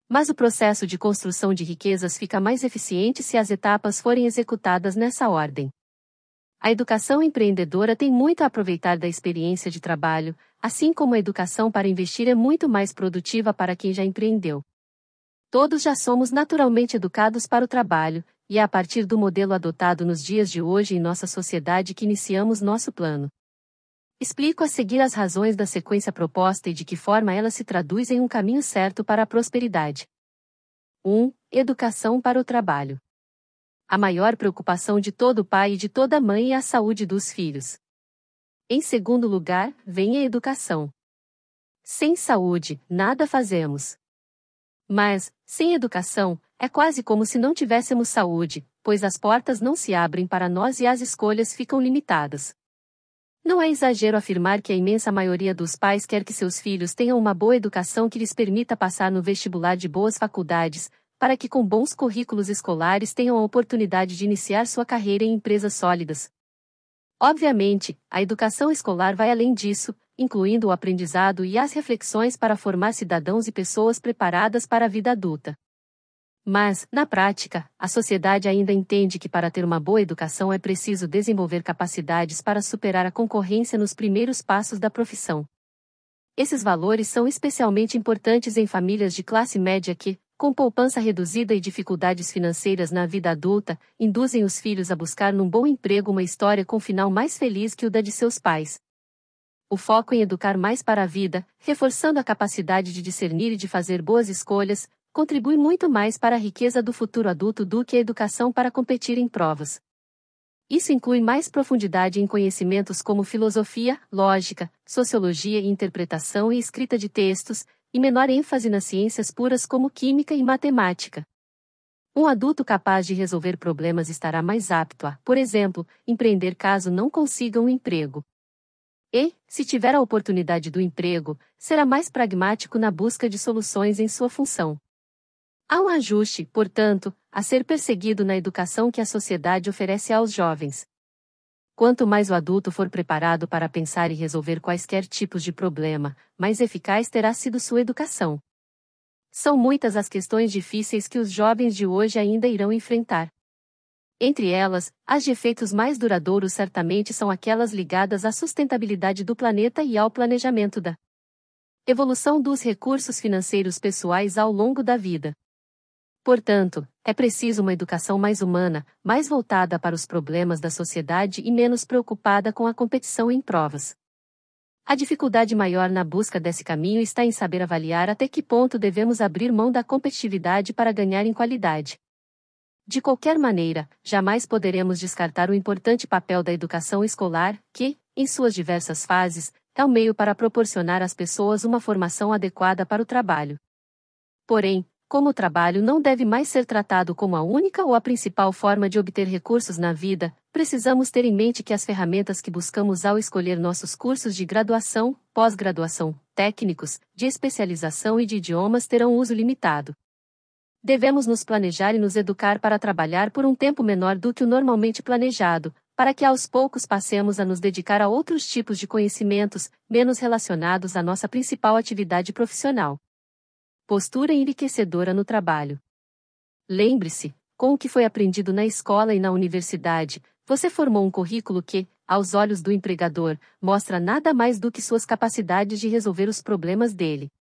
Mas o processo de construção de riquezas fica mais eficiente se as etapas forem executadas nessa ordem. A educação empreendedora tem muito a aproveitar da experiência de trabalho, assim como a educação para investir é muito mais produtiva para quem já empreendeu. Todos já somos naturalmente educados para o trabalho, e é a partir do modelo adotado nos dias de hoje em nossa sociedade que iniciamos nosso plano. Explico a seguir as razões da sequência proposta e de que forma ela se traduz em um caminho certo para a prosperidade. 1. Educação para o trabalho. A maior preocupação de todo pai e de toda mãe é a saúde dos filhos. Em segundo lugar, vem a educação. Sem saúde, nada fazemos. Mas, sem educação, é quase como se não tivéssemos saúde, pois as portas não se abrem para nós e as escolhas ficam limitadas. Não é exagero afirmar que a imensa maioria dos pais quer que seus filhos tenham uma boa educação que lhes permita passar no vestibular de boas faculdades, para que com bons currículos escolares tenham a oportunidade de iniciar sua carreira em empresas sólidas. Obviamente, a educação escolar vai além disso, incluindo o aprendizado e as reflexões para formar cidadãos e pessoas preparadas para a vida adulta. Mas, na prática, a sociedade ainda entende que para ter uma boa educação é preciso desenvolver capacidades para superar a concorrência nos primeiros passos da profissão. Esses valores são especialmente importantes em famílias de classe média que, com poupança reduzida e dificuldades financeiras na vida adulta, induzem os filhos a buscar num bom emprego uma história com final mais feliz que o da de seus pais. O foco em educar mais para a vida, reforçando a capacidade de discernir e de fazer boas escolhas, contribui muito mais para a riqueza do futuro adulto do que a educação para competir em provas. Isso inclui mais profundidade em conhecimentos como filosofia, lógica, sociologia e interpretação e escrita de textos, e menor ênfase nas ciências puras como química e matemática. Um adulto capaz de resolver problemas estará mais apto a, por exemplo, empreender caso não consiga um emprego. E, se tiver a oportunidade do emprego, será mais pragmático na busca de soluções em sua função. Há um ajuste, portanto, a ser perseguido na educação que a sociedade oferece aos jovens. Quanto mais o adulto for preparado para pensar e resolver quaisquer tipos de problema, mais eficaz terá sido sua educação. São muitas as questões difíceis que os jovens de hoje ainda irão enfrentar. Entre elas, as de efeitos mais duradouros certamente são aquelas ligadas à sustentabilidade do planeta e ao planejamento da evolução dos recursos financeiros pessoais ao longo da vida. Portanto, é preciso uma educação mais humana, mais voltada para os problemas da sociedade e menos preocupada com a competição em provas. A dificuldade maior na busca desse caminho está em saber avaliar até que ponto devemos abrir mão da competitividade para ganhar em qualidade. De qualquer maneira, jamais poderemos descartar o importante papel da educação escolar, que, em suas diversas fases, é o meio para proporcionar às pessoas uma formação adequada para o trabalho. Porém, como o trabalho não deve mais ser tratado como a única ou a principal forma de obter recursos na vida, precisamos ter em mente que as ferramentas que buscamos ao escolher nossos cursos de graduação, pós-graduação, técnicos, de especialização e de idiomas terão uso limitado. Devemos nos planejar e nos educar para trabalhar por um tempo menor do que o normalmente planejado, para que aos poucos passemos a nos dedicar a outros tipos de conhecimentos, menos relacionados à nossa principal atividade profissional. Postura enriquecedora no trabalho. Lembre-se, com o que foi aprendido na escola e na universidade, você formou um currículo que, aos olhos do empregador, mostra nada mais do que suas capacidades de resolver os problemas dele.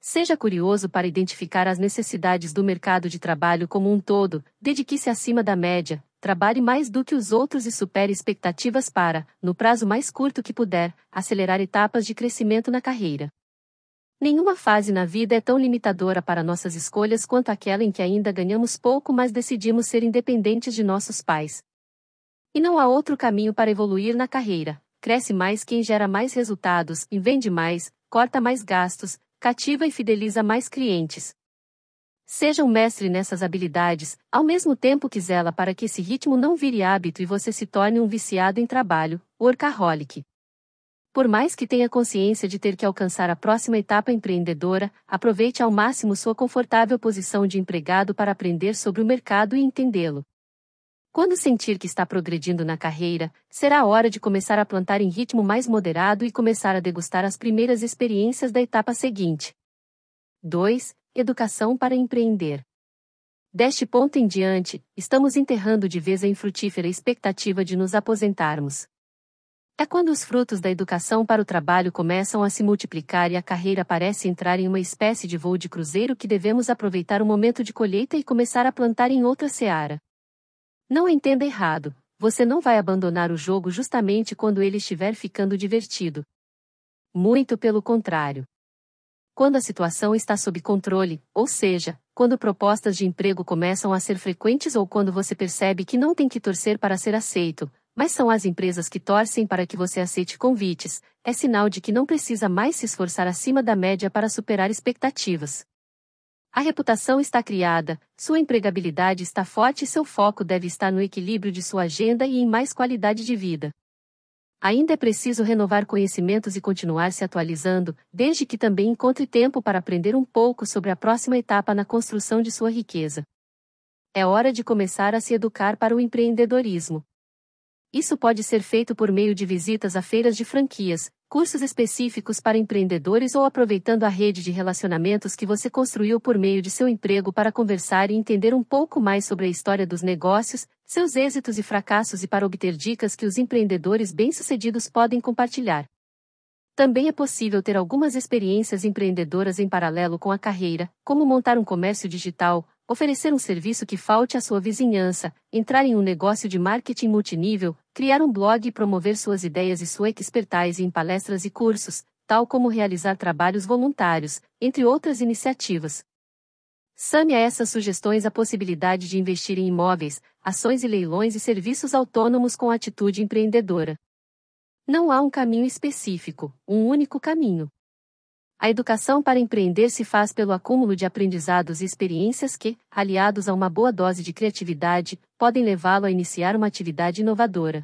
Seja curioso para identificar as necessidades do mercado de trabalho como um todo, dedique-se acima da média, trabalhe mais do que os outros e supere expectativas para, no prazo mais curto que puder, acelerar etapas de crescimento na carreira. Nenhuma fase na vida é tão limitadora para nossas escolhas quanto aquela em que ainda ganhamos pouco, mas decidimos ser independentes de nossos pais. E não há outro caminho para evoluir na carreira. Cresce mais quem gera mais resultados e vende mais, corta mais gastos, cativa e fideliza mais clientes. Seja um mestre nessas habilidades, ao mesmo tempo que zela para que esse ritmo não vire hábito e você se torne um viciado em trabalho, workaholic. Por mais que tenha consciência de ter que alcançar a próxima etapa empreendedora, aproveite ao máximo sua confortável posição de empregado para aprender sobre o mercado e entendê-lo. Quando sentir que está progredindo na carreira, será a hora de começar a plantar em ritmo mais moderado e começar a degustar as primeiras experiências da etapa seguinte. 2. Educação para empreender. Deste ponto em diante, estamos enterrando de vez a infrutífera expectativa de nos aposentarmos. É quando os frutos da educação para o trabalho começam a se multiplicar e a carreira parece entrar em uma espécie de voo de cruzeiro que devemos aproveitar o momento de colheita e começar a plantar em outra seara. Não entenda errado, você não vai abandonar o jogo justamente quando ele estiver ficando divertido. Muito pelo contrário. Quando a situação está sob controle, ou seja, quando propostas de emprego começam a ser frequentes ou quando você percebe que não tem que torcer para ser aceito, mas são as empresas que torcem para que você aceite convites, é sinal de que não precisa mais se esforçar acima da média para superar expectativas. A reputação está criada, sua empregabilidade está forte e seu foco deve estar no equilíbrio de sua agenda e em mais qualidade de vida. Ainda é preciso renovar conhecimentos e continuar se atualizando, desde que também encontre tempo para aprender um pouco sobre a próxima etapa na construção de sua riqueza. É hora de começar a se educar para o empreendedorismo. Isso pode ser feito por meio de visitas a feiras de franquias, cursos específicos para empreendedores ou aproveitando a rede de relacionamentos que você construiu por meio de seu emprego para conversar e entender um pouco mais sobre a história dos negócios, seus êxitos e fracassos e para obter dicas que os empreendedores bem-sucedidos podem compartilhar. Também é possível ter algumas experiências empreendedoras em paralelo com a carreira, como montar um comércio digital, oferecer um serviço que falte à sua vizinhança, entrar em um negócio de marketing multinível, criar um blog e promover suas ideias e sua expertise em palestras e cursos, tal como realizar trabalhos voluntários, entre outras iniciativas. Same a essas sugestões a possibilidade de investir em imóveis, ações e leilões e serviços autônomos com atitude empreendedora. Não há um caminho específico, um único caminho. A educação para empreender se faz pelo acúmulo de aprendizados e experiências que, aliados a uma boa dose de criatividade, podem levá-lo a iniciar uma atividade inovadora.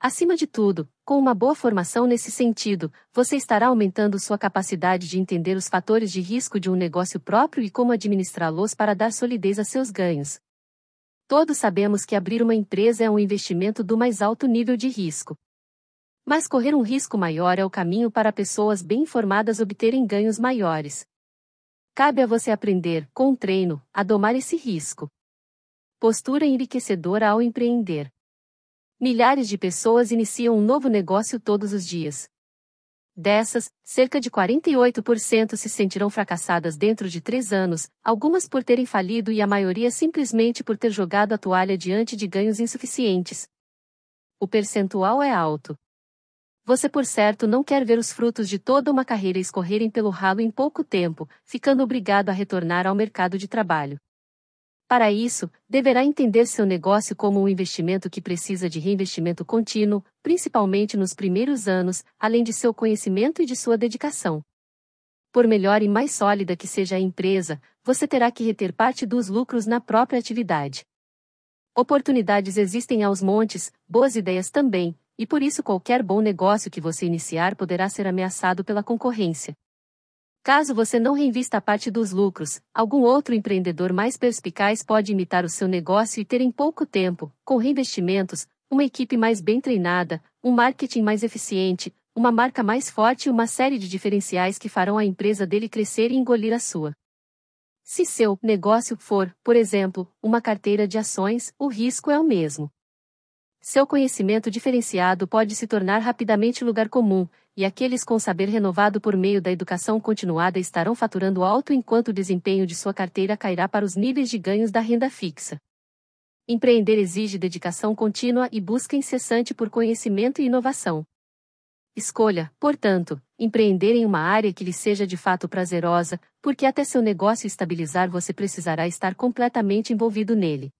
Acima de tudo, com uma boa formação nesse sentido, você estará aumentando sua capacidade de entender os fatores de risco de um negócio próprio e como administrá-los para dar solidez a seus ganhos. Todos sabemos que abrir uma empresa é um investimento do mais alto nível de risco. Mas correr um risco maior é o caminho para pessoas bem informadas obterem ganhos maiores. Cabe a você aprender, com treino, a domar esse risco. Postura enriquecedora ao empreender. Milhares de pessoas iniciam um novo negócio todos os dias. Dessas, cerca de 48% se sentirão fracassadas dentro de três anos, algumas por terem falido e a maioria simplesmente por ter jogado a toalha diante de ganhos insuficientes. O percentual é alto. Você por certo não quer ver os frutos de toda uma carreira escorrerem pelo ralo em pouco tempo, ficando obrigado a retornar ao mercado de trabalho. Para isso, deverá entender seu negócio como um investimento que precisa de reinvestimento contínuo, principalmente nos primeiros anos, além de seu conhecimento e de sua dedicação. Por melhor e mais sólida que seja a empresa, você terá que reter parte dos lucros na própria atividade. Oportunidades existem aos montes, boas ideias também, e por isso qualquer bom negócio que você iniciar poderá ser ameaçado pela concorrência. Caso você não reinvista parte dos lucros, algum outro empreendedor mais perspicaz pode imitar o seu negócio e ter em pouco tempo, com reinvestimentos, uma equipe mais bem treinada, um marketing mais eficiente, uma marca mais forte e uma série de diferenciais que farão a empresa dele crescer e engolir a sua. Se seu negócio for, por exemplo, uma carteira de ações, o risco é o mesmo. Seu conhecimento diferenciado pode se tornar rapidamente lugar comum, e aqueles com saber renovado por meio da educação continuada estarão faturando alto enquanto o desempenho de sua carteira cairá para os níveis de ganhos da renda fixa. Empreender exige dedicação contínua e busca incessante por conhecimento e inovação. Escolha, portanto, empreender em uma área que lhe seja de fato prazerosa, porque até seu negócio estabilizar você precisará estar completamente envolvido nele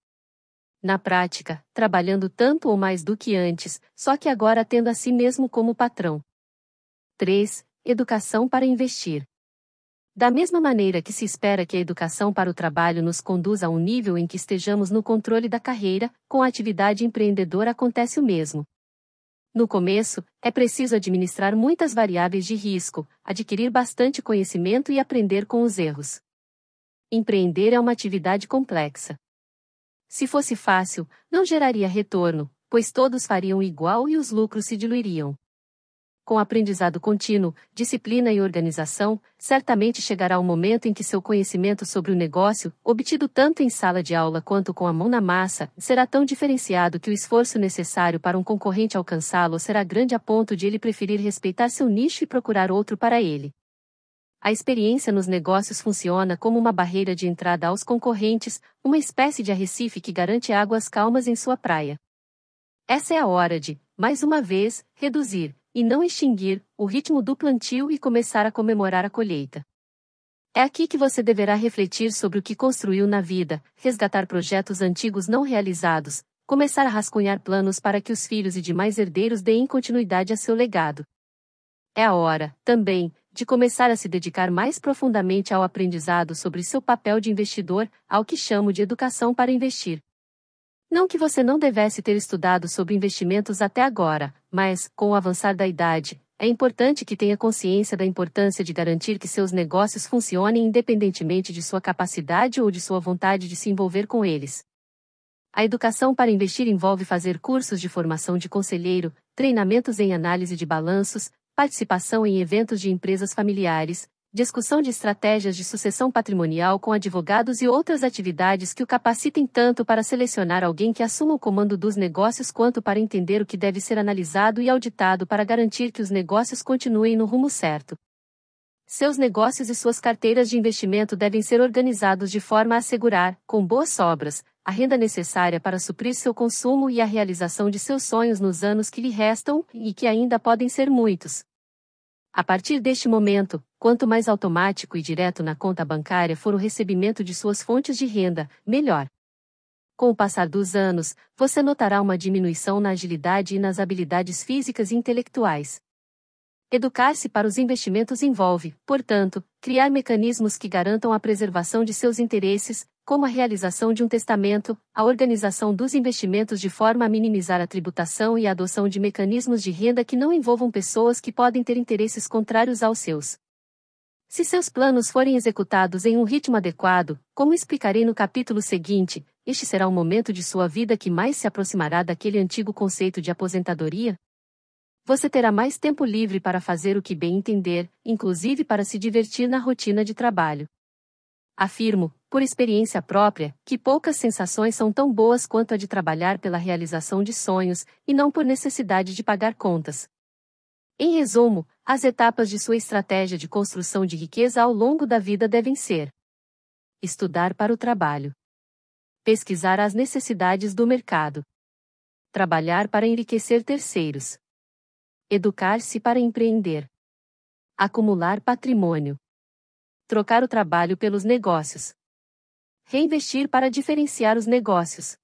na prática, trabalhando tanto ou mais do que antes, só que agora tendo a si mesmo como patrão. 3. Educação para investir. Da mesma maneira que se espera que a educação para o trabalho nos conduza a um nível em que estejamos no controle da carreira, com a atividade empreendedora acontece o mesmo. No começo, é preciso administrar muitas variáveis de risco, adquirir bastante conhecimento e aprender com os erros. Empreender é uma atividade complexa. Se fosse fácil, não geraria retorno, pois todos fariam igual e os lucros se diluiriam. Com aprendizado contínuo, disciplina e organização, certamente chegará o momento em que seu conhecimento sobre o negócio, obtido tanto em sala de aula quanto com a mão na massa, será tão diferenciado que o esforço necessário para um concorrente alcançá-lo será grande a ponto de ele preferir respeitar seu nicho e procurar outro para ele. A experiência nos negócios funciona como uma barreira de entrada aos concorrentes, uma espécie de arrecife que garante águas calmas em sua praia. Essa é a hora de, mais uma vez, reduzir, e não extinguir, o ritmo do plantio e começar a comemorar a colheita. É aqui que você deverá refletir sobre o que construiu na vida, resgatar projetos antigos não realizados, começar a rascunhar planos para que os filhos e demais herdeiros deem continuidade a seu legado. É a hora, também, de começar a se dedicar mais profundamente ao aprendizado sobre seu papel de investidor, ao que chamo de educação para investir. Não que você não devesse ter estudado sobre investimentos até agora, mas, com o avançar da idade, é importante que tenha consciência da importância de garantir que seus negócios funcionem independentemente de sua capacidade ou de sua vontade de se envolver com eles. A educação para investir envolve fazer cursos de formação de conselheiro, treinamentos em análise de balanços, participação em eventos de empresas familiares, discussão de estratégias de sucessão patrimonial com advogados e outras atividades que o capacitem tanto para selecionar alguém que assuma o comando dos negócios quanto para entender o que deve ser analisado e auditado para garantir que os negócios continuem no rumo certo. Seus negócios e suas carteiras de investimento devem ser organizados de forma a assegurar, com boas sobras, a renda necessária para suprir seu consumo e a realização de seus sonhos nos anos que lhe restam e que ainda podem ser muitos. A partir deste momento, quanto mais automático e direto na conta bancária for o recebimento de suas fontes de renda, melhor. Com o passar dos anos, você notará uma diminuição na agilidade e nas habilidades físicas e intelectuais. Educar-se para os investimentos envolve, portanto, criar mecanismos que garantam a preservação de seus interesses, como a realização de um testamento, a organização dos investimentos de forma a minimizar a tributação e a adoção de mecanismos de renda que não envolvam pessoas que podem ter interesses contrários aos seus. Se seus planos forem executados em um ritmo adequado, como explicarei no capítulo seguinte, este será o momento de sua vida que mais se aproximará daquele antigo conceito de aposentadoria. Você terá mais tempo livre para fazer o que bem entender, inclusive para se divertir na rotina de trabalho. Afirmo, por experiência própria, que poucas sensações são tão boas quanto a de trabalhar pela realização de sonhos, e não por necessidade de pagar contas. Em resumo, as etapas de sua estratégia de construção de riqueza ao longo da vida devem ser: estudar para o trabalho, pesquisar as necessidades do mercado, trabalhar para enriquecer terceiros, educar-se para empreender, acumular patrimônio trocar o trabalho pelos negócios. Reinvestir para diferenciar os negócios.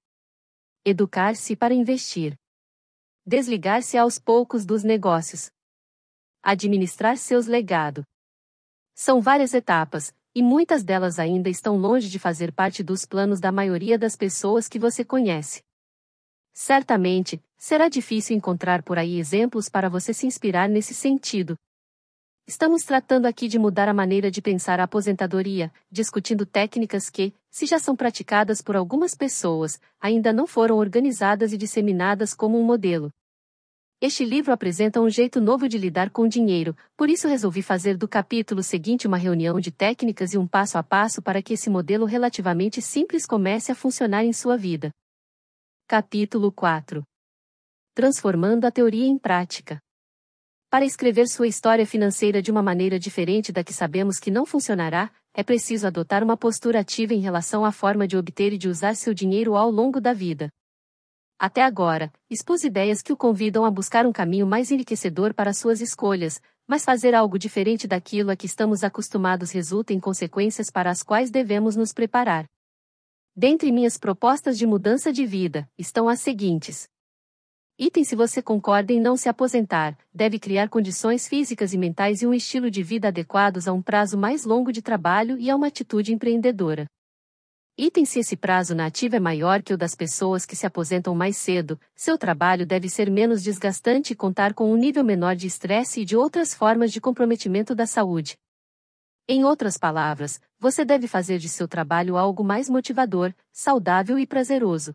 Educar-se para investir. Desligar-se aos poucos dos negócios. Administrar seus legados. São várias etapas, e muitas delas ainda estão longe de fazer parte dos planos da maioria das pessoas que você conhece. Certamente, será difícil encontrar por aí exemplos para você se inspirar nesse sentido, Estamos tratando aqui de mudar a maneira de pensar a aposentadoria, discutindo técnicas que, se já são praticadas por algumas pessoas, ainda não foram organizadas e disseminadas como um modelo. Este livro apresenta um jeito novo de lidar com o dinheiro, por isso resolvi fazer do capítulo seguinte uma reunião de técnicas e um passo a passo para que esse modelo relativamente simples comece a funcionar em sua vida. Capítulo 4 Transformando a teoria em prática. Para escrever sua história financeira de uma maneira diferente da que sabemos que não funcionará, é preciso adotar uma postura ativa em relação à forma de obter e de usar seu dinheiro ao longo da vida. Até agora, expus ideias que o convidam a buscar um caminho mais enriquecedor para suas escolhas, mas fazer algo diferente daquilo a que estamos acostumados resulta em consequências para as quais devemos nos preparar. Dentre minhas propostas de mudança de vida, estão as seguintes. Item se você concorda em não se aposentar, deve criar condições físicas e mentais e um estilo de vida adequados a um prazo mais longo de trabalho e a uma atitude empreendedora. Item se esse prazo na ativa é maior que o das pessoas que se aposentam mais cedo, seu trabalho deve ser menos desgastante e contar com um nível menor de estresse e de outras formas de comprometimento da saúde. Em outras palavras, você deve fazer de seu trabalho algo mais motivador, saudável e prazeroso.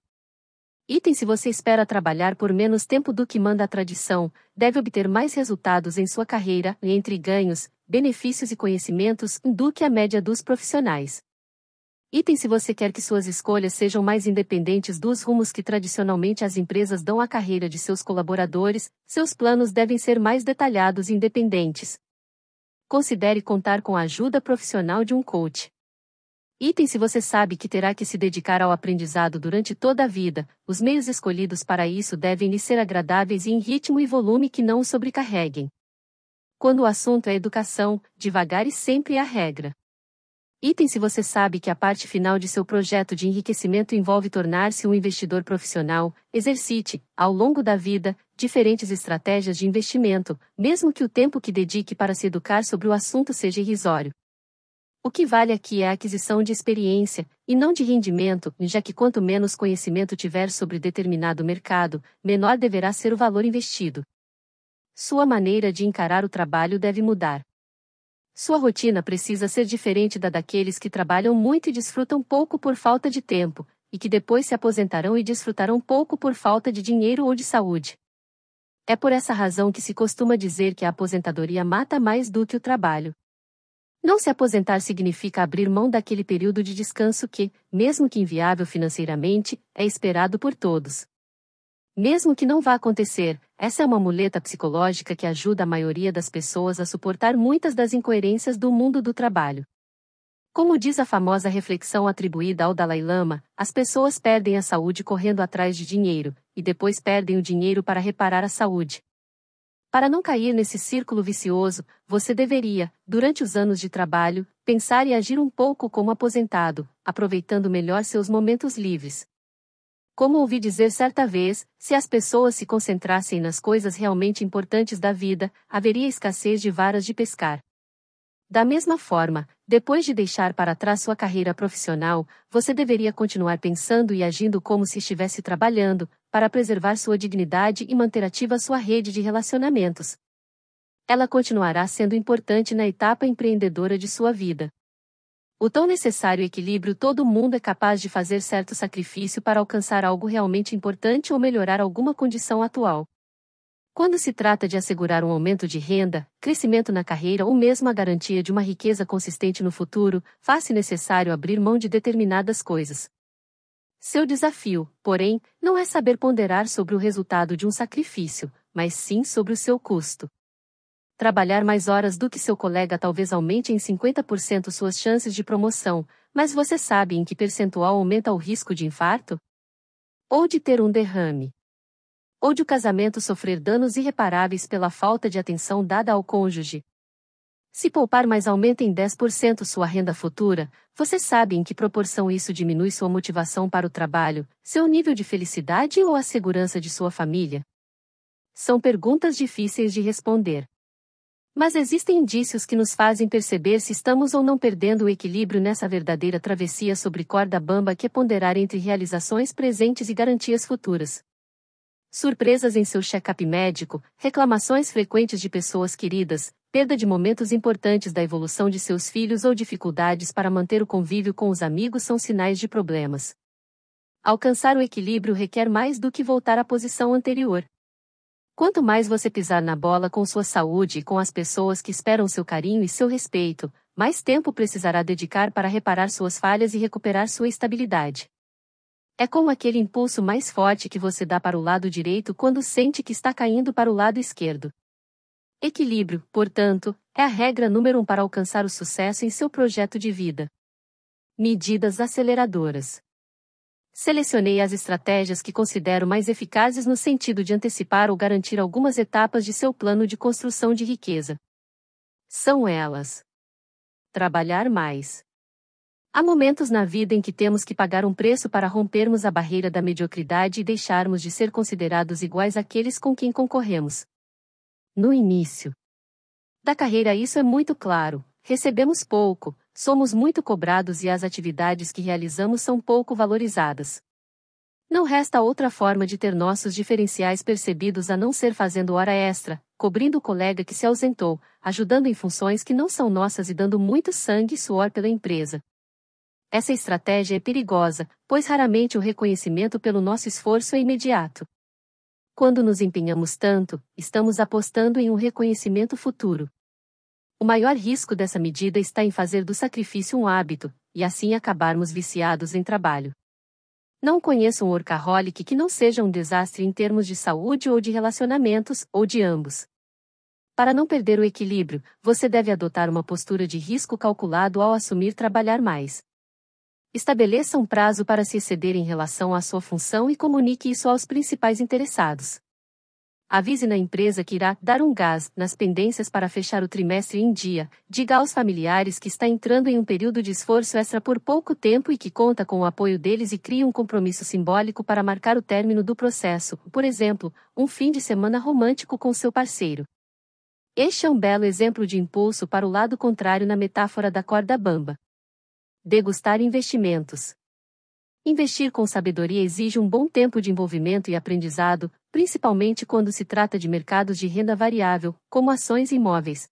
Item se você espera trabalhar por menos tempo do que manda a tradição, deve obter mais resultados em sua carreira, entre ganhos, benefícios e conhecimentos, do que a média dos profissionais. Item se você quer que suas escolhas sejam mais independentes dos rumos que tradicionalmente as empresas dão à carreira de seus colaboradores, seus planos devem ser mais detalhados e independentes. Considere contar com a ajuda profissional de um coach. Item se você sabe que terá que se dedicar ao aprendizado durante toda a vida, os meios escolhidos para isso devem lhe ser agradáveis e em ritmo e volume que não o sobrecarreguem. Quando o assunto é educação, devagar e sempre é a regra. Item se você sabe que a parte final de seu projeto de enriquecimento envolve tornar-se um investidor profissional, exercite, ao longo da vida, diferentes estratégias de investimento, mesmo que o tempo que dedique para se educar sobre o assunto seja irrisório. O que vale aqui é a aquisição de experiência, e não de rendimento, já que quanto menos conhecimento tiver sobre determinado mercado, menor deverá ser o valor investido. Sua maneira de encarar o trabalho deve mudar. Sua rotina precisa ser diferente da daqueles que trabalham muito e desfrutam pouco por falta de tempo, e que depois se aposentarão e desfrutarão pouco por falta de dinheiro ou de saúde. É por essa razão que se costuma dizer que a aposentadoria mata mais do que o trabalho. Não se aposentar significa abrir mão daquele período de descanso que, mesmo que inviável financeiramente, é esperado por todos. Mesmo que não vá acontecer, essa é uma muleta psicológica que ajuda a maioria das pessoas a suportar muitas das incoerências do mundo do trabalho. Como diz a famosa reflexão atribuída ao Dalai Lama, as pessoas perdem a saúde correndo atrás de dinheiro, e depois perdem o dinheiro para reparar a saúde. Para não cair nesse círculo vicioso, você deveria, durante os anos de trabalho, pensar e agir um pouco como aposentado, aproveitando melhor seus momentos livres. Como ouvi dizer certa vez, se as pessoas se concentrassem nas coisas realmente importantes da vida, haveria escassez de varas de pescar. Da mesma forma, depois de deixar para trás sua carreira profissional, você deveria continuar pensando e agindo como se estivesse trabalhando, para preservar sua dignidade e manter ativa sua rede de relacionamentos. Ela continuará sendo importante na etapa empreendedora de sua vida. O tão necessário equilíbrio todo mundo é capaz de fazer certo sacrifício para alcançar algo realmente importante ou melhorar alguma condição atual. Quando se trata de assegurar um aumento de renda, crescimento na carreira ou mesmo a garantia de uma riqueza consistente no futuro, faz-se necessário abrir mão de determinadas coisas. Seu desafio, porém, não é saber ponderar sobre o resultado de um sacrifício, mas sim sobre o seu custo. Trabalhar mais horas do que seu colega talvez aumente em 50% suas chances de promoção, mas você sabe em que percentual aumenta o risco de infarto? Ou de ter um derrame? Ou de o casamento sofrer danos irreparáveis pela falta de atenção dada ao cônjuge. Se poupar mais aumenta em 10% sua renda futura, você sabe em que proporção isso diminui sua motivação para o trabalho, seu nível de felicidade ou a segurança de sua família? São perguntas difíceis de responder. Mas existem indícios que nos fazem perceber se estamos ou não perdendo o equilíbrio nessa verdadeira travessia sobre corda bamba que é ponderar entre realizações presentes e garantias futuras surpresas em seu check-up médico, reclamações frequentes de pessoas queridas, perda de momentos importantes da evolução de seus filhos ou dificuldades para manter o convívio com os amigos são sinais de problemas. Alcançar o equilíbrio requer mais do que voltar à posição anterior. Quanto mais você pisar na bola com sua saúde e com as pessoas que esperam seu carinho e seu respeito, mais tempo precisará dedicar para reparar suas falhas e recuperar sua estabilidade. É como aquele impulso mais forte que você dá para o lado direito quando sente que está caindo para o lado esquerdo. Equilíbrio, portanto, é a regra número um para alcançar o sucesso em seu projeto de vida. Medidas aceleradoras. Selecionei as estratégias que considero mais eficazes no sentido de antecipar ou garantir algumas etapas de seu plano de construção de riqueza. São elas: trabalhar mais, Há momentos na vida em que temos que pagar um preço para rompermos a barreira da mediocridade e deixarmos de ser considerados iguais àqueles com quem concorremos. No início da carreira, isso é muito claro: recebemos pouco, somos muito cobrados e as atividades que realizamos são pouco valorizadas. Não resta outra forma de ter nossos diferenciais percebidos a não ser fazendo hora extra, cobrindo o colega que se ausentou, ajudando em funções que não são nossas e dando muito sangue e suor pela empresa. Essa estratégia é perigosa, pois raramente o reconhecimento pelo nosso esforço é imediato. Quando nos empenhamos tanto, estamos apostando em um reconhecimento futuro. O maior risco dessa medida está em fazer do sacrifício um hábito, e assim acabarmos viciados em trabalho. Não conheço um workaholic que não seja um desastre em termos de saúde ou de relacionamentos, ou de ambos. Para não perder o equilíbrio, você deve adotar uma postura de risco calculado ao assumir trabalhar mais. Estabeleça um prazo para se exceder em relação à sua função e comunique isso aos principais interessados. Avise na empresa que irá dar um gás nas pendências para fechar o trimestre em dia. Diga aos familiares que está entrando em um período de esforço extra por pouco tempo e que conta com o apoio deles e crie um compromisso simbólico para marcar o término do processo, por exemplo, um fim de semana romântico com seu parceiro. Este é um belo exemplo de impulso para o lado contrário na metáfora da corda bamba. Degustar investimentos. Investir com sabedoria exige um bom tempo de envolvimento e aprendizado, principalmente quando se trata de mercados de renda variável, como ações e imóveis.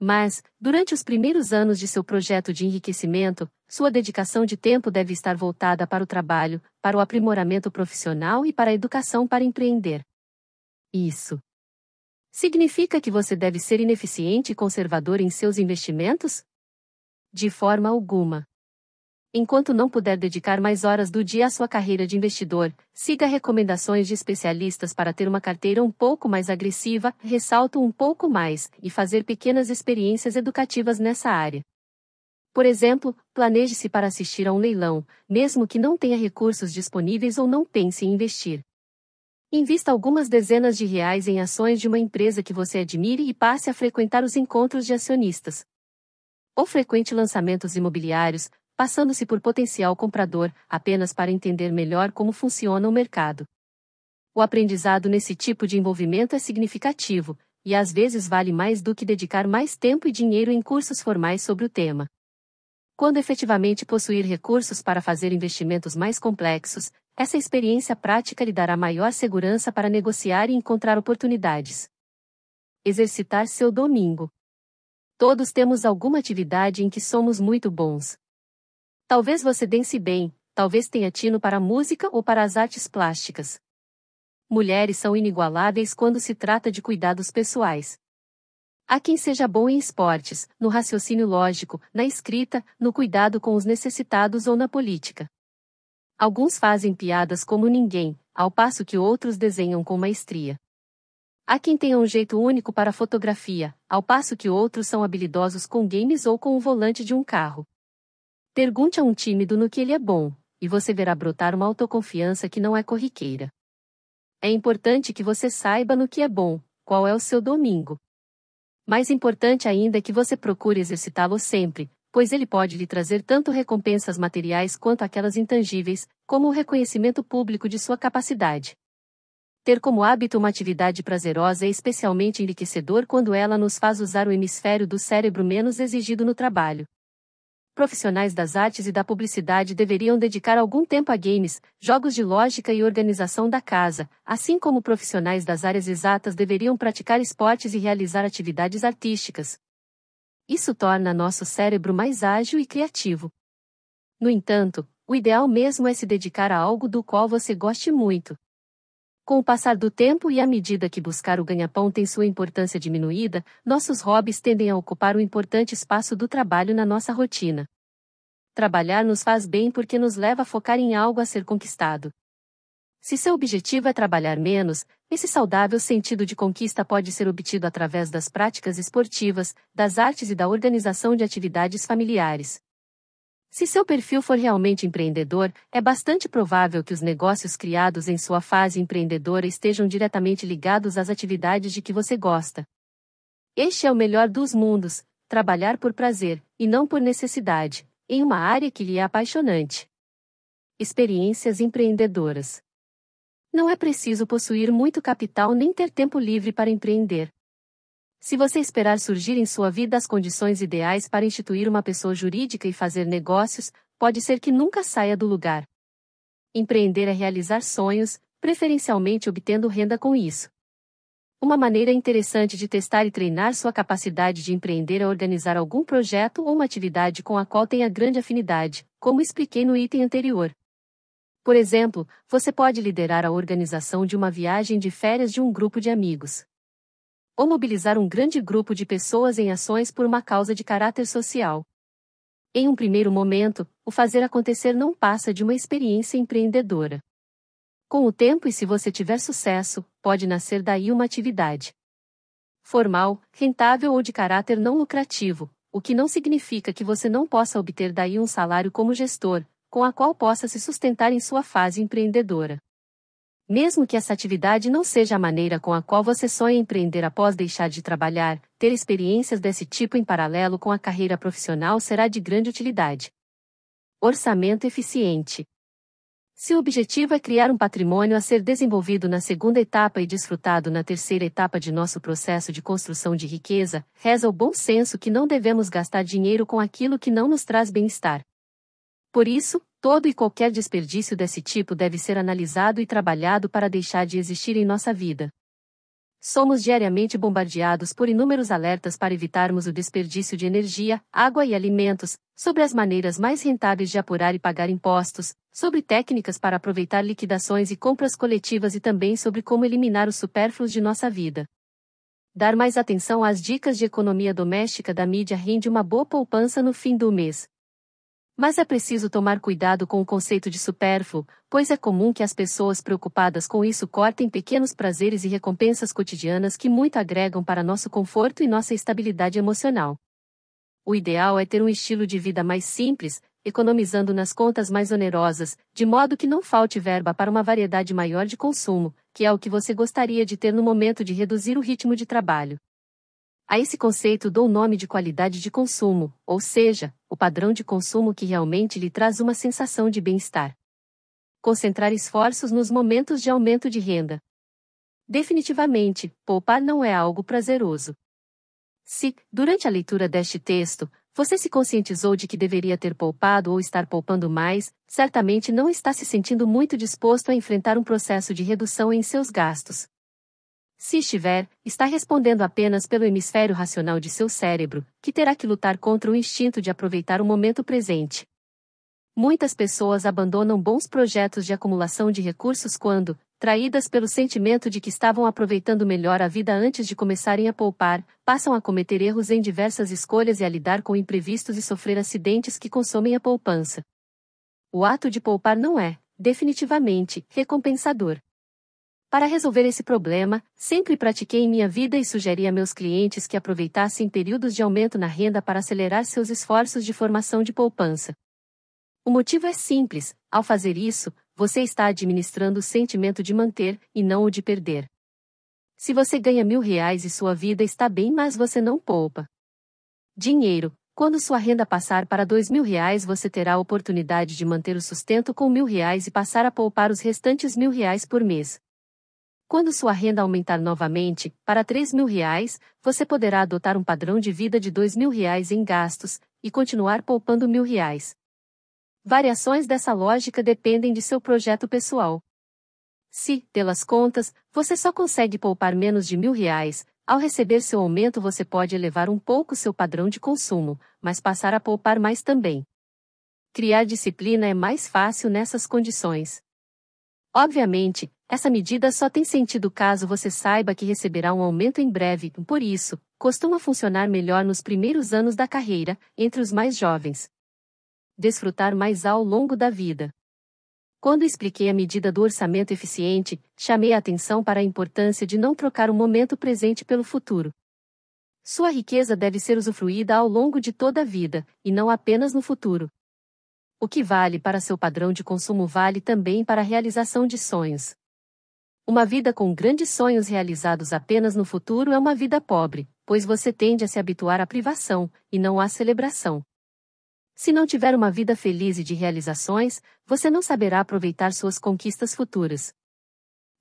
Mas, durante os primeiros anos de seu projeto de enriquecimento, sua dedicação de tempo deve estar voltada para o trabalho, para o aprimoramento profissional e para a educação para empreender. Isso. Significa que você deve ser ineficiente e conservador em seus investimentos? De forma alguma. Enquanto não puder dedicar mais horas do dia à sua carreira de investidor, siga recomendações de especialistas para ter uma carteira um pouco mais agressiva, ressalto um pouco mais, e fazer pequenas experiências educativas nessa área. Por exemplo, planeje-se para assistir a um leilão, mesmo que não tenha recursos disponíveis ou não pense em investir. Invista algumas dezenas de reais em ações de uma empresa que você admire e passe a frequentar os encontros de acionistas. Ou frequente lançamentos imobiliários, passando-se por potencial comprador, apenas para entender melhor como funciona o mercado. O aprendizado nesse tipo de envolvimento é significativo, e às vezes vale mais do que dedicar mais tempo e dinheiro em cursos formais sobre o tema. Quando efetivamente possuir recursos para fazer investimentos mais complexos, essa experiência prática lhe dará maior segurança para negociar e encontrar oportunidades. Exercitar seu domingo. Todos temos alguma atividade em que somos muito bons. Talvez você dance bem, talvez tenha tino para a música ou para as artes plásticas. Mulheres são inigualáveis quando se trata de cuidados pessoais. Há quem seja bom em esportes, no raciocínio lógico, na escrita, no cuidado com os necessitados ou na política. Alguns fazem piadas como ninguém, ao passo que outros desenham com maestria. Há quem tenha um jeito único para fotografia, ao passo que outros são habilidosos com games ou com o volante de um carro. Pergunte a um tímido no que ele é bom, e você verá brotar uma autoconfiança que não é corriqueira. É importante que você saiba no que é bom, qual é o seu domingo. Mais importante ainda é que você procure exercitá-lo sempre, pois ele pode lhe trazer tanto recompensas materiais quanto aquelas intangíveis, como o reconhecimento público de sua capacidade. Ter como hábito uma atividade prazerosa é especialmente enriquecedor quando ela nos faz usar o hemisfério do cérebro menos exigido no trabalho profissionais das artes e da publicidade deveriam dedicar algum tempo a games, jogos de lógica e organização da casa, assim como profissionais das áreas exatas deveriam praticar esportes e realizar atividades artísticas. Isso torna nosso cérebro mais ágil e criativo. No entanto, o ideal mesmo é se dedicar a algo do qual você goste muito. Com o passar do tempo e à medida que buscar o ganha-pão tem sua importância diminuída, nossos hobbies tendem a ocupar um importante espaço do trabalho na nossa rotina. Trabalhar nos faz bem porque nos leva a focar em algo a ser conquistado. Se seu objetivo é trabalhar menos, esse saudável sentido de conquista pode ser obtido através das práticas esportivas, das artes e da organização de atividades familiares. Se seu perfil for realmente empreendedor, é bastante provável que os negócios criados em sua fase empreendedora estejam diretamente ligados às atividades de que você gosta. Este é o melhor dos mundos: trabalhar por prazer, e não por necessidade, em uma área que lhe é apaixonante. Experiências empreendedoras. Não é preciso possuir muito capital nem ter tempo livre para empreender. Se você esperar surgir em sua vida as condições ideais para instituir uma pessoa jurídica e fazer negócios, pode ser que nunca saia do lugar. Empreender é realizar sonhos, preferencialmente obtendo renda com isso. Uma maneira interessante de testar e treinar sua capacidade de empreender é organizar algum projeto ou uma atividade com a qual tenha grande afinidade, como expliquei no item anterior. Por exemplo, você pode liderar a organização de uma viagem de férias de um grupo de amigos ou mobilizar um grande grupo de pessoas em ações por uma causa de caráter social. Em um primeiro momento, o fazer acontecer não passa de uma experiência empreendedora. Com o tempo e se você tiver sucesso, pode nascer daí uma atividade formal, rentável ou de caráter não lucrativo, o que não significa que você não possa obter daí um salário como gestor, com a qual possa se sustentar em sua fase empreendedora. Mesmo que essa atividade não seja a maneira com a qual você sonha empreender após deixar de trabalhar, ter experiências desse tipo em paralelo com a carreira profissional será de grande utilidade. Orçamento eficiente. Se o objetivo é criar um patrimônio a ser desenvolvido na segunda etapa e desfrutado na terceira etapa de nosso processo de construção de riqueza, reza o bom senso que não devemos gastar dinheiro com aquilo que não nos traz bem-estar. Por isso, todo e qualquer desperdício desse tipo deve ser analisado e trabalhado para deixar de existir em nossa vida. Somos diariamente bombardeados por inúmeros alertas para evitarmos o desperdício de energia, água e alimentos, sobre as maneiras mais rentáveis de apurar e pagar impostos, sobre técnicas para aproveitar liquidações e compras coletivas e também sobre como eliminar os supérfluos de nossa vida. Dar mais atenção às dicas de economia doméstica da mídia rende uma boa poupança no fim do mês. Mas é preciso tomar cuidado com o conceito de supérfluo, pois é comum que as pessoas preocupadas com isso cortem pequenos prazeres e recompensas cotidianas que muito agregam para nosso conforto e nossa estabilidade emocional. O ideal é ter um estilo de vida mais simples, economizando nas contas mais onerosas, de modo que não falte verba para uma variedade maior de consumo, que é o que você gostaria de ter no momento de reduzir o ritmo de trabalho. A esse conceito dou o nome de qualidade de consumo, ou seja, o padrão de consumo que realmente lhe traz uma sensação de bem-estar. Concentrar esforços nos momentos de aumento de renda. Definitivamente, poupar não é algo prazeroso. Se, durante a leitura deste texto, você se conscientizou de que deveria ter poupado ou estar poupando mais, certamente não está se sentindo muito disposto a enfrentar um processo de redução em seus gastos. Se estiver, está respondendo apenas pelo hemisfério racional de seu cérebro, que terá que lutar contra o instinto de aproveitar o momento presente. Muitas pessoas abandonam bons projetos de acumulação de recursos quando, traídas pelo sentimento de que estavam aproveitando melhor a vida antes de começarem a poupar, passam a cometer erros em diversas escolhas e a lidar com imprevistos e sofrer acidentes que consomem a poupança. O ato de poupar não é, definitivamente, recompensador. Para resolver esse problema, sempre pratiquei em minha vida e sugeri a meus clientes que aproveitassem períodos de aumento na renda para acelerar seus esforços de formação de poupança. O motivo é simples: ao fazer isso, você está administrando o sentimento de manter, e não o de perder. Se você ganha mil reais e sua vida está bem, mas você não poupa. Dinheiro. Quando sua renda passar para dois mil reais, você terá a oportunidade de manter o sustento com mil reais e passar a poupar os restantes mil reais por mês. Quando sua renda aumentar novamente, para 3 mil reais, você poderá adotar um padrão de vida de 2 mil reais em gastos, e continuar poupando mil reais. Variações dessa lógica dependem de seu projeto pessoal. Se, pelas contas, você só consegue poupar menos de mil reais, ao receber seu aumento você pode elevar um pouco seu padrão de consumo, mas passar a poupar mais também. Criar disciplina é mais fácil nessas condições. Obviamente, essa medida só tem sentido caso você saiba que receberá um aumento em breve, por isso, costuma funcionar melhor nos primeiros anos da carreira, entre os mais jovens. Desfrutar mais ao longo da vida. Quando expliquei a medida do orçamento eficiente, chamei a atenção para a importância de não trocar o momento presente pelo futuro. Sua riqueza deve ser usufruída ao longo de toda a vida, e não apenas no futuro. O que vale para seu padrão de consumo vale também para a realização de sonhos. Uma vida com grandes sonhos realizados apenas no futuro é uma vida pobre, pois você tende a se habituar à privação, e não à celebração. Se não tiver uma vida feliz e de realizações, você não saberá aproveitar suas conquistas futuras.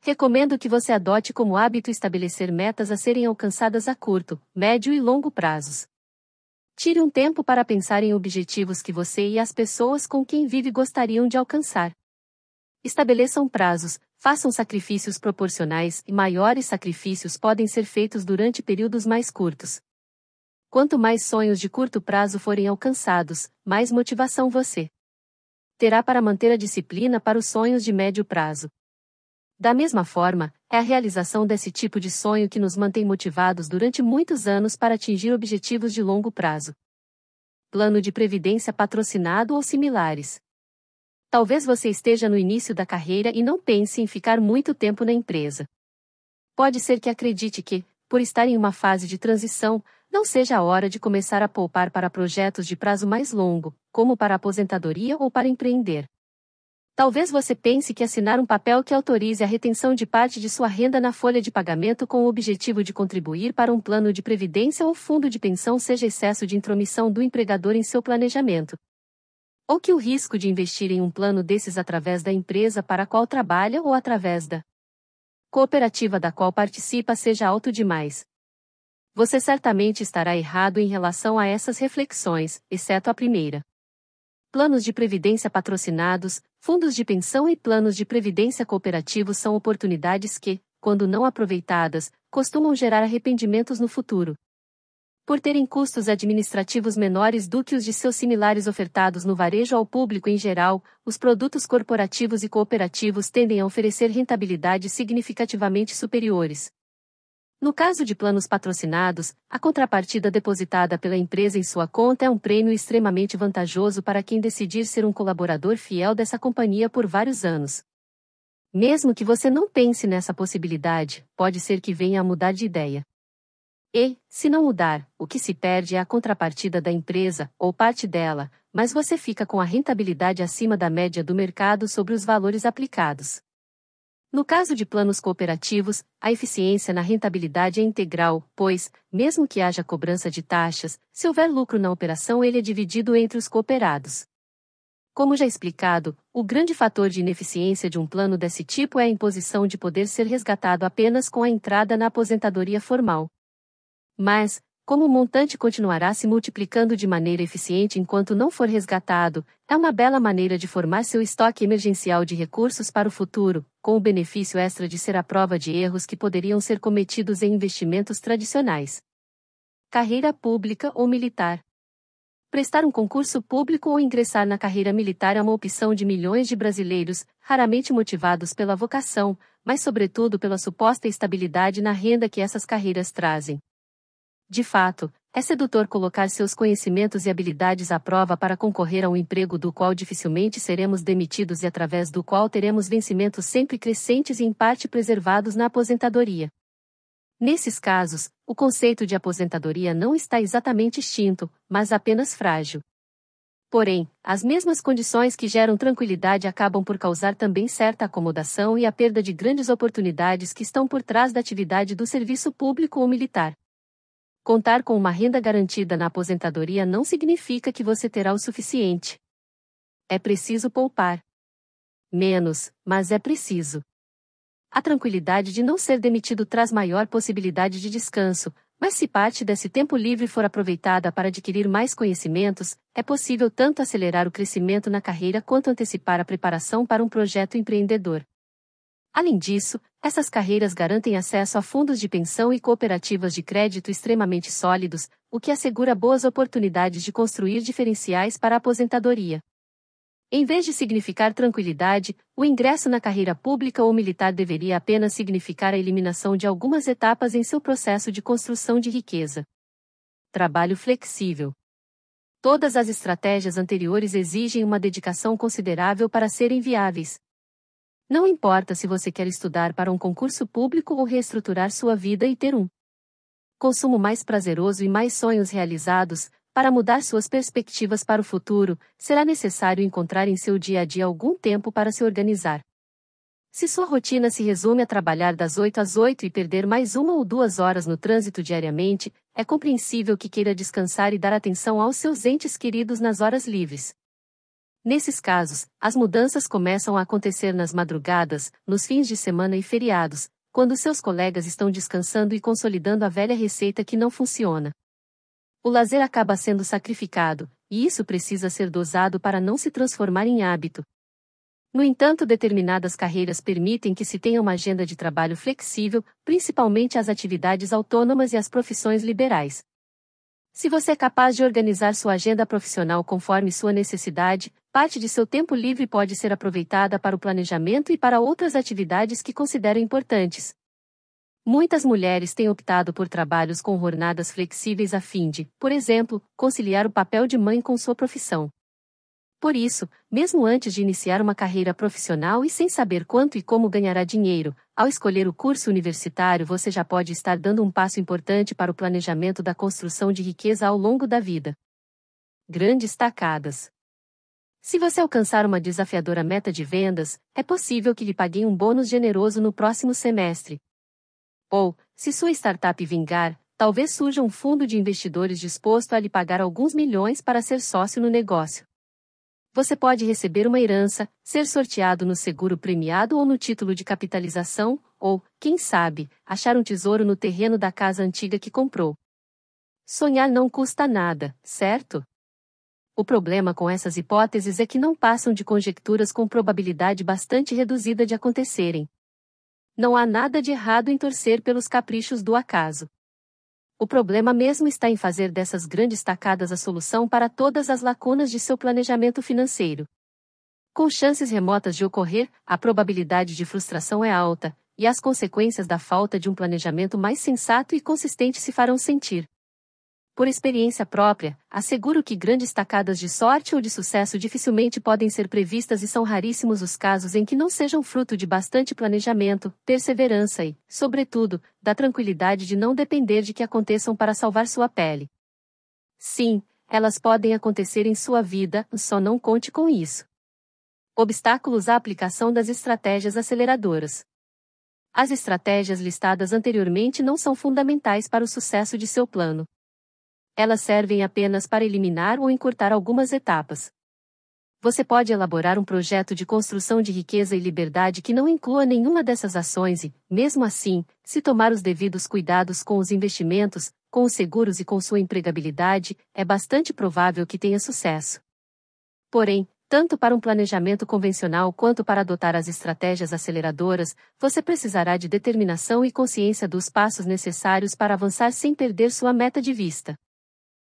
Recomendo que você adote como hábito estabelecer metas a serem alcançadas a curto, médio e longo prazos. Tire um tempo para pensar em objetivos que você e as pessoas com quem vive gostariam de alcançar. Estabeleçam prazos, façam sacrifícios proporcionais e maiores sacrifícios podem ser feitos durante períodos mais curtos. Quanto mais sonhos de curto prazo forem alcançados, mais motivação você terá para manter a disciplina para os sonhos de médio prazo. Da mesma forma, é a realização desse tipo de sonho que nos mantém motivados durante muitos anos para atingir objetivos de longo prazo. Plano de previdência patrocinado ou similares. Talvez você esteja no início da carreira e não pense em ficar muito tempo na empresa. Pode ser que acredite que, por estar em uma fase de transição, não seja a hora de começar a poupar para projetos de prazo mais longo, como para aposentadoria ou para empreender. Talvez você pense que assinar um papel que autorize a retenção de parte de sua renda na folha de pagamento com o objetivo de contribuir para um plano de previdência ou fundo de pensão seja excesso de intromissão do empregador em seu planejamento ou que o risco de investir em um plano desses através da empresa para a qual trabalha ou através da cooperativa da qual participa seja alto demais. Você certamente estará errado em relação a essas reflexões, exceto a primeira. Planos de previdência patrocinados, fundos de pensão e planos de previdência cooperativos são oportunidades que, quando não aproveitadas, costumam gerar arrependimentos no futuro. Por terem custos administrativos menores do que os de seus similares ofertados no varejo ao público em geral, os produtos corporativos e cooperativos tendem a oferecer rentabilidades significativamente superiores. No caso de planos patrocinados, a contrapartida depositada pela empresa em sua conta é um prêmio extremamente vantajoso para quem decidir ser um colaborador fiel dessa companhia por vários anos. Mesmo que você não pense nessa possibilidade, pode ser que venha a mudar de ideia. E, se não mudar, o que se perde é a contrapartida da empresa, ou parte dela, mas você fica com a rentabilidade acima da média do mercado sobre os valores aplicados. No caso de planos cooperativos, a eficiência na rentabilidade é integral, pois, mesmo que haja cobrança de taxas, se houver lucro na operação, ele é dividido entre os cooperados. Como já explicado, o grande fator de ineficiência de um plano desse tipo é a imposição de poder ser resgatado apenas com a entrada na aposentadoria formal. Mas, como o montante continuará se multiplicando de maneira eficiente enquanto não for resgatado, é uma bela maneira de formar seu estoque emergencial de recursos para o futuro, com o benefício extra de ser a prova de erros que poderiam ser cometidos em investimentos tradicionais. Carreira pública ou militar. Prestar um concurso público ou ingressar na carreira militar é uma opção de milhões de brasileiros, raramente motivados pela vocação, mas sobretudo pela suposta estabilidade na renda que essas carreiras trazem. De fato, é sedutor colocar seus conhecimentos e habilidades à prova para concorrer a um emprego do qual dificilmente seremos demitidos e através do qual teremos vencimentos sempre crescentes e em parte preservados na aposentadoria. Nesses casos, o conceito de aposentadoria não está exatamente extinto, mas apenas frágil. Porém, as mesmas condições que geram tranquilidade acabam por causar também certa acomodação e a perda de grandes oportunidades que estão por trás da atividade do serviço público ou militar. Contar com uma renda garantida na aposentadoria não significa que você terá o suficiente. É preciso poupar. Menos, mas é preciso. A tranquilidade de não ser demitido traz maior possibilidade de descanso, mas se parte desse tempo livre for aproveitada para adquirir mais conhecimentos, é possível tanto acelerar o crescimento na carreira quanto antecipar a preparação para um projeto empreendedor. Além disso, essas carreiras garantem acesso a fundos de pensão e cooperativas de crédito extremamente sólidos, o que assegura boas oportunidades de construir diferenciais para a aposentadoria. Em vez de significar tranquilidade, o ingresso na carreira pública ou militar deveria apenas significar a eliminação de algumas etapas em seu processo de construção de riqueza. Trabalho flexível. Todas as estratégias anteriores exigem uma dedicação considerável para serem viáveis, não importa se você quer estudar para um concurso público ou reestruturar sua vida e ter um consumo mais prazeroso e mais sonhos realizados, para mudar suas perspectivas para o futuro, será necessário encontrar em seu dia a dia algum tempo para se organizar. Se sua rotina se resume a trabalhar das 8 às 8 e perder mais uma ou duas horas no trânsito diariamente, é compreensível que queira descansar e dar atenção aos seus entes queridos nas horas livres. Nesses casos, as mudanças começam a acontecer nas madrugadas, nos fins de semana e feriados, quando seus colegas estão descansando e consolidando a velha receita que não funciona. O lazer acaba sendo sacrificado, e isso precisa ser dosado para não se transformar em hábito. No entanto, determinadas carreiras permitem que se tenha uma agenda de trabalho flexível, principalmente as atividades autônomas e as profissões liberais. Se você é capaz de organizar sua agenda profissional conforme sua necessidade, parte de seu tempo livre pode ser aproveitada para o planejamento e para outras atividades que considero importantes. Muitas mulheres têm optado por trabalhos com jornadas flexíveis a fim de, por exemplo, conciliar o papel de mãe com sua profissão. Por isso, mesmo antes de iniciar uma carreira profissional e sem saber quanto e como ganhará dinheiro, ao escolher o curso universitário você já pode estar dando um passo importante para o planejamento da construção de riqueza ao longo da vida. Grandes tacadas. Se você alcançar uma desafiadora meta de vendas, é possível que lhe paguem um bônus generoso no próximo semestre. Ou, se sua startup vingar, talvez surja um fundo de investidores disposto a lhe pagar alguns milhões para ser sócio no negócio você pode receber uma herança, ser sorteado no seguro premiado ou no título de capitalização, ou, quem sabe, achar um tesouro no terreno da casa antiga que comprou. Sonhar não custa nada, certo? O problema com essas hipóteses é que não passam de conjecturas com probabilidade bastante reduzida de acontecerem. Não há nada de errado em torcer pelos caprichos do acaso. O problema mesmo está em fazer dessas grandes tacadas a solução para todas as lacunas de seu planejamento financeiro. Com chances remotas de ocorrer, a probabilidade de frustração é alta, e as consequências da falta de um planejamento mais sensato e consistente se farão sentir. Por experiência própria, asseguro que grandes tacadas de sorte ou de sucesso dificilmente podem ser previstas e são raríssimos os casos em que não sejam fruto de bastante planejamento, perseverança e, sobretudo, da tranquilidade de não depender de que aconteçam para salvar sua pele. Sim, elas podem acontecer em sua vida, só não conte com isso. Obstáculos à aplicação das estratégias aceleradoras. As estratégias listadas anteriormente não são fundamentais para o sucesso de seu plano elas servem apenas para eliminar ou encurtar algumas etapas. Você pode elaborar um projeto de construção de riqueza e liberdade que não inclua nenhuma dessas ações e, mesmo assim, se tomar os devidos cuidados com os investimentos, com os seguros e com sua empregabilidade, é bastante provável que tenha sucesso. Porém, tanto para um planejamento convencional quanto para adotar as estratégias aceleradoras, você precisará de determinação e consciência dos passos necessários para avançar sem perder sua meta de vista.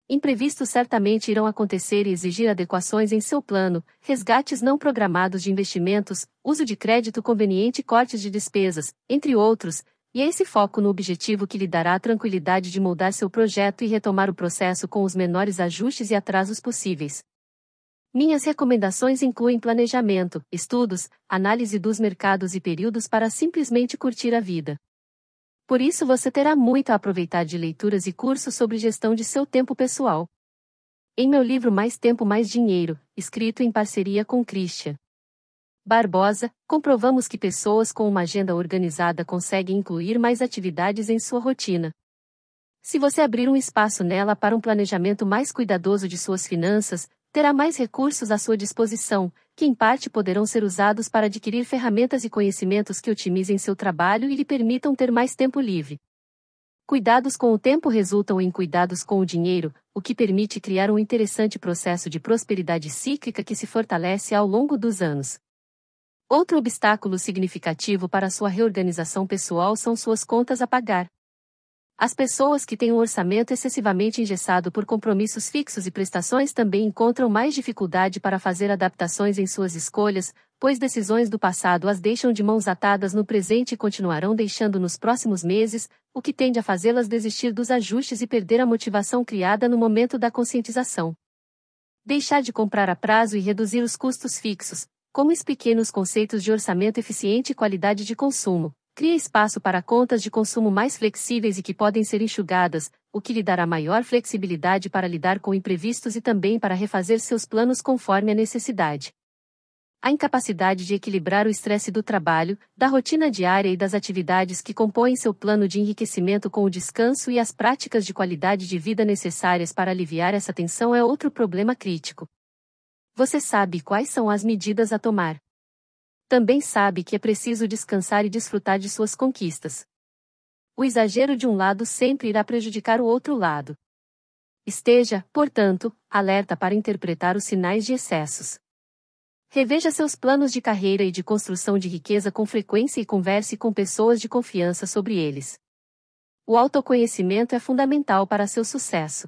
Imprevistos certamente irão acontecer e exigir adequações em seu plano, resgates não programados de investimentos, uso de crédito conveniente e cortes de despesas, entre outros, e é esse foco no objetivo que lhe dará a tranquilidade de moldar seu projeto e retomar o processo com os menores ajustes e atrasos possíveis. Minhas recomendações incluem planejamento, estudos, análise dos mercados e períodos para simplesmente curtir a vida. Por isso você terá muito a aproveitar de leituras e cursos sobre gestão de seu tempo pessoal. Em meu livro Mais Tempo Mais Dinheiro, escrito em parceria com Christian Barbosa, comprovamos que pessoas com uma agenda organizada conseguem incluir mais atividades em sua rotina. Se você abrir um espaço nela para um planejamento mais cuidadoso de suas finanças, terá mais recursos à sua disposição, que em parte poderão ser usados para adquirir ferramentas e conhecimentos que otimizem seu trabalho e lhe permitam ter mais tempo livre. Cuidados com o tempo resultam em cuidados com o dinheiro, o que permite criar um interessante processo de prosperidade cíclica que se fortalece ao longo dos anos. Outro obstáculo significativo para sua reorganização pessoal são suas contas a pagar. As pessoas que têm um orçamento excessivamente engessado por compromissos fixos e prestações também encontram mais dificuldade para fazer adaptações em suas escolhas, pois decisões do passado as deixam de mãos atadas no presente e continuarão deixando nos próximos meses, o que tende a fazê-las desistir dos ajustes e perder a motivação criada no momento da conscientização. Deixar de comprar a prazo e reduzir os custos fixos, como expliquei nos conceitos de orçamento eficiente e qualidade de consumo, Cria espaço para contas de consumo mais flexíveis e que podem ser enxugadas, o que lhe dará maior flexibilidade para lidar com imprevistos e também para refazer seus planos conforme a necessidade. A incapacidade de equilibrar o estresse do trabalho, da rotina diária e das atividades que compõem seu plano de enriquecimento com o descanso e as práticas de qualidade de vida necessárias para aliviar essa tensão é outro problema crítico. Você sabe quais são as medidas a tomar também sabe que é preciso descansar e desfrutar de suas conquistas. O exagero de um lado sempre irá prejudicar o outro lado. Esteja, portanto, alerta para interpretar os sinais de excessos. Reveja seus planos de carreira e de construção de riqueza com frequência e converse com pessoas de confiança sobre eles. O autoconhecimento é fundamental para seu sucesso.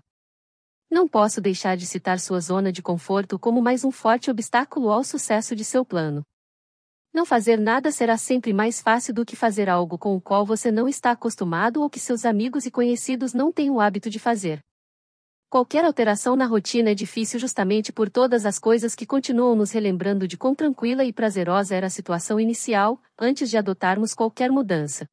Não posso deixar de citar sua zona de conforto como mais um forte obstáculo ao sucesso de seu plano. Não fazer nada será sempre mais fácil do que fazer algo com o qual você não está acostumado ou que seus amigos e conhecidos não têm o hábito de fazer. Qualquer alteração na rotina é difícil justamente por todas as coisas que continuam nos relembrando de quão tranquila e prazerosa era a situação inicial, antes de adotarmos qualquer mudança.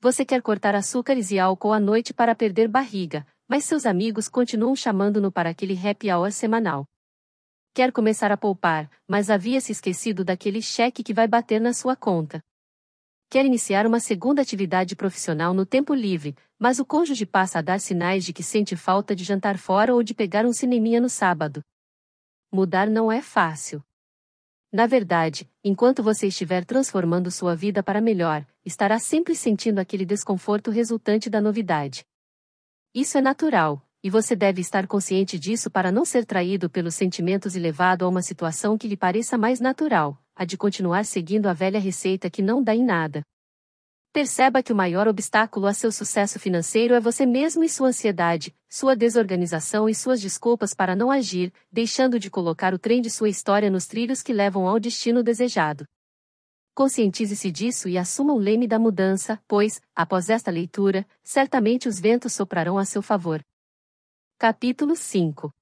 Você quer cortar açúcares e álcool à noite para perder barriga, mas seus amigos continuam chamando-no para aquele happy hour semanal. Quer começar a poupar, mas havia se esquecido daquele cheque que vai bater na sua conta. Quer iniciar uma segunda atividade profissional no tempo livre, mas o cônjuge passa a dar sinais de que sente falta de jantar fora ou de pegar um cineminha no sábado. Mudar não é fácil. Na verdade, enquanto você estiver transformando sua vida para melhor, estará sempre sentindo aquele desconforto resultante da novidade. Isso é natural, e você deve estar consciente disso para não ser traído pelos sentimentos e levado a uma situação que lhe pareça mais natural, a de continuar seguindo a velha receita que não dá em nada. Perceba que o maior obstáculo a seu sucesso financeiro é você mesmo e sua ansiedade, sua desorganização e suas desculpas para não agir, deixando de colocar o trem de sua história nos trilhos que levam ao destino desejado. Conscientize-se disso e assuma o leme da mudança, pois, após esta leitura, certamente os ventos soprarão a seu favor. Capítulo 5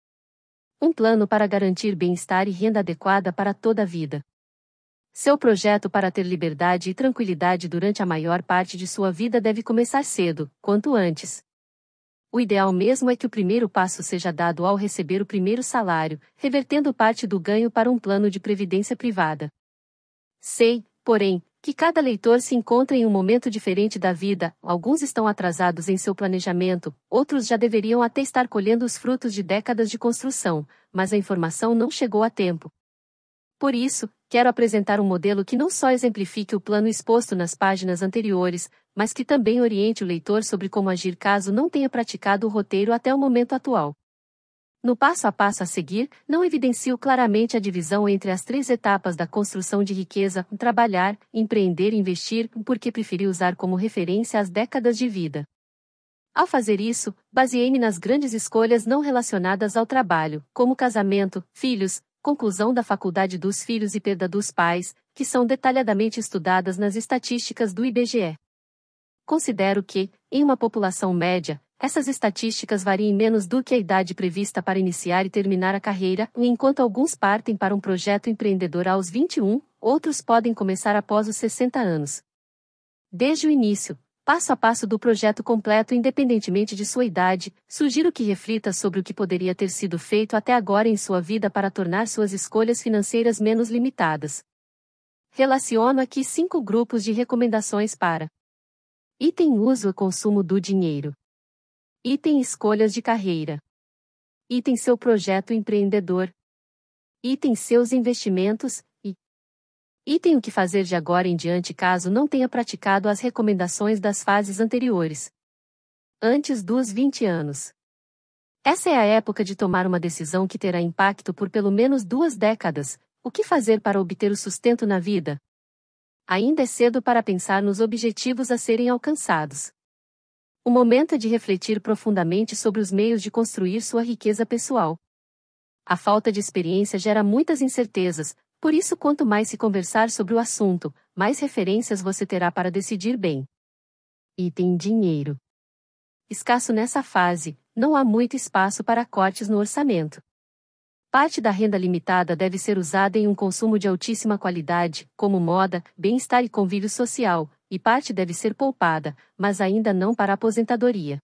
Um plano para garantir bem-estar e renda adequada para toda a vida. Seu projeto para ter liberdade e tranquilidade durante a maior parte de sua vida deve começar cedo, quanto antes. O ideal mesmo é que o primeiro passo seja dado ao receber o primeiro salário, revertendo parte do ganho para um plano de previdência privada. Sei, porém, que cada leitor se encontra em um momento diferente da vida, alguns estão atrasados em seu planejamento, outros já deveriam até estar colhendo os frutos de décadas de construção, mas a informação não chegou a tempo. Por isso, quero apresentar um modelo que não só exemplifique o plano exposto nas páginas anteriores, mas que também oriente o leitor sobre como agir caso não tenha praticado o roteiro até o momento atual. No passo a passo a seguir, não evidencio claramente a divisão entre as três etapas da construção de riqueza: trabalhar, empreender e investir, porque preferi usar como referência as décadas de vida. Ao fazer isso, baseei-me nas grandes escolhas não relacionadas ao trabalho, como casamento, filhos, conclusão da faculdade dos filhos e perda dos pais, que são detalhadamente estudadas nas estatísticas do IBGE. Considero que, em uma população média, essas estatísticas variem menos do que a idade prevista para iniciar e terminar a carreira, e enquanto alguns partem para um projeto empreendedor aos 21, outros podem começar após os 60 anos. Desde o início, passo a passo do projeto completo independentemente de sua idade, sugiro que reflita sobre o que poderia ter sido feito até agora em sua vida para tornar suas escolhas financeiras menos limitadas. Relaciono aqui cinco grupos de recomendações para Item uso e consumo do dinheiro. Item escolhas de carreira. Item seu projeto empreendedor. Item seus investimentos, e tem o que fazer de agora em diante caso não tenha praticado as recomendações das fases anteriores. Antes dos 20 anos. Essa é a época de tomar uma decisão que terá impacto por pelo menos duas décadas. O que fazer para obter o sustento na vida? Ainda é cedo para pensar nos objetivos a serem alcançados. O momento é de refletir profundamente sobre os meios de construir sua riqueza pessoal. A falta de experiência gera muitas incertezas, por isso, quanto mais se conversar sobre o assunto, mais referências você terá para decidir bem. Item dinheiro. Escasso nessa fase, não há muito espaço para cortes no orçamento. Parte da renda limitada deve ser usada em um consumo de altíssima qualidade, como moda, bem-estar e convívio social, e parte deve ser poupada, mas ainda não para a aposentadoria.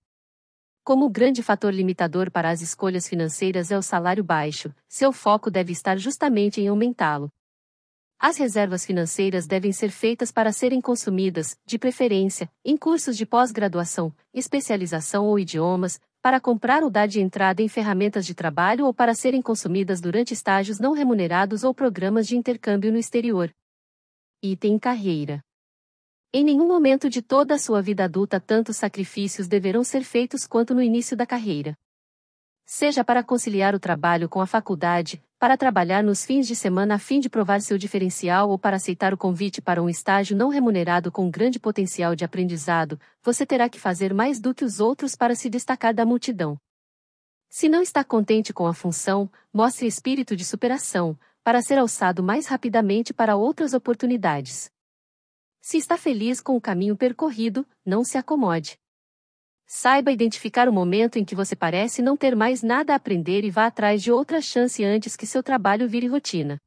Como o grande fator limitador para as escolhas financeiras é o salário baixo, seu foco deve estar justamente em aumentá-lo. As reservas financeiras devem ser feitas para serem consumidas, de preferência, em cursos de pós-graduação, especialização ou idiomas, para comprar ou dar de entrada em ferramentas de trabalho ou para serem consumidas durante estágios não remunerados ou programas de intercâmbio no exterior. Item carreira. Em nenhum momento de toda a sua vida adulta tantos sacrifícios deverão ser feitos quanto no início da carreira. Seja para conciliar o trabalho com a faculdade, para trabalhar nos fins de semana a fim de provar seu diferencial ou para aceitar o convite para um estágio não remunerado com grande potencial de aprendizado, você terá que fazer mais do que os outros para se destacar da multidão. Se não está contente com a função, mostre espírito de superação, para ser alçado mais rapidamente para outras oportunidades. Se está feliz com o caminho percorrido, não se acomode. Saiba identificar o momento em que você parece não ter mais nada a aprender e vá atrás de outra chance antes que seu trabalho vire rotina.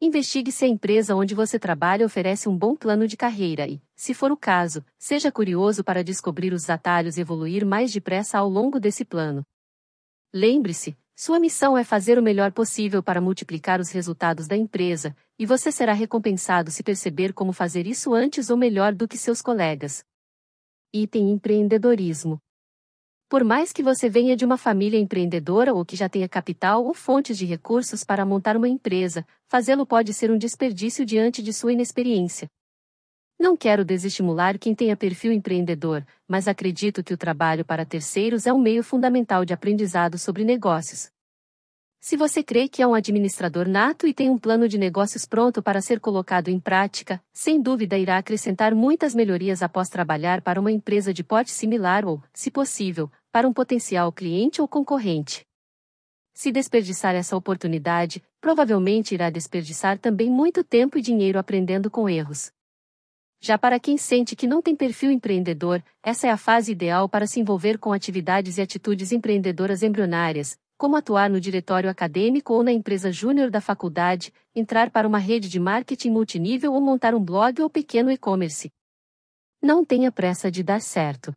Investigue se a empresa onde você trabalha oferece um bom plano de carreira e, se for o caso, seja curioso para descobrir os atalhos e evoluir mais depressa ao longo desse plano. Lembre-se, sua missão é fazer o melhor possível para multiplicar os resultados da empresa, e você será recompensado se perceber como fazer isso antes ou melhor do que seus colegas. Item empreendedorismo. Por mais que você venha de uma família empreendedora ou que já tenha capital ou fontes de recursos para montar uma empresa, fazê-lo pode ser um desperdício diante de sua inexperiência. Não quero desestimular quem tenha perfil empreendedor, mas acredito que o trabalho para terceiros é um meio fundamental de aprendizado sobre negócios. Se você crê que é um administrador nato e tem um plano de negócios pronto para ser colocado em prática, sem dúvida irá acrescentar muitas melhorias após trabalhar para uma empresa de porte similar ou, se possível, para um potencial cliente ou concorrente. Se desperdiçar essa oportunidade, provavelmente irá desperdiçar também muito tempo e dinheiro aprendendo com erros. Já para quem sente que não tem perfil empreendedor, essa é a fase ideal para se envolver com atividades e atitudes empreendedoras embrionárias, como atuar no diretório acadêmico ou na empresa júnior da faculdade, entrar para uma rede de marketing multinível ou montar um blog ou pequeno e-commerce. Não tenha pressa de dar certo.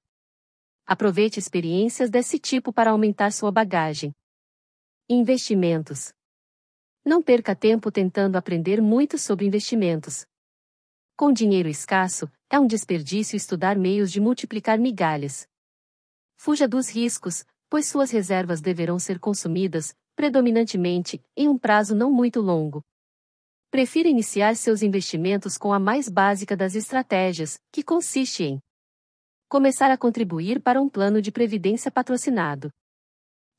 Aproveite experiências desse tipo para aumentar sua bagagem. Investimentos. Não perca tempo tentando aprender muito sobre investimentos. Com dinheiro escasso, é um desperdício estudar meios de multiplicar migalhas. Fuja dos riscos, pois suas reservas deverão ser consumidas, predominantemente, em um prazo não muito longo. Prefira iniciar seus investimentos com a mais básica das estratégias, que consiste em começar a contribuir para um plano de previdência patrocinado.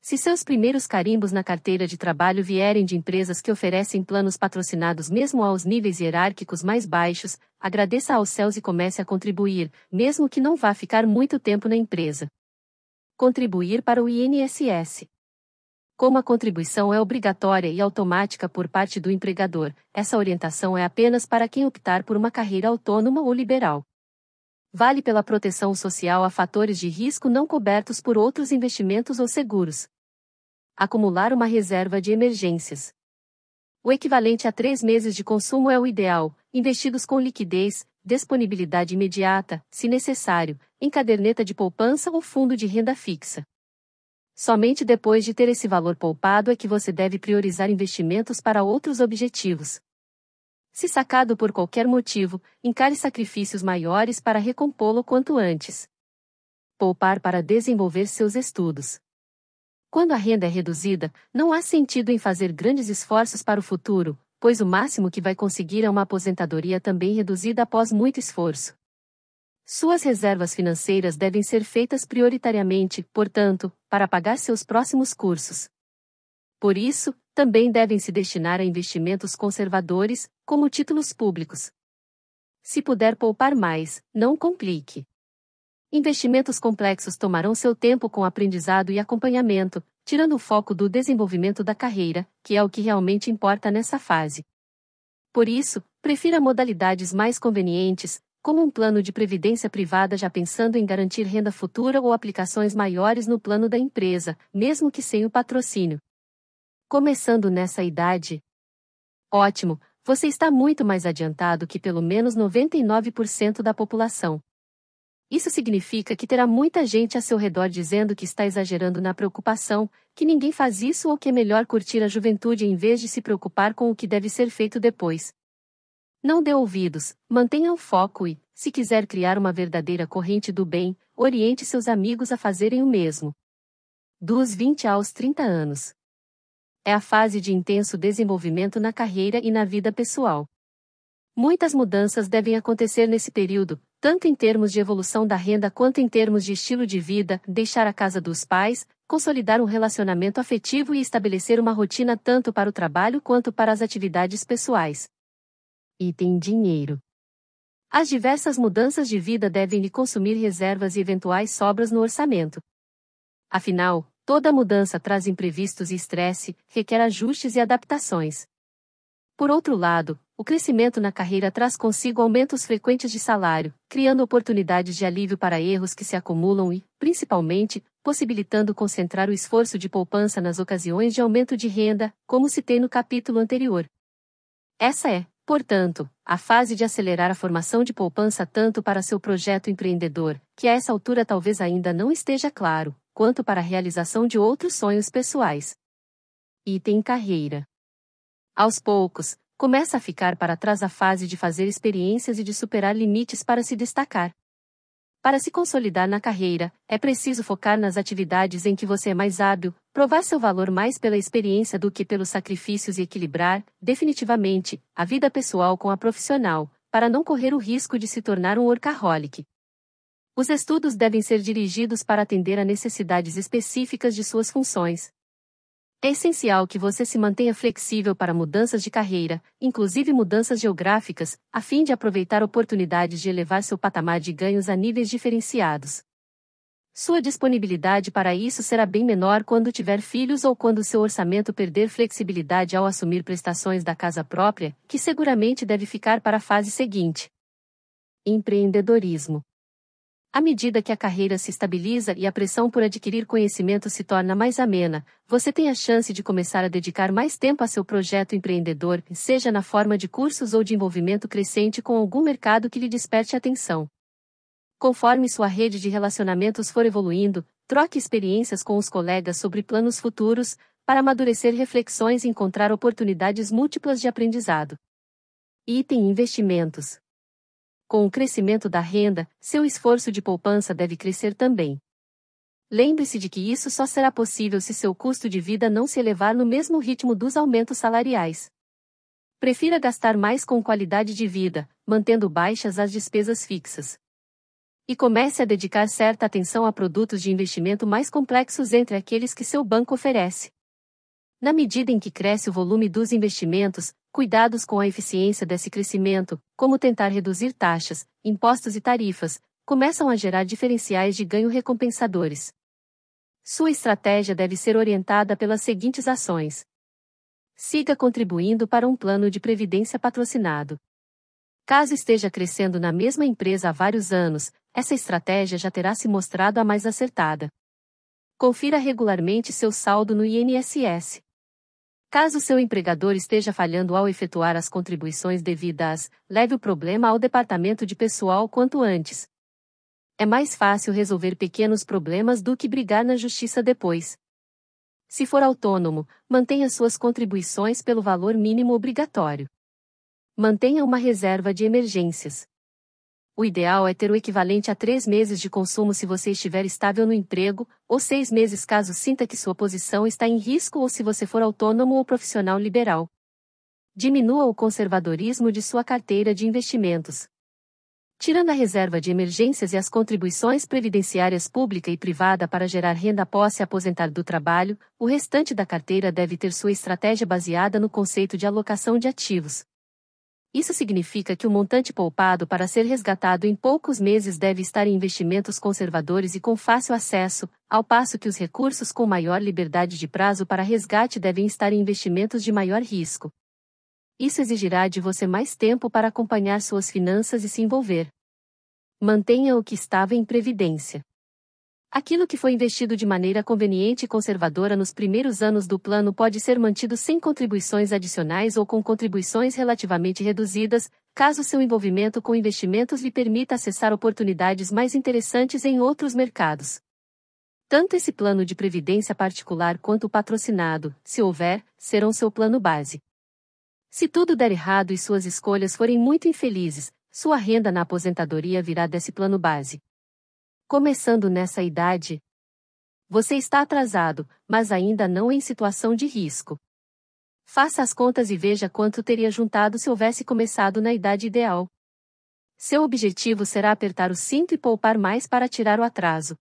Se seus primeiros carimbos na carteira de trabalho vierem de empresas que oferecem planos patrocinados mesmo aos níveis hierárquicos mais baixos, agradeça aos céus e comece a contribuir, mesmo que não vá ficar muito tempo na empresa. Contribuir para o INSS. Como a contribuição é obrigatória e automática por parte do empregador, essa orientação é apenas para quem optar por uma carreira autônoma ou liberal. Vale pela proteção social a fatores de risco não cobertos por outros investimentos ou seguros. Acumular uma reserva de emergências. O equivalente a três meses de consumo é o ideal, investidos com liquidez, disponibilidade imediata, se necessário, em caderneta de poupança ou fundo de renda fixa. Somente depois de ter esse valor poupado é que você deve priorizar investimentos para outros objetivos. Se sacado por qualquer motivo, encare sacrifícios maiores para recompô-lo quanto antes. Poupar para desenvolver seus estudos. Quando a renda é reduzida, não há sentido em fazer grandes esforços para o futuro, pois o máximo que vai conseguir é uma aposentadoria também reduzida após muito esforço. Suas reservas financeiras devem ser feitas prioritariamente, portanto, para pagar seus próximos cursos. Por isso, também devem se destinar a investimentos conservadores, como títulos públicos. Se puder poupar mais, não complique. Investimentos complexos tomarão seu tempo com aprendizado e acompanhamento, tirando o foco do desenvolvimento da carreira, que é o que realmente importa nessa fase. Por isso, prefira modalidades mais convenientes, como um plano de previdência privada já pensando em garantir renda futura ou aplicações maiores no plano da empresa, mesmo que sem o patrocínio. Começando nessa idade. Ótimo, você está muito mais adiantado que pelo menos 99% da população. Isso significa que terá muita gente a seu redor dizendo que está exagerando na preocupação, que ninguém faz isso ou que é melhor curtir a juventude em vez de se preocupar com o que deve ser feito depois. Não dê ouvidos, mantenha o foco e, se quiser criar uma verdadeira corrente do bem, oriente seus amigos a fazerem o mesmo. Dos 20 aos 30 anos. É a fase de intenso desenvolvimento na carreira e na vida pessoal. Muitas mudanças devem acontecer nesse período, tanto em termos de evolução da renda quanto em termos de estilo de vida, deixar a casa dos pais, consolidar um relacionamento afetivo e estabelecer uma rotina tanto para o trabalho quanto para as atividades pessoais. Item dinheiro. As diversas mudanças de vida devem lhe consumir reservas e eventuais sobras no orçamento. Afinal, toda mudança traz imprevistos e estresse, requer ajustes e adaptações. Por outro lado, o crescimento na carreira traz consigo aumentos frequentes de salário, criando oportunidades de alívio para erros que se acumulam e, principalmente, possibilitando concentrar o esforço de poupança nas ocasiões de aumento de renda, como citei no capítulo anterior. Essa é, portanto, a fase de acelerar a formação de poupança tanto para seu projeto empreendedor, que a essa altura talvez ainda não esteja claro, quanto para a realização de outros sonhos pessoais. Item carreira. Aos poucos, começa a ficar para trás a fase de fazer experiências e de superar limites para se destacar. Para se consolidar na carreira, é preciso focar nas atividades em que você é mais hábil, provar seu valor mais pela experiência do que pelos sacrifícios e equilibrar, definitivamente, a vida pessoal com a profissional, para não correr o risco de se tornar um workaholic. Os estudos devem ser dirigidos para atender a necessidades específicas de suas funções, É essencial que você se mantenha flexível para mudanças de carreira, inclusive mudanças geográficas, a fim de aproveitar oportunidades de elevar seu patamar de ganhos a níveis diferenciados. Sua disponibilidade para isso será bem menor quando tiver filhos ou quando seu orçamento perder flexibilidade ao assumir prestações da casa própria, que seguramente deve ficar para a fase seguinte. Empreendedorismo. À medida que a carreira se estabiliza e a pressão por adquirir conhecimento se torna mais amena, você tem a chance de começar a dedicar mais tempo a seu projeto empreendedor, seja na forma de cursos ou de envolvimento crescente com algum mercado que lhe desperte atenção. Conforme sua rede de relacionamentos for evoluindo, troque experiências com os colegas sobre planos futuros, para amadurecer reflexões e encontrar oportunidades múltiplas de aprendizado. Item Investimentos com o crescimento da renda, seu esforço de poupança deve crescer também. Lembre-se de que isso só será possível se seu custo de vida não se elevar no mesmo ritmo dos aumentos salariais. Prefira gastar mais com qualidade de vida, mantendo baixas as despesas fixas. E comece a dedicar certa atenção a produtos de investimento mais complexos entre aqueles que seu banco oferece. Na medida em que cresce o volume dos investimentos, Cuidados com a eficiência desse crescimento, como tentar reduzir taxas, impostos e tarifas, começam a gerar diferenciais de ganho recompensadores. Sua estratégia deve ser orientada pelas seguintes ações. Siga contribuindo para um plano de previdência patrocinado. Caso esteja crescendo na mesma empresa há vários anos, essa estratégia já terá se mostrado a mais acertada. Confira regularmente seu saldo no INSS. Caso seu empregador esteja falhando ao efetuar as contribuições devidas, leve o problema ao departamento de pessoal quanto antes. É mais fácil resolver pequenos problemas do que brigar na justiça depois. Se for autônomo, mantenha suas contribuições pelo valor mínimo obrigatório. Mantenha uma reserva de emergências. O ideal é ter o equivalente a três meses de consumo se você estiver estável no emprego, ou seis meses caso sinta que sua posição está em risco ou se você for autônomo ou profissional liberal. Diminua o conservadorismo de sua carteira de investimentos. Tirando a reserva de emergências e as contribuições previdenciárias pública e privada para gerar renda após se aposentar do trabalho, o restante da carteira deve ter sua estratégia baseada no conceito de alocação de ativos. Isso significa que o montante poupado para ser resgatado em poucos meses deve estar em investimentos conservadores e com fácil acesso, ao passo que os recursos com maior liberdade de prazo para resgate devem estar em investimentos de maior risco. Isso exigirá de você mais tempo para acompanhar suas finanças e se envolver. Mantenha o que estava em previdência. Aquilo que foi investido de maneira conveniente e conservadora nos primeiros anos do plano pode ser mantido sem contribuições adicionais ou com contribuições relativamente reduzidas, caso seu envolvimento com investimentos lhe permita acessar oportunidades mais interessantes em outros mercados. Tanto esse plano de previdência particular quanto o patrocinado, se houver, serão seu plano base. Se tudo der errado e suas escolhas forem muito infelizes, sua renda na aposentadoria virá desse plano base. Começando nessa idade, você está atrasado, mas ainda não em situação de risco. Faça as contas e veja quanto teria juntado se houvesse começado na idade ideal. Seu objetivo será apertar o cinto e poupar mais para tirar o atraso.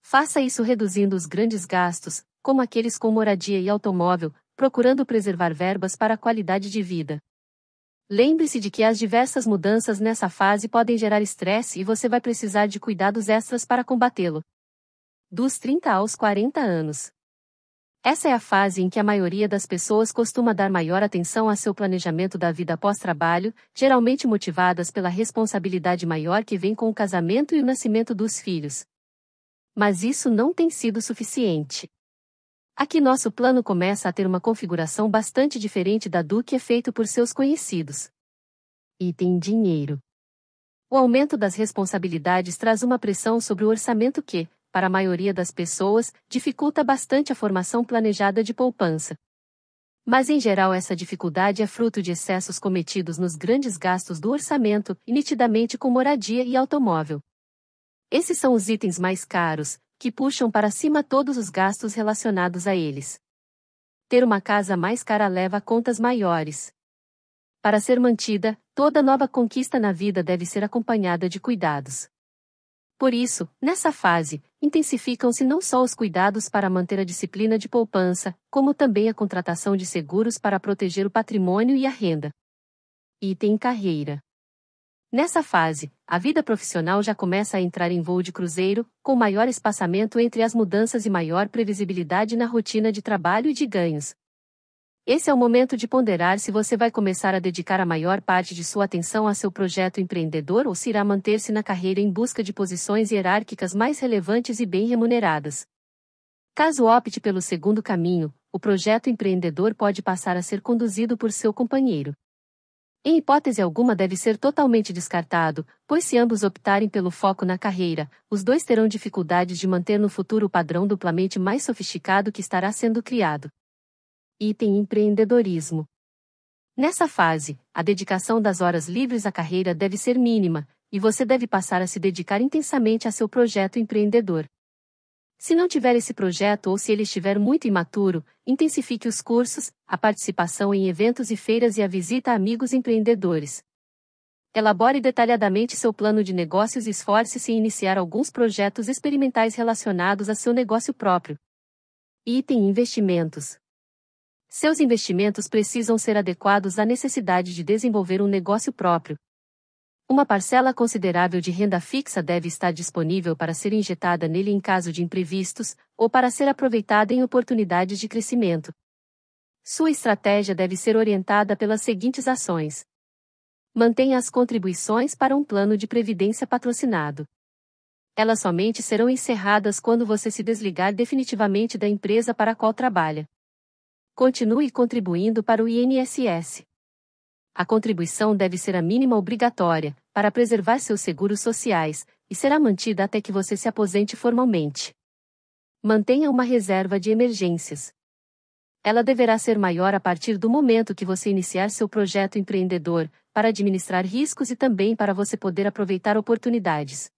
Faça isso reduzindo os grandes gastos, como aqueles com moradia e automóvel, procurando preservar verbas para a qualidade de vida. Lembre-se de que as diversas mudanças nessa fase podem gerar estresse e você vai precisar de cuidados extras para combatê-lo. Dos 30 aos 40 anos. Essa é a fase em que a maioria das pessoas costuma dar maior atenção a seu planejamento da vida pós-trabalho, geralmente motivadas pela responsabilidade maior que vem com o casamento e o nascimento dos filhos. Mas isso não tem sido suficiente. Aqui nosso plano começa a ter uma configuração bastante diferente da do que é feito por seus conhecidos. Item dinheiro. O aumento das responsabilidades traz uma pressão sobre o orçamento que, para a maioria das pessoas, dificulta bastante a formação planejada de poupança. Mas em geral essa dificuldade é fruto de excessos cometidos nos grandes gastos do orçamento nitidamente com moradia e automóvel. Esses são os itens mais caros, que puxam para cima todos os gastos relacionados a eles. Ter uma casa mais cara leva contas maiores. Para ser mantida, toda nova conquista na vida deve ser acompanhada de cuidados. Por isso, nessa fase, intensificam-se não só os cuidados para manter a disciplina de poupança, como também a contratação de seguros para proteger o patrimônio e a renda. Item carreira. Nessa fase, a vida profissional já começa a entrar em voo de cruzeiro, com maior espaçamento entre as mudanças e maior previsibilidade na rotina de trabalho e de ganhos, esse é o momento de ponderar se você vai começar a dedicar a maior parte de sua atenção a seu projeto empreendedor ou se irá manter-se na carreira em busca de posições hierárquicas mais relevantes e bem remuneradas. Caso opte pelo segundo caminho, o projeto empreendedor pode passar a ser conduzido por seu companheiro. Em hipótese alguma deve ser totalmente descartado, pois se ambos optarem pelo foco na carreira, os dois terão dificuldades de manter no futuro o padrão duplamente mais sofisticado que estará sendo criado. Item empreendedorismo. Nessa fase, a dedicação das horas livres à carreira deve ser mínima, e você deve passar a se dedicar intensamente a seu projeto empreendedor. Se não tiver esse projeto ou se ele estiver muito imaturo, intensifique os cursos, a participação em eventos e feiras e a visita a amigos empreendedores. Elabore detalhadamente seu plano de negócios e esforce-se em iniciar alguns projetos experimentais relacionados a seu negócio próprio. Item Investimentos. Seus investimentos precisam ser adequados à necessidade de desenvolver um negócio próprio. Uma parcela considerável de renda fixa deve estar disponível para ser injetada nele em caso de imprevistos, ou para ser aproveitada em oportunidades de crescimento. Sua estratégia deve ser orientada pelas seguintes ações. Mantenha as contribuições para um plano de previdência patrocinado. Elas somente serão encerradas quando você se desligar definitivamente da empresa para a qual trabalha. Continue contribuindo para o INSS. A contribuição deve ser a mínima obrigatória, para preservar seus seguros sociais, e será mantida até que você se aposente formalmente. Mantenha uma reserva de emergências. Ela deverá ser maior a partir do momento que você iniciar seu projeto empreendedor, para administrar riscos e também para você poder aproveitar oportunidades.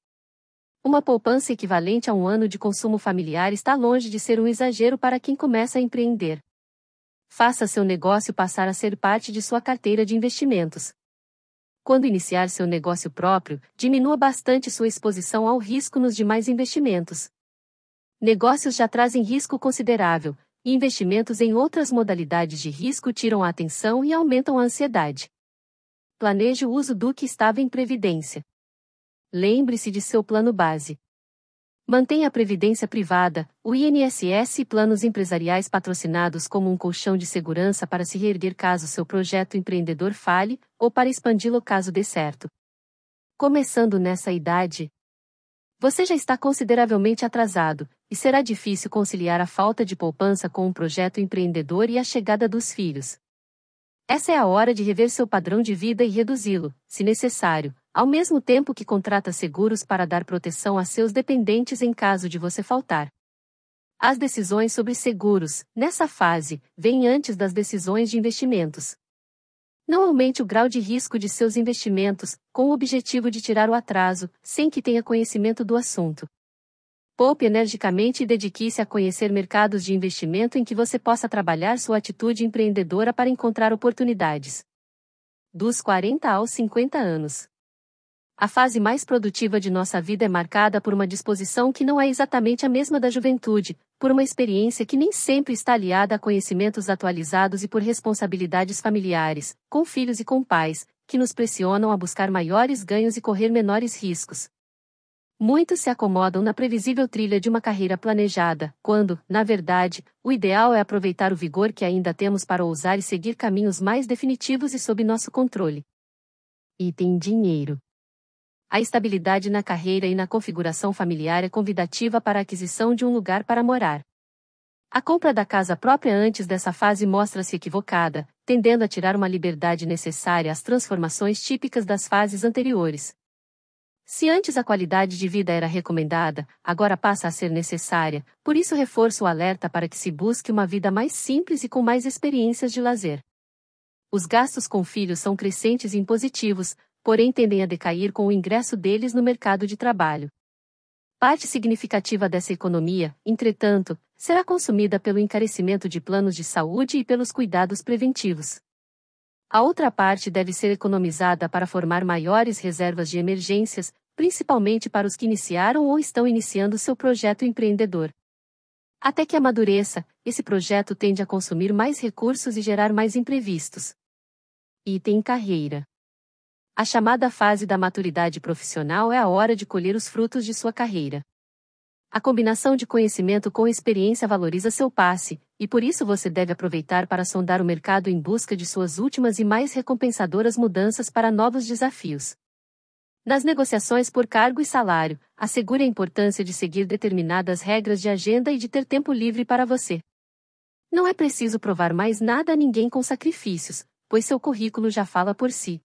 Uma poupança equivalente a um ano de consumo familiar está longe de ser um exagero para quem começa a empreender. Faça seu negócio passar a ser parte de sua carteira de investimentos. Quando iniciar seu negócio próprio, diminua bastante sua exposição ao risco nos demais investimentos. Negócios já trazem risco considerável, e investimentos em outras modalidades de risco tiram a atenção e aumentam a ansiedade. Planeje o uso do que estava em previdência. Lembre-se de seu plano base. Mantenha a previdência privada, o INSS e planos empresariais patrocinados como um colchão de segurança para se reerguer caso seu projeto empreendedor falhe, ou para expandi-lo caso dê certo. Começando nessa idade, você já está consideravelmente atrasado, e será difícil conciliar a falta de poupança com um projeto empreendedor e a chegada dos filhos. Essa é a hora de rever seu padrão de vida e reduzi-lo, se necessário, ao mesmo tempo que contrata seguros para dar proteção a seus dependentes em caso de você faltar. As decisões sobre seguros, nessa fase, vêm antes das decisões de investimentos. Não aumente o grau de risco de seus investimentos, com o objetivo de tirar o atraso, sem que tenha conhecimento do assunto. Poupe energicamente e dedique-se a conhecer mercados de investimento em que você possa trabalhar sua atitude empreendedora para encontrar oportunidades. Dos 40 aos 50 anos. A fase mais produtiva de nossa vida é marcada por uma disposição que não é exatamente a mesma da juventude, por uma experiência que nem sempre está aliada a conhecimentos atualizados e por responsabilidades familiares, com filhos e com pais, que nos pressionam a buscar maiores ganhos e correr menores riscos. Muitos se acomodam na previsível trilha de uma carreira planejada, quando, na verdade, o ideal é aproveitar o vigor que ainda temos para ousar e seguir caminhos mais definitivos e sob nosso controle. Item dinheiro. A estabilidade na carreira e na configuração familiar é convidativa para a aquisição de um lugar para morar. A compra da casa própria antes dessa fase mostra-se equivocada, tendendo a tirar uma liberdade necessária às transformações típicas das fases anteriores. Se antes a qualidade de vida era recomendada, agora passa a ser necessária, por isso reforço o alerta para que se busque uma vida mais simples e com mais experiências de lazer. Os gastos com filhos são crescentes e impositivos, porém tendem a decair com o ingresso deles no mercado de trabalho. Parte significativa dessa economia, entretanto, será consumida pelo encarecimento de planos de saúde e pelos cuidados preventivos. A outra parte deve ser economizada para formar maiores reservas de emergências, principalmente para os que iniciaram ou estão iniciando seu projeto empreendedor. Até que amadureça, esse projeto tende a consumir mais recursos e gerar mais imprevistos. Item carreira. A chamada fase da maturidade profissional é a hora de colher os frutos de sua carreira. A combinação de conhecimento com experiência valoriza seu passe, e por isso você deve aproveitar para sondar o mercado em busca de suas últimas e mais recompensadoras mudanças para novos desafios. Nas negociações por cargo e salário, assegure a importância de seguir determinadas regras de agenda e de ter tempo livre para você. Não é preciso provar mais nada a ninguém com sacrifícios, pois seu currículo já fala por si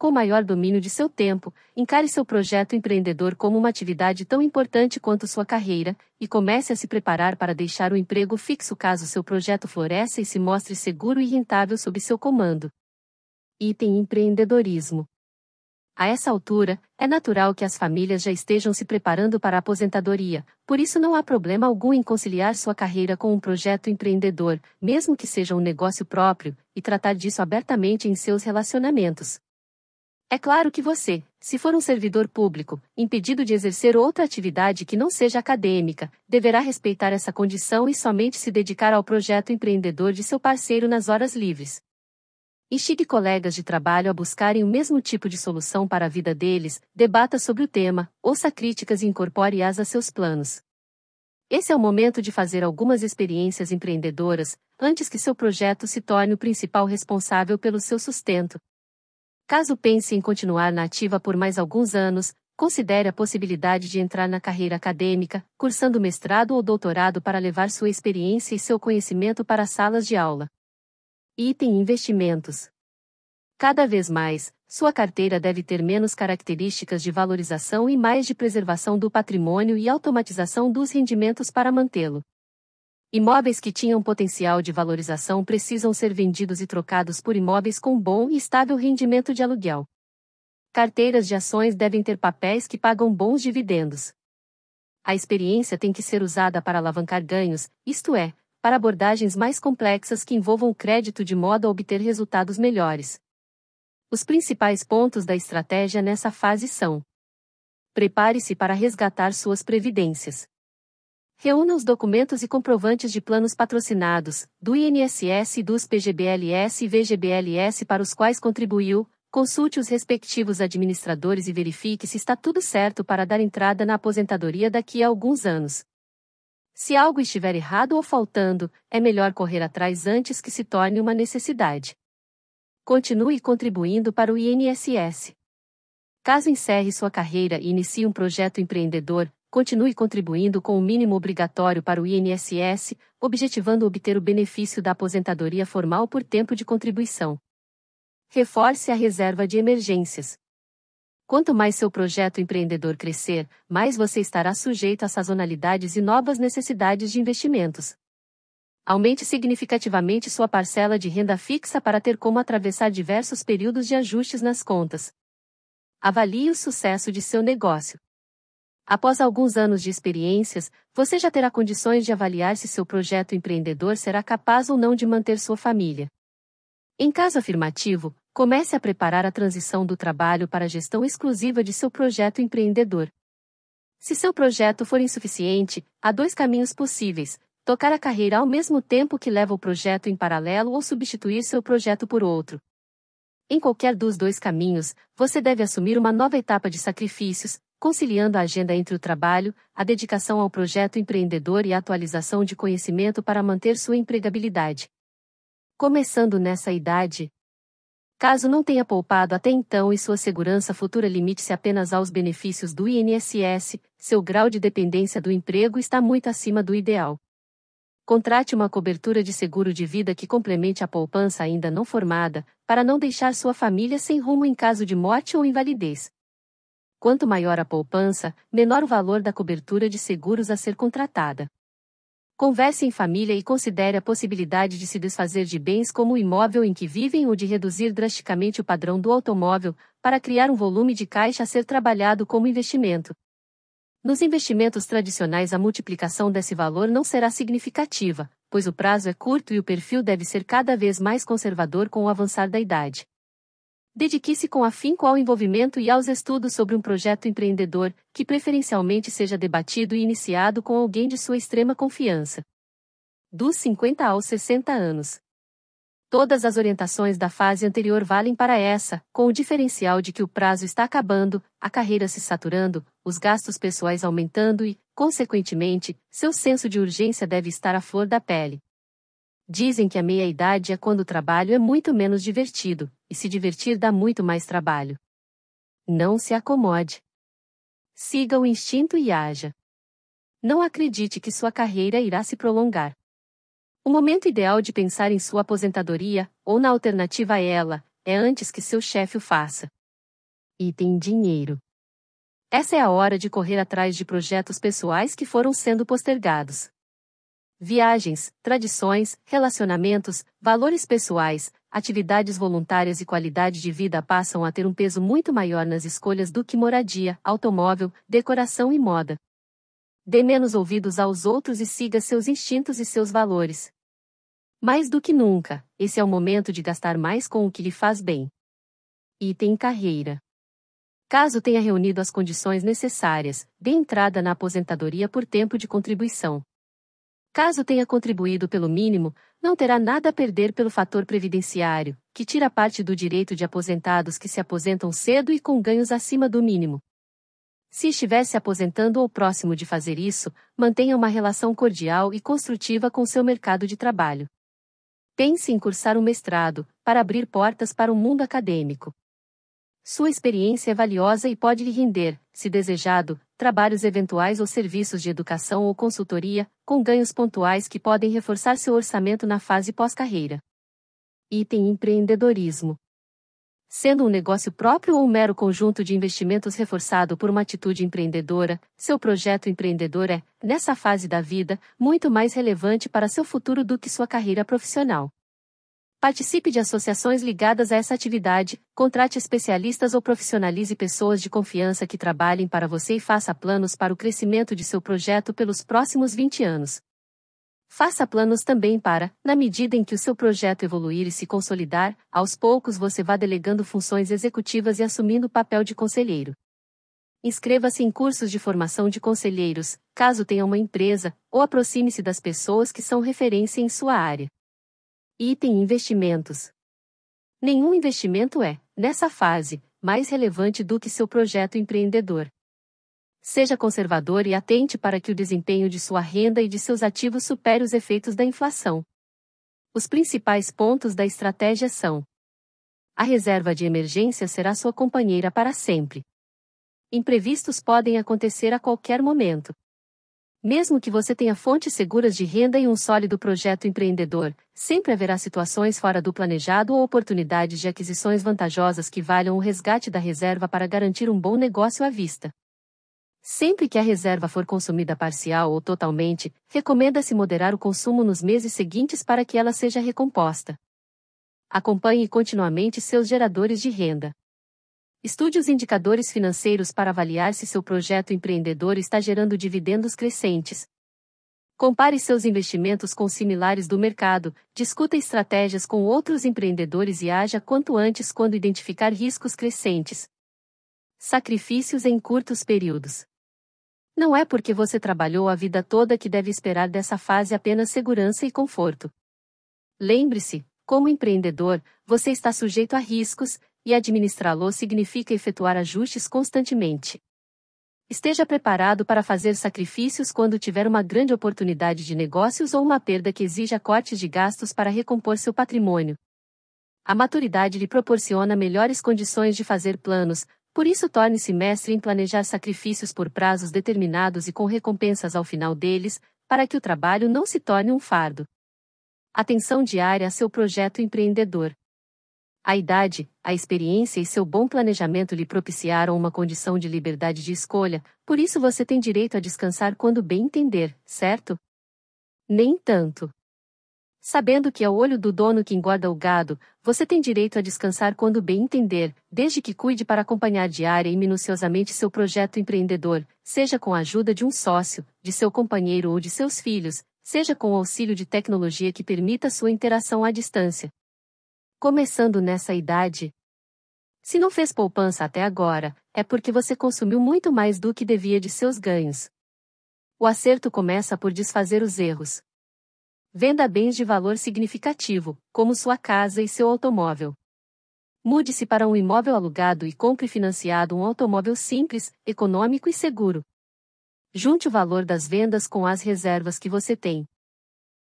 com maior domínio de seu tempo, encare seu projeto empreendedor como uma atividade tão importante quanto sua carreira, e comece a se preparar para deixar o emprego fixo caso seu projeto floresça e se mostre seguro e rentável sob seu comando. Item empreendedorismo. A essa altura, é natural que as famílias já estejam se preparando para a aposentadoria, por isso não há problema algum em conciliar sua carreira com um projeto empreendedor, mesmo que seja um negócio próprio, e tratar disso abertamente em seus relacionamentos. É claro que você, se for um servidor público, impedido de exercer outra atividade que não seja acadêmica, deverá respeitar essa condição e somente se dedicar ao projeto empreendedor de seu parceiro nas horas livres. Instigue colegas de trabalho a buscarem o mesmo tipo de solução para a vida deles, debata sobre o tema, ouça críticas e incorpore-as a seus planos. Esse é o momento de fazer algumas experiências empreendedoras, antes que seu projeto se torne o principal responsável pelo seu sustento, Caso pense em continuar na ativa por mais alguns anos, considere a possibilidade de entrar na carreira acadêmica, cursando mestrado ou doutorado para levar sua experiência e seu conhecimento para as salas de aula. Item Investimentos. Cada vez mais, sua carteira deve ter menos características de valorização e mais de preservação do patrimônio e automatização dos rendimentos para mantê-lo. Imóveis que tinham potencial de valorização precisam ser vendidos e trocados por imóveis com bom e estável rendimento de aluguel. Carteiras de ações devem ter papéis que pagam bons dividendos. A experiência tem que ser usada para alavancar ganhos, isto é, para abordagens mais complexas que envolvam o crédito de modo a obter resultados melhores. Os principais pontos da estratégia nessa fase são: prepare-se para resgatar suas previdências. Reúna os documentos e comprovantes de planos patrocinados, do INSS e dos PGBLS e VGBLS para os quais contribuiu, consulte os respectivos administradores e verifique se está tudo certo para dar entrada na aposentadoria daqui a alguns anos. Se algo estiver errado ou faltando, é melhor correr atrás antes que se torne uma necessidade. Continue contribuindo para o INSS. Caso encerre sua carreira e inicie um projeto empreendedor, continue contribuindo com o mínimo obrigatório para o INSS, objetivando obter o benefício da aposentadoria formal por tempo de contribuição. Reforce a reserva de emergências. Quanto mais seu projeto empreendedor crescer, mais você estará sujeito a sazonalidades e novas necessidades de investimentos. Aumente significativamente sua parcela de renda fixa para ter como atravessar diversos períodos de ajustes nas contas. Avalie o sucesso de seu negócio. Após alguns anos de experiências, você já terá condições de avaliar se seu projeto empreendedor será capaz ou não de manter sua família. Em caso afirmativo, comece a preparar a transição do trabalho para a gestão exclusiva de seu projeto empreendedor. Se seu projeto for insuficiente, há dois caminhos possíveis: tocar a carreira ao mesmo tempo que leva o projeto em paralelo ou substituir seu projeto por outro. Em qualquer dos dois caminhos, você deve assumir uma nova etapa de sacrifícios, conciliando a agenda entre o trabalho, a dedicação ao projeto empreendedor e a atualização de conhecimento para manter sua empregabilidade. Começando nessa idade, Caso não tenha poupado até então e sua segurança futura limite-se apenas aos benefícios do INSS, seu grau de dependência do emprego está muito acima do ideal. Contrate uma cobertura de seguro de vida que complemente a poupança ainda não formada, para não deixar sua família sem rumo em caso de morte ou invalidez. Quanto maior a poupança, menor o valor da cobertura de seguros a ser contratada. Converse em família e considere a possibilidade de se desfazer de bens como o imóvel em que vivem ou de reduzir drasticamente o padrão do automóvel, para criar um volume de caixa a ser trabalhado como investimento. Nos investimentos tradicionais, a multiplicação desse valor não será significativa, pois o prazo é curto e o perfil deve ser cada vez mais conservador com o avançar da idade. Dedique-se com afinco ao envolvimento e aos estudos sobre um projeto empreendedor, que preferencialmente seja debatido e iniciado com alguém de sua extrema confiança. Dos 50 aos 60 anos. Todas as orientações da fase anterior valem para essa, com o diferencial de que o prazo está acabando, a carreira se saturando, os gastos pessoais aumentando e, consequentemente, seu senso de urgência deve estar à flor da pele. Dizem que a meia-idade é quando o trabalho é muito menos divertido, e se divertir dá muito mais trabalho. Não se acomode. Siga o instinto e haja. Não acredite que sua carreira irá se prolongar. O momento ideal de pensar em sua aposentadoria, ou na alternativa a ela, é antes que seu chefe o faça. E tem dinheiro. Essa é a hora de correr atrás de projetos pessoais que foram sendo postergados. Viagens, tradições, relacionamentos, valores pessoais, atividades voluntárias e qualidade de vida passam a ter um peso muito maior nas escolhas do que moradia, automóvel, decoração e moda. Dê menos ouvidos aos outros e siga seus instintos e seus valores. Mais do que nunca, esse é o momento de gastar mais com o que lhe faz bem. Item carreira. Caso tenha reunido as condições necessárias, dê entrada na aposentadoria por tempo de contribuição. Caso tenha contribuído pelo mínimo, não terá nada a perder pelo fator previdenciário, que tira parte do direito de aposentados que se aposentam cedo e com ganhos acima do mínimo. Se estiver se aposentando ou próximo de fazer isso, mantenha uma relação cordial e construtiva com seu mercado de trabalho. Pense em cursar um mestrado, para abrir portas para o mundo acadêmico. Sua experiência é valiosa e pode lhe render, se desejado, trabalhos eventuais ou serviços de educação ou consultoria, com ganhos pontuais que podem reforçar seu orçamento na fase pós-carreira. Item empreendedorismo. Sendo um negócio próprio ou um mero conjunto de investimentos reforçado por uma atitude empreendedora, seu projeto empreendedor é, nessa fase da vida, muito mais relevante para seu futuro do que sua carreira profissional. Participe de associações ligadas a essa atividade, contrate especialistas ou profissionalize pessoas de confiança que trabalhem para você e faça planos para o crescimento de seu projeto pelos próximos 20 anos. Faça planos também para, na medida em que o seu projeto evoluir e se consolidar, aos poucos você vá delegando funções executivas e assumindo o papel de conselheiro. Inscreva-se em cursos de formação de conselheiros, caso tenha uma empresa, ou aproxime-se das pessoas que são referência em sua área. Item Investimentos. Nenhum investimento é, nessa fase, mais relevante do que seu projeto empreendedor. Seja conservador e atente para que o desempenho de sua renda e de seus ativos supere os efeitos da inflação. Os principais pontos da estratégia são: a reserva de emergência será sua companheira para sempre. Imprevistos podem acontecer a qualquer momento. Mesmo que você tenha fontes seguras de renda e um sólido projeto empreendedor, sempre haverá situações fora do planejado ou oportunidades de aquisições vantajosas que valham o resgate da reserva para garantir um bom negócio à vista. Sempre que a reserva for consumida parcial ou totalmente, recomenda-se moderar o consumo nos meses seguintes para que ela seja recomposta. Acompanhe continuamente seus geradores de renda. Estude os indicadores financeiros para avaliar se seu projeto empreendedor está gerando dividendos crescentes. Compare seus investimentos com similares do mercado, discuta estratégias com outros empreendedores e haja quanto antes quando identificar riscos crescentes. Sacrifícios em curtos períodos. Não é porque você trabalhou a vida toda que deve esperar dessa fase apenas segurança e conforto. Lembre-se, como empreendedor, você está sujeito a riscos, e administrá-lo significa efetuar ajustes constantemente. Esteja preparado para fazer sacrifícios quando tiver uma grande oportunidade de negócios ou uma perda que exija cortes de gastos para recompor seu patrimônio. A maturidade lhe proporciona melhores condições de fazer planos, por isso torne-se mestre em planejar sacrifícios por prazos determinados e com recompensas ao final deles, para que o trabalho não se torne um fardo. Atenção diária a seu projeto empreendedor. A idade, a experiência e seu bom planejamento lhe propiciaram uma condição de liberdade de escolha, por isso você tem direito a descansar quando bem entender, certo? Nem tanto. Sabendo que é o olho do dono que engorda o gado, você tem direito a descansar quando bem entender, desde que cuide para acompanhar diária e minuciosamente seu projeto empreendedor, seja com a ajuda de um sócio, de seu companheiro ou de seus filhos, seja com o auxílio de tecnologia que permita sua interação à distância. Começando nessa idade, Se não fez poupança até agora, é porque você consumiu muito mais do que devia de seus ganhos. O acerto começa por desfazer os erros. Venda bens de valor significativo, como sua casa e seu automóvel. Mude-se para um imóvel alugado e compre financiado um automóvel simples, econômico e seguro. Junte o valor das vendas com as reservas que você tem.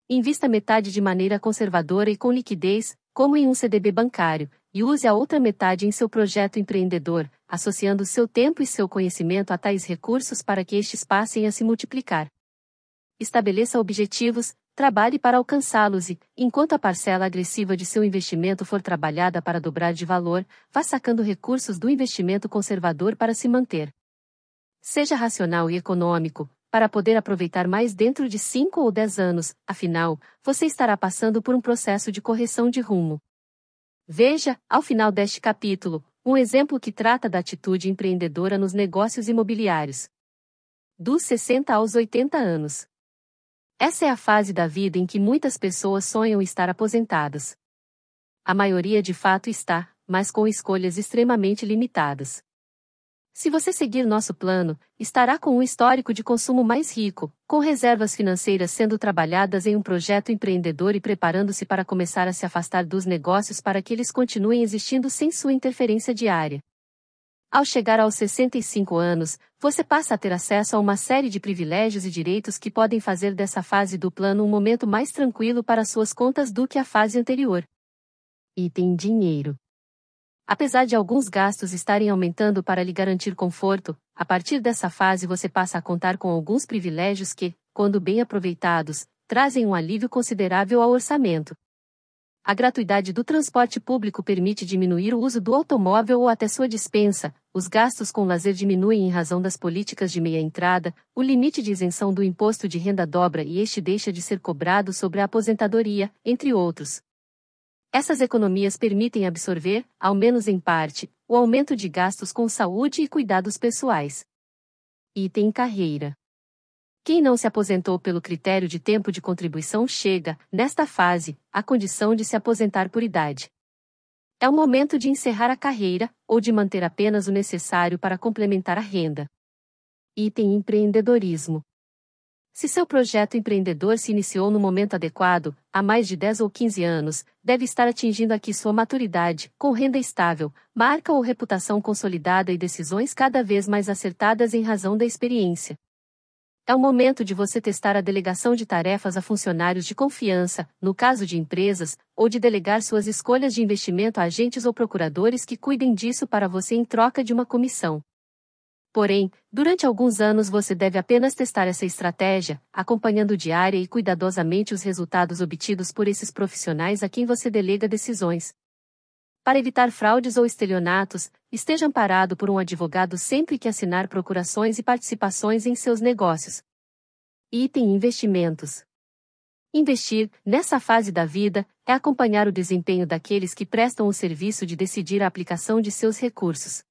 Invista metade de maneira conservadora e com liquidez, como em um CDB bancário, e use a outra metade em seu projeto empreendedor, associando seu tempo e seu conhecimento a tais recursos para que estes passem a se multiplicar. Estabeleça objetivos, Trabalhe para alcançá-los e, enquanto a parcela agressiva de seu investimento for trabalhada para dobrar de valor, vá sacando recursos do investimento conservador para se manter. Seja racional e econômico, para poder aproveitar mais dentro de 5 ou 10 anos, afinal, você estará passando por um processo de correção de rumo. Veja, ao final deste capítulo, um exemplo que trata da atitude empreendedora nos negócios imobiliários. Dos 60 aos 80 anos. Essa é a fase da vida em que muitas pessoas sonham estar aposentadas. A maioria de fato está, mas com escolhas extremamente limitadas. Se você seguir nosso plano, estará com um histórico de consumo mais rico, com reservas financeiras sendo trabalhadas em um projeto empreendedor e preparando-se para começar a se afastar dos negócios para que eles continuem existindo sem sua interferência diária. Ao chegar aos 65 anos, você passa a ter acesso a uma série de privilégios e direitos que podem fazer dessa fase do plano um momento mais tranquilo para suas contas do que a fase anterior. Item dinheiro. Apesar de alguns gastos estarem aumentando para lhe garantir conforto, a partir dessa fase você passa a contar com alguns privilégios que, quando bem aproveitados, trazem um alívio considerável ao orçamento. A gratuidade do transporte público permite diminuir o uso do automóvel ou até sua dispensa, os gastos com lazer diminuem em razão das políticas de meia entrada, o limite de isenção do imposto de renda dobra e este deixa de ser cobrado sobre a aposentadoria, entre outros. Essas economias permitem absorver, ao menos em parte, o aumento de gastos com saúde e cuidados pessoais. Item carreira. Quem não se aposentou pelo critério de tempo de contribuição chega, nesta fase, à condição de se aposentar por idade. É o momento de encerrar a carreira, ou de manter apenas o necessário para complementar a renda. Item empreendedorismo. Se seu projeto empreendedor se iniciou no momento adequado, há mais de 10 ou 15 anos, deve estar atingindo aqui sua maturidade, com renda estável, marca ou reputação consolidada e decisões cada vez mais acertadas em razão da experiência. É o momento de você testar a delegação de tarefas a funcionários de confiança, no caso de empresas, ou de delegar suas escolhas de investimento a agentes ou procuradores que cuidem disso para você em troca de uma comissão. Porém, durante alguns anos você deve apenas testar essa estratégia, acompanhando diária e cuidadosamente os resultados obtidos por esses profissionais a quem você delega decisões. Para evitar fraudes ou estelionatos, esteja amparado por um advogado sempre que assinar procurações e participações em seus negócios. Item Investimentos. Investir, nessa fase da vida, é acompanhar o desempenho daqueles que prestam o serviço de decidir a aplicação de seus recursos.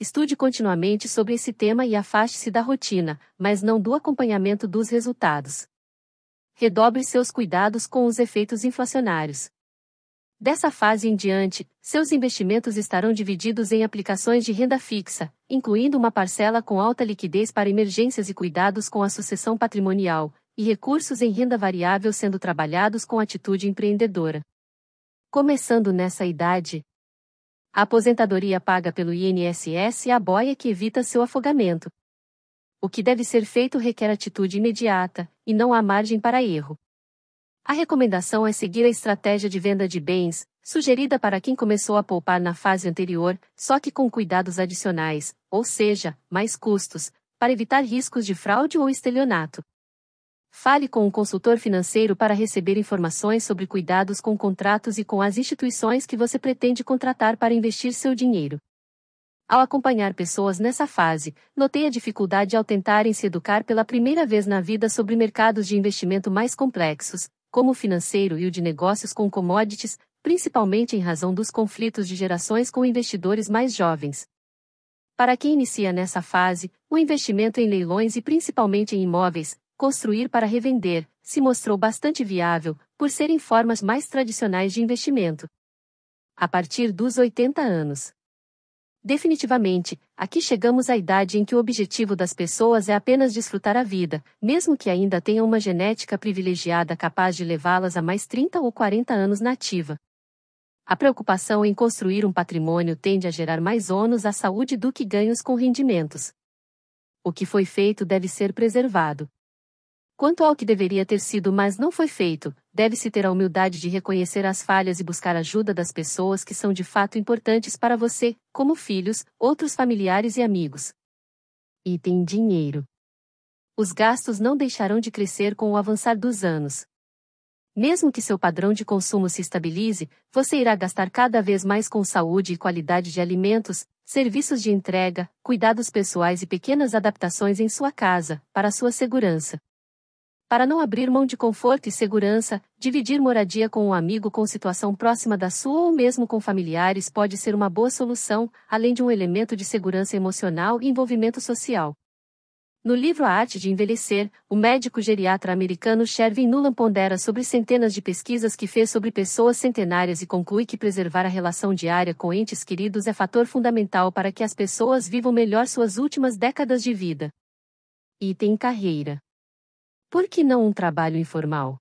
Estude continuamente sobre esse tema e afaste-se da rotina, mas não do acompanhamento dos resultados. Redobre seus cuidados com os efeitos inflacionários. Dessa fase em diante, seus investimentos estarão divididos em aplicações de renda fixa, incluindo uma parcela com alta liquidez para emergências e cuidados com a sucessão patrimonial, e recursos em renda variável sendo trabalhados com atitude empreendedora. Começando nessa idade, a aposentadoria paga pelo INSS é a boia que evita seu afogamento. O que deve ser feito requer atitude imediata, e não há margem para erro. A recomendação é seguir a estratégia de venda de bens, sugerida para quem começou a poupar na fase anterior, só que com cuidados adicionais, ou seja, mais custos, para evitar riscos de fraude ou estelionato. Fale com um consultor financeiro para receber informações sobre cuidados com contratos e com as instituições que você pretende contratar para investir seu dinheiro. Ao acompanhar pessoas nessa fase, notei a dificuldade ao tentarem se educar pela primeira vez na vida sobre mercados de investimento mais complexos, como o financeiro e o de negócios com commodities, principalmente em razão dos conflitos de gerações com investidores mais jovens. Para quem inicia nessa fase, o investimento em leilões e principalmente em imóveis, construir para revender, se mostrou bastante viável, por serem formas mais tradicionais de investimento. A partir dos 80 anos. Definitivamente, aqui chegamos à idade em que o objetivo das pessoas é apenas desfrutar a vida, mesmo que ainda tenham uma genética privilegiada capaz de levá-las a mais 30 ou 40 anos na ativa. A preocupação em construir um patrimônio tende a gerar mais ônus à saúde do que ganhos com rendimentos. O que foi feito deve ser preservado. Quanto ao que deveria ter sido, mas não foi feito, deve-se ter a humildade de reconhecer as falhas e buscar ajuda das pessoas que são de fato importantes para você, como filhos, outros familiares e amigos. Item dinheiro. Os gastos não deixarão de crescer com o avançar dos anos. Mesmo que seu padrão de consumo se estabilize, você irá gastar cada vez mais com saúde e qualidade de alimentos, serviços de entrega, cuidados pessoais e pequenas adaptações em sua casa, para sua segurança. Para não abrir mão de conforto e segurança, dividir moradia com um amigo com situação próxima da sua ou mesmo com familiares pode ser uma boa solução, além de um elemento de segurança emocional e envolvimento social. No livro A Arte de Envelhecer, o médico geriatra americano Shervin Nuland pondera sobre centenas de pesquisas que fez sobre pessoas centenárias e conclui que preservar a relação diária com entes queridos é fator fundamental para que as pessoas vivam melhor suas últimas décadas de vida. Item Carreira por que não um trabalho informal?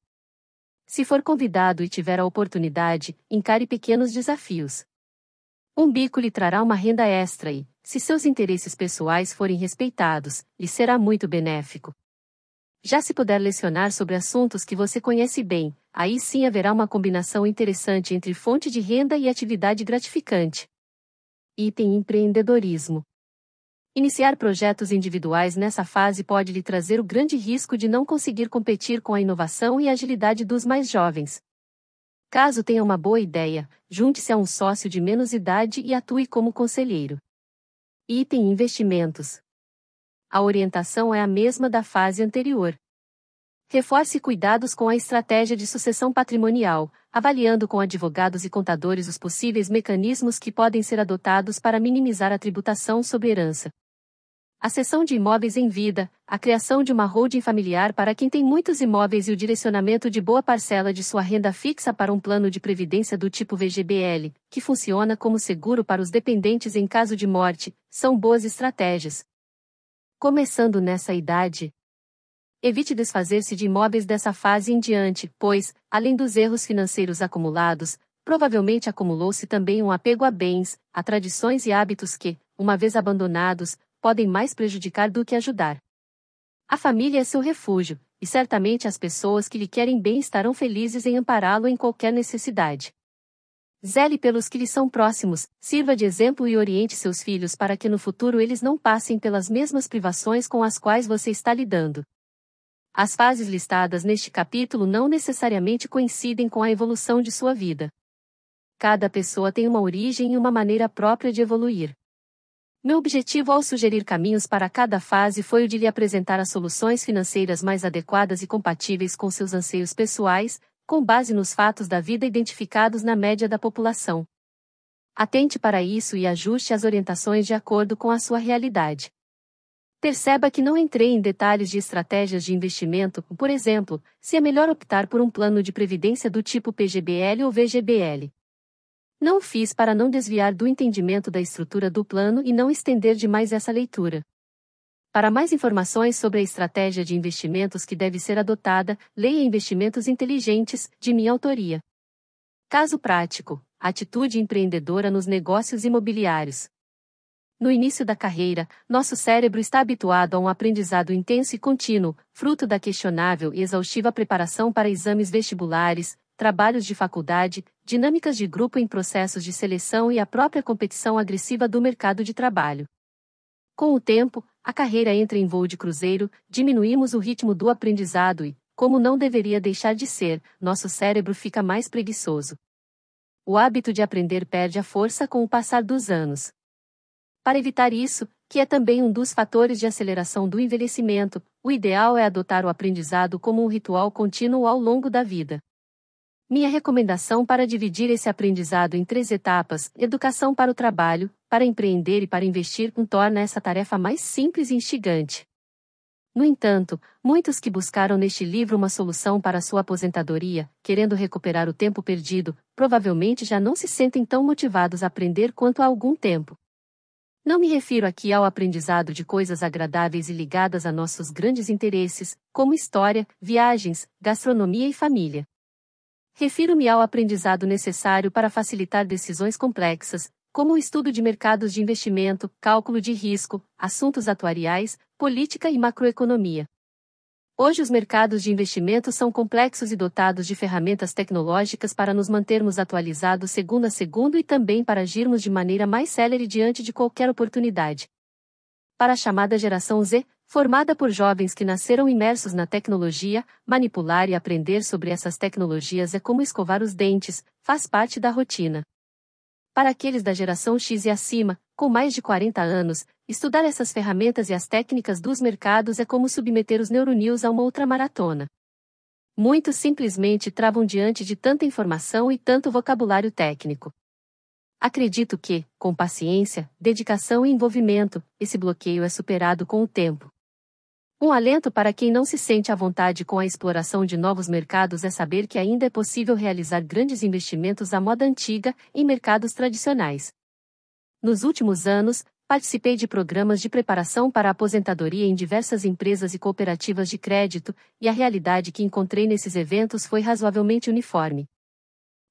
Se for convidado e tiver a oportunidade, encare pequenos desafios. Um bico lhe trará uma renda extra e, se seus interesses pessoais forem respeitados, lhe será muito benéfico. Já se puder lecionar sobre assuntos que você conhece bem, aí sim haverá uma combinação interessante entre fonte de renda e atividade gratificante. Item empreendedorismo. Iniciar projetos individuais nessa fase pode lhe trazer o grande risco de não conseguir competir com a inovação e agilidade dos mais jovens. Caso tenha uma boa ideia, junte-se a um sócio de menos idade e atue como conselheiro. Item Investimentos. A orientação é a mesma da fase anterior. Reforce cuidados com a estratégia de sucessão patrimonial, avaliando com advogados e contadores os possíveis mecanismos que podem ser adotados para minimizar a tributação sobre herança a cessão de imóveis em vida, a criação de uma holding familiar para quem tem muitos imóveis e o direcionamento de boa parcela de sua renda fixa para um plano de previdência do tipo VGBL, que funciona como seguro para os dependentes em caso de morte, são boas estratégias. Começando nessa idade, Evite desfazer-se de imóveis dessa fase em diante, pois, além dos erros financeiros acumulados, provavelmente acumulou-se também um apego a bens, a tradições e hábitos que, uma vez abandonados, podem mais prejudicar do que ajudar. A família é seu refúgio, e certamente as pessoas que lhe querem bem estarão felizes em ampará-lo em qualquer necessidade. Zele pelos que lhe são próximos, sirva de exemplo e oriente seus filhos para que no futuro eles não passem pelas mesmas privações com as quais você está lidando. As fases listadas neste capítulo não necessariamente coincidem com a evolução de sua vida. Cada pessoa tem uma origem e uma maneira própria de evoluir. Meu objetivo ao sugerir caminhos para cada fase foi o de lhe apresentar as soluções financeiras mais adequadas e compatíveis com seus anseios pessoais, com base nos fatos da vida identificados na média da população. Atente para isso e ajuste as orientações de acordo com a sua realidade. Perceba que não entrei em detalhes de estratégias de investimento, por exemplo, se é melhor optar por um plano de previdência do tipo PGBL ou VGBL. Não fiz para não desviar do entendimento da estrutura do plano e não estender demais essa leitura. Para mais informações sobre a estratégia de investimentos que deve ser adotada, leia Investimentos Inteligentes, de minha autoria. Caso prático: Atitude empreendedora nos negócios imobiliários. No início da carreira, nosso cérebro está habituado a um aprendizado intenso e contínuo, fruto da questionável e exaustiva preparação para exames vestibulares, trabalhos de faculdade, dinâmicas de grupo em processos de seleção e a própria competição agressiva do mercado de trabalho. Com o tempo, a carreira entra em voo de cruzeiro, diminuímos o ritmo do aprendizado e, como não deveria deixar de ser, nosso cérebro fica mais preguiçoso. O hábito de aprender perde a força com o passar dos anos. Para evitar isso, que é também um dos fatores de aceleração do envelhecimento, o ideal é adotar o aprendizado como um ritual contínuo ao longo da vida. Minha recomendação para dividir esse aprendizado em três etapas: educação para o trabalho, para empreender e para investir, torna essa tarefa mais simples e instigante. No entanto, muitos que buscaram neste livro uma solução para sua aposentadoria, querendo recuperar o tempo perdido, provavelmente já não se sentem tão motivados a aprender quanto há algum tempo. Não me refiro aqui ao aprendizado de coisas agradáveis e ligadas a nossos grandes interesses, como história, viagens, gastronomia e família. Refiro-me ao aprendizado necessário para facilitar decisões complexas, como o estudo de mercados de investimento, cálculo de risco, assuntos atuariais, política e macroeconomia. Hoje os mercados de investimento são complexos e dotados de ferramentas tecnológicas para nos mantermos atualizados segundo a segundo e também para agirmos de maneira mais célere diante de qualquer oportunidade. Para a chamada geração Z, formada por jovens que nasceram imersos na tecnologia, manipular e aprender sobre essas tecnologias é como escovar os dentes, faz parte da rotina. Para aqueles da geração X e acima, com mais de 40 anos, estudar essas ferramentas e as técnicas dos mercados é como submeter os neuronios a uma outra maratona. Muitos simplesmente travam diante de tanta informação e tanto vocabulário técnico. Acredito que, com paciência, dedicação e envolvimento, esse bloqueio é superado com o tempo. Um alento para quem não se sente à vontade com a exploração de novos mercados é saber que ainda é possível realizar grandes investimentos à moda antiga em mercados tradicionais. Nos últimos anos, participei de programas de preparação para a aposentadoria em diversas empresas e cooperativas de crédito, e a realidade que encontrei nesses eventos foi razoavelmente uniforme.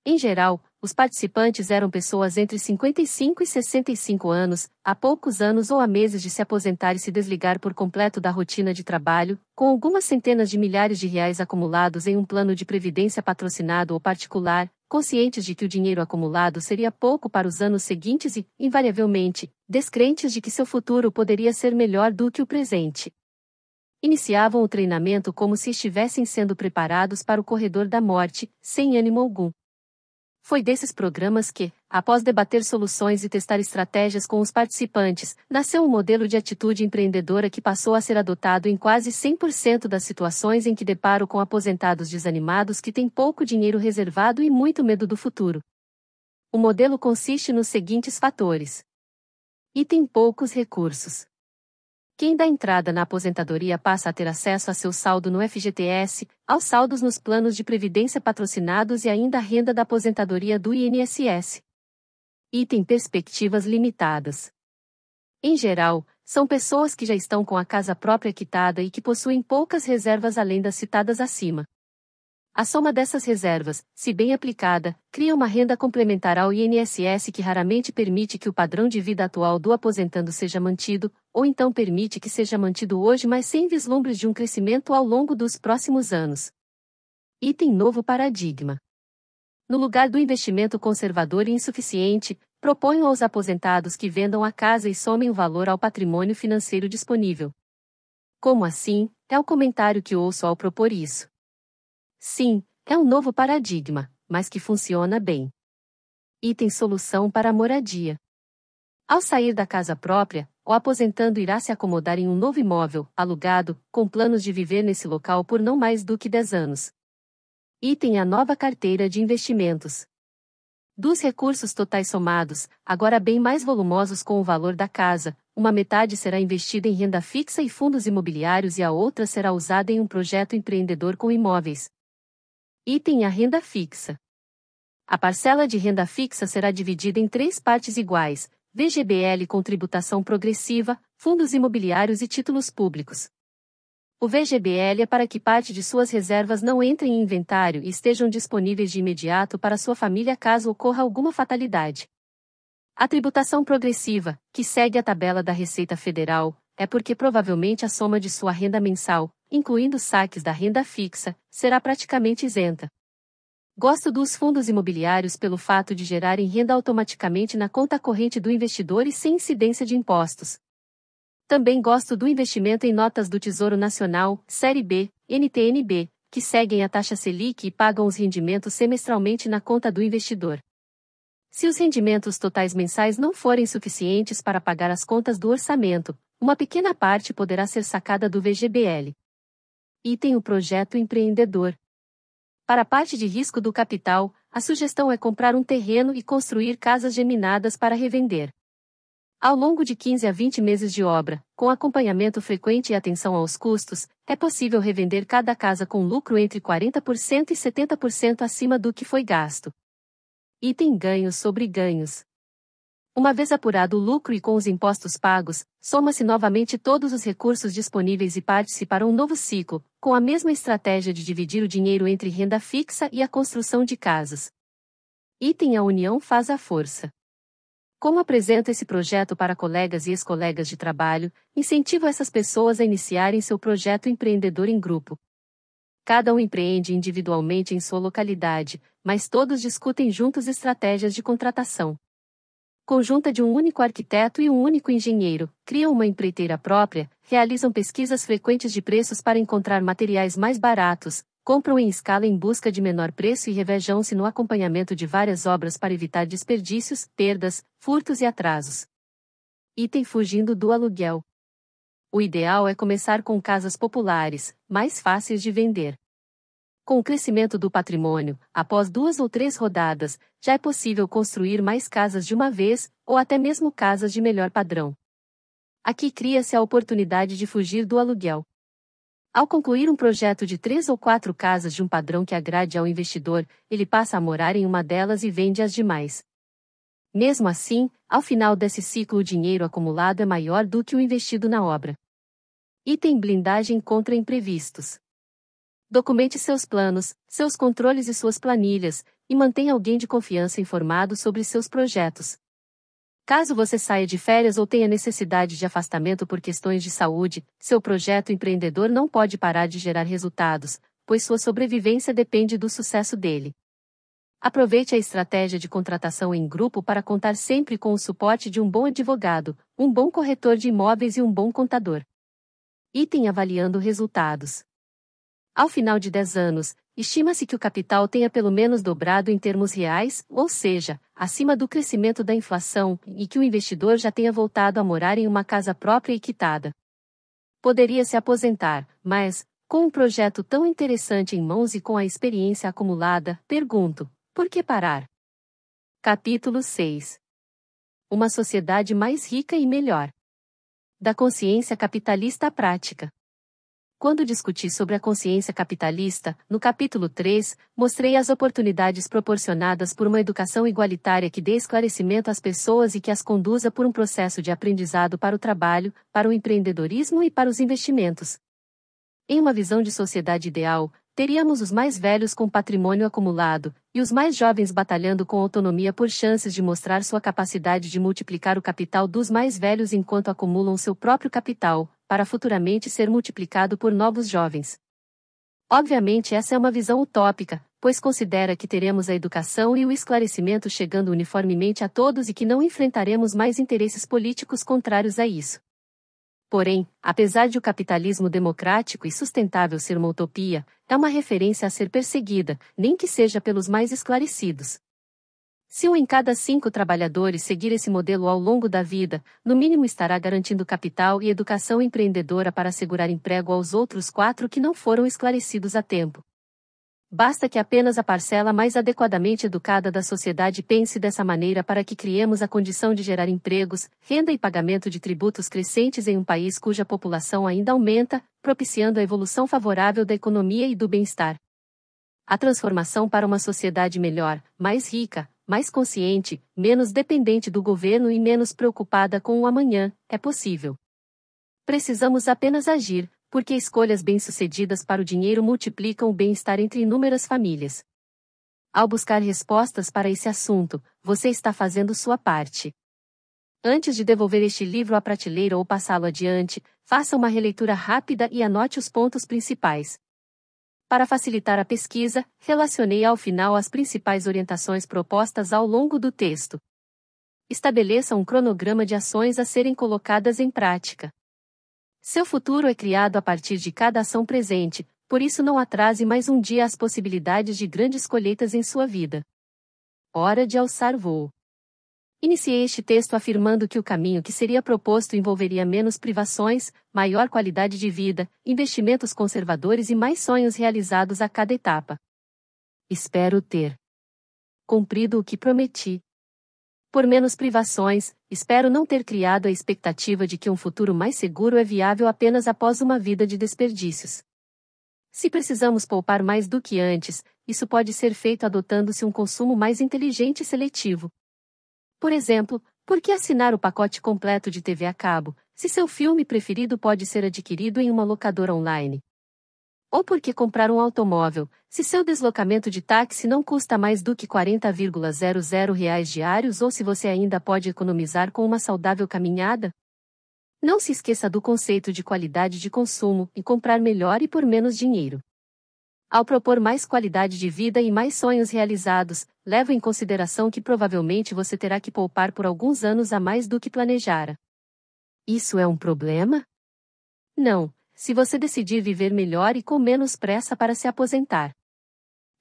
Em geral, os participantes eram pessoas entre 55 e 65 anos, há poucos anos ou há meses de se aposentar e se desligar por completo da rotina de trabalho, com algumas centenas de milhares de reais acumulados em um plano de previdência patrocinado ou particular, conscientes de que o dinheiro acumulado seria pouco para os anos seguintes e, invariavelmente, descrentes de que seu futuro poderia ser melhor do que o presente. Iniciavam o treinamento como se estivessem sendo preparados para o corredor da morte, sem ânimo algum. Foi desses programas que, após debater soluções e testar estratégias com os participantes, nasceu um modelo de atitude empreendedora que passou a ser adotado em quase 100% das situações em que deparo com aposentados desanimados que têm pouco dinheiro reservado e muito medo do futuro. O modelo consiste nos seguintes fatores: e tem poucos recursos. Quem dá entrada na aposentadoria passa a ter acesso a seu saldo no FGTS, aos saldos nos planos de previdência patrocinados e ainda a renda da aposentadoria do INSS. E tem perspectivas limitadas. Em geral, são pessoas que já estão com a casa própria quitada e que possuem poucas reservas além das citadas acima. A soma dessas reservas, se bem aplicada, cria uma renda complementar ao INSS que raramente permite que o padrão de vida atual do aposentando seja mantido, ou então permite que seja mantido hoje, mas sem vislumbres de um crescimento ao longo dos próximos anos. Item novo paradigma. No lugar do investimento conservador e insuficiente, proponho aos aposentados que vendam a casa e somem o valor ao patrimônio financeiro disponível. Como assim? É o comentário que ouço ao propor isso. Sim, é um novo paradigma, mas que funciona bem. E tem solução para a moradia. Ao sair da casa própria, o aposentando irá se acomodar em um novo imóvel, alugado, com planos de viver nesse local por não mais do que 10 anos. Item a nova carteira de investimentos. Dos recursos totais somados, agora bem mais volumosos com o valor da casa, uma metade será investida em renda fixa e fundos imobiliários e a outra será usada em um projeto empreendedor com imóveis. Item a renda fixa. A parcela de renda fixa será dividida em três partes iguais: VGBL com tributação progressiva, fundos imobiliários e títulos públicos. O VGBL é para que parte de suas reservas não entre em inventário e estejam disponíveis de imediato para sua família caso ocorra alguma fatalidade. A tributação progressiva, que segue a tabela da Receita Federal, é porque provavelmente a soma de sua renda mensal, incluindo saques da renda fixa, será praticamente isenta. Gosto dos fundos imobiliários pelo fato de gerarem renda automaticamente na conta corrente do investidor e sem incidência de impostos. Também gosto do investimento em notas do Tesouro Nacional, Série B, NTNB, que seguem a taxa Selic e pagam os rendimentos semestralmente na conta do investidor. Se os rendimentos totais mensais não forem suficientes para pagar as contas do orçamento, uma pequena parte poderá ser sacada do VGBL. Item o projeto empreendedor. Para a parte de risco do capital, a sugestão é comprar um terreno e construir casas geminadas para revender. Ao longo de 15 a 20 meses de obra, com acompanhamento frequente e atenção aos custos, é possível revender cada casa com lucro entre 40% e 70% acima do que foi gasto. Item ganhos sobre ganhos. Uma vez apurado o lucro e com os impostos pagos, soma-se novamente todos os recursos disponíveis e parte-se para um novo ciclo, com a mesma estratégia de dividir o dinheiro entre renda fixa e a construção de casas. Item A união faz a força. Como apresento esse projeto para colegas e ex-colegas de trabalho, incentivo essas pessoas a iniciarem seu projeto empreendedor em grupo. Cada um empreende individualmente em sua localidade, mas todos discutem juntos estratégias de contratação conjunta de um único arquiteto e um único engenheiro, criam uma empreiteira própria, realizam pesquisas frequentes de preços para encontrar materiais mais baratos, compram em escala em busca de menor preço e revejam-se no acompanhamento de várias obras para evitar desperdícios, perdas, furtos e atrasos. Item fugindo do aluguel. O ideal é começar com casas populares, mais fáceis de vender. Com o crescimento do patrimônio, após duas ou três rodadas, já é possível construir mais casas de uma vez, ou até mesmo casas de melhor padrão. Aqui cria-se a oportunidade de fugir do aluguel. Ao concluir um projeto de três ou quatro casas de um padrão que agrade ao investidor, ele passa a morar em uma delas e vende as demais. Mesmo assim, ao final desse ciclo o dinheiro acumulado é maior do que o investido na obra. Item blindagem contra imprevistos. Documente seus planos, seus controles e suas planilhas, e mantenha alguém de confiança informado sobre seus projetos. Caso você saia de férias ou tenha necessidade de afastamento por questões de saúde, seu projeto empreendedor não pode parar de gerar resultados, pois sua sobrevivência depende do sucesso dele. Aproveite a estratégia de contratação em grupo para contar sempre com o suporte de um bom advogado, um bom corretor de imóveis e um bom contador. Item avaliando resultados. Ao final de 10 anos, estima-se que o capital tenha pelo menos dobrado em termos reais, ou seja, acima do crescimento da inflação, e que o investidor já tenha voltado a morar em uma casa própria e quitada. Poderia se aposentar, mas, com um projeto tão interessante em mãos e com a experiência acumulada, pergunto: por que parar? Capítulo 6 Uma sociedade mais rica e melhor. Da consciência capitalista à prática. Quando discuti sobre a consciência capitalista, no capítulo 3, mostrei as oportunidades proporcionadas por uma educação igualitária que dê esclarecimento às pessoas e que as conduza por um processo de aprendizado para o trabalho, para o empreendedorismo e para os investimentos. Em uma visão de sociedade ideal, teríamos os mais velhos com patrimônio acumulado, e os mais jovens batalhando com autonomia por chances de mostrar sua capacidade de multiplicar o capital dos mais velhos enquanto acumulam seu próprio capital, para futuramente ser multiplicado por novos jovens. Obviamente, essa é uma visão utópica, pois considera que teremos a educação e o esclarecimento chegando uniformemente a todos e que não enfrentaremos mais interesses políticos contrários a isso. Porém, apesar de o capitalismo democrático e sustentável ser uma utopia, é uma referência a ser perseguida, nem que seja pelos mais esclarecidos. Se um em cada cinco trabalhadores seguir esse modelo ao longo da vida, no mínimo estará garantindo capital e educação empreendedora para assegurar emprego aos outros quatro que não foram esclarecidos a tempo. Basta que apenas a parcela mais adequadamente educada da sociedade pense dessa maneira para que criemos a condição de gerar empregos, renda e pagamento de tributos crescentes em um país cuja população ainda aumenta, propiciando a evolução favorável da economia e do bem-estar. A transformação para uma sociedade melhor, mais rica, mais consciente, menos dependente do governo e menos preocupada com o amanhã, é possível. Precisamos apenas agir, porque escolhas bem-sucedidas para o dinheiro multiplicam o bem-estar entre inúmeras famílias. Ao buscar respostas para esse assunto, você está fazendo sua parte. Antes de devolver este livro à prateleira ou passá-lo adiante, faça uma releitura rápida e anote os pontos principais. Para facilitar a pesquisa, relacionei ao final as principais orientações propostas ao longo do texto. Estabeleça um cronograma de ações a serem colocadas em prática. Seu futuro é criado a partir de cada ação presente, por isso não atrase mais um dia as possibilidades de grandes colheitas em sua vida. Hora de alçar voo. Iniciei este texto afirmando que o caminho que seria proposto envolveria menos privações, maior qualidade de vida, investimentos conservadores e mais sonhos realizados a cada etapa. Espero ter cumprido o que prometi. Por menos privações, espero não ter criado a expectativa de que um futuro mais seguro é viável apenas após uma vida de desperdícios. Se precisamos poupar mais do que antes, isso pode ser feito adotando-se um consumo mais inteligente e seletivo. Por exemplo, Por que assinar o pacote completo de TV a cabo, se seu filme preferido pode ser adquirido em uma locadora online? Ou por que comprar um automóvel, se seu deslocamento de táxi não custa mais do que 40,00 reais diários ou se você ainda pode economizar com uma saudável caminhada? Não se esqueça do conceito de qualidade de consumo e comprar melhor e por menos dinheiro. Ao propor mais qualidade de vida e mais sonhos realizados, leva em consideração que provavelmente você terá que poupar por alguns anos a mais do que planejara. Isso é um problema? Não, se você decidir viver melhor e com menos pressa para se aposentar.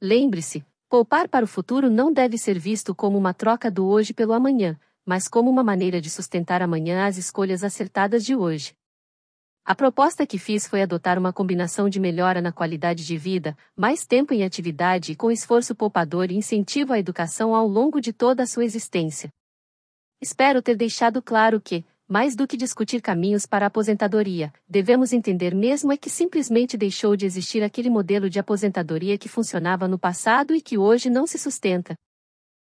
Lembre-se, poupar para o futuro não deve ser visto como uma troca do hoje pelo amanhã, mas como uma maneira de sustentar amanhã as escolhas acertadas de hoje. A proposta que fiz foi adotar uma combinação de melhora na qualidade de vida, mais tempo em atividade e com esforço poupador e incentivo à educação ao longo de toda a sua existência. Espero ter deixado claro que, mais do que discutir caminhos para a aposentadoria, devemos entender mesmo é que simplesmente deixou de existir aquele modelo de aposentadoria que funcionava no passado e que hoje não se sustenta.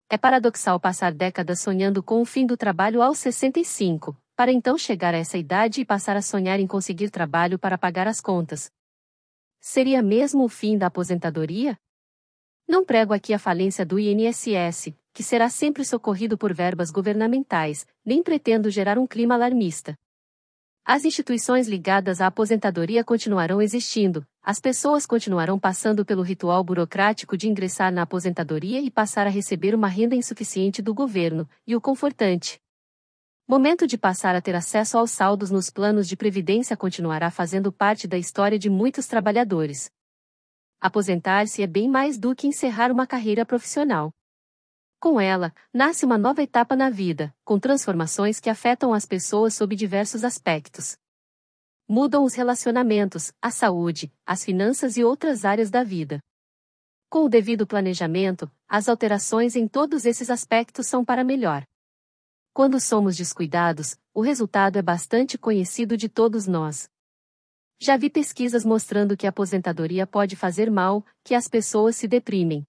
É paradoxal passar décadas sonhando com o fim do trabalho aos 65, para então chegar a essa idade e passar a sonhar em conseguir trabalho para pagar as contas. Seria mesmo o fim da aposentadoria? Não prego aqui a falência do INSS, que será sempre socorrido por verbas governamentais, nem pretendo gerar um clima alarmista. As instituições ligadas à aposentadoria continuarão existindo, as pessoas continuarão passando pelo ritual burocrático de ingressar na aposentadoria e passar a receber uma renda insuficiente do governo, e o confortante, Momento de passar a ter acesso aos saldos nos planos de previdência continuará fazendo parte da história de muitos trabalhadores. Aposentar-se é bem mais do que encerrar uma carreira profissional. Com ela, nasce uma nova etapa na vida, com transformações que afetam as pessoas sob diversos aspectos. Mudam os relacionamentos, a saúde, as finanças e outras áreas da vida. Com o devido planejamento, as alterações em todos esses aspectos são para melhor. Quando somos descuidados, o resultado é bastante conhecido de todos nós. Já vi pesquisas mostrando que a aposentadoria pode fazer mal, que as pessoas se deprimem.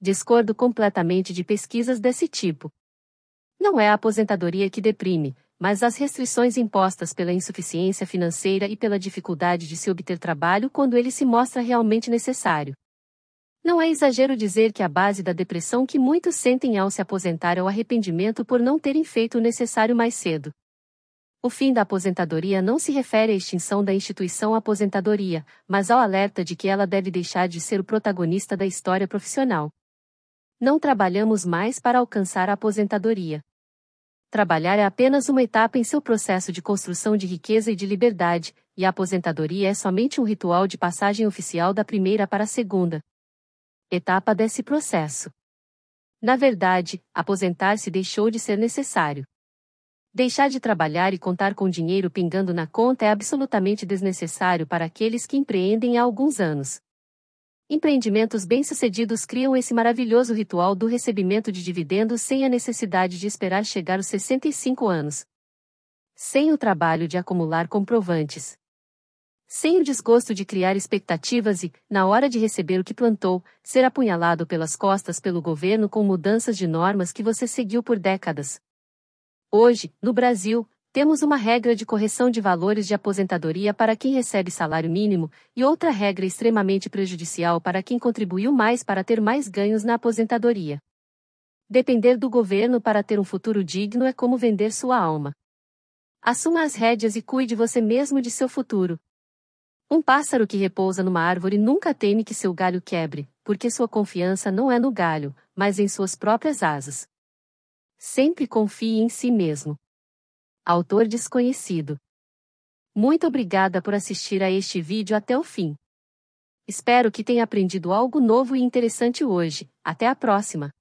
Discordo completamente de pesquisas desse tipo. Não é a aposentadoria que deprime, mas as restrições impostas pela insuficiência financeira e pela dificuldade de se obter trabalho quando ele se mostra realmente necessário. Não é exagero dizer que a base da depressão que muitos sentem ao se aposentar é o arrependimento por não terem feito o necessário mais cedo. O fim da aposentadoria não se refere à extinção da instituição aposentadoria, mas ao alerta de que ela deve deixar de ser o protagonista da história profissional. Não trabalhamos mais para alcançar a aposentadoria. Trabalhar é apenas uma etapa em seu processo de construção de riqueza e de liberdade, e a aposentadoria é somente um ritual de passagem oficial da primeira para a segunda, etapa desse processo. Na verdade, aposentar-se deixou de ser necessário. Deixar de trabalhar e contar com dinheiro pingando na conta é absolutamente desnecessário para aqueles que empreendem há alguns anos. Empreendimentos bem-sucedidos criam esse maravilhoso ritual do recebimento de dividendos sem a necessidade de esperar chegar aos 65 anos. Sem o trabalho de acumular comprovantes sem o desgosto de criar expectativas e, na hora de receber o que plantou, ser apunhalado pelas costas pelo governo com mudanças de normas que você seguiu por décadas. Hoje, no Brasil, temos uma regra de correção de valores de aposentadoria para quem recebe salário mínimo e outra regra extremamente prejudicial para quem contribuiu mais para ter mais ganhos na aposentadoria. Depender do governo para ter um futuro digno é como vender sua alma. Assuma as rédeas e cuide você mesmo de seu futuro. Um pássaro que repousa numa árvore nunca teme que seu galho quebre, porque sua confiança não é no galho, mas em suas próprias asas. Sempre confie em si mesmo. Autor desconhecido. Muito obrigada por assistir a este vídeo até o fim. Espero que tenha aprendido algo novo e interessante hoje. Até a próxima!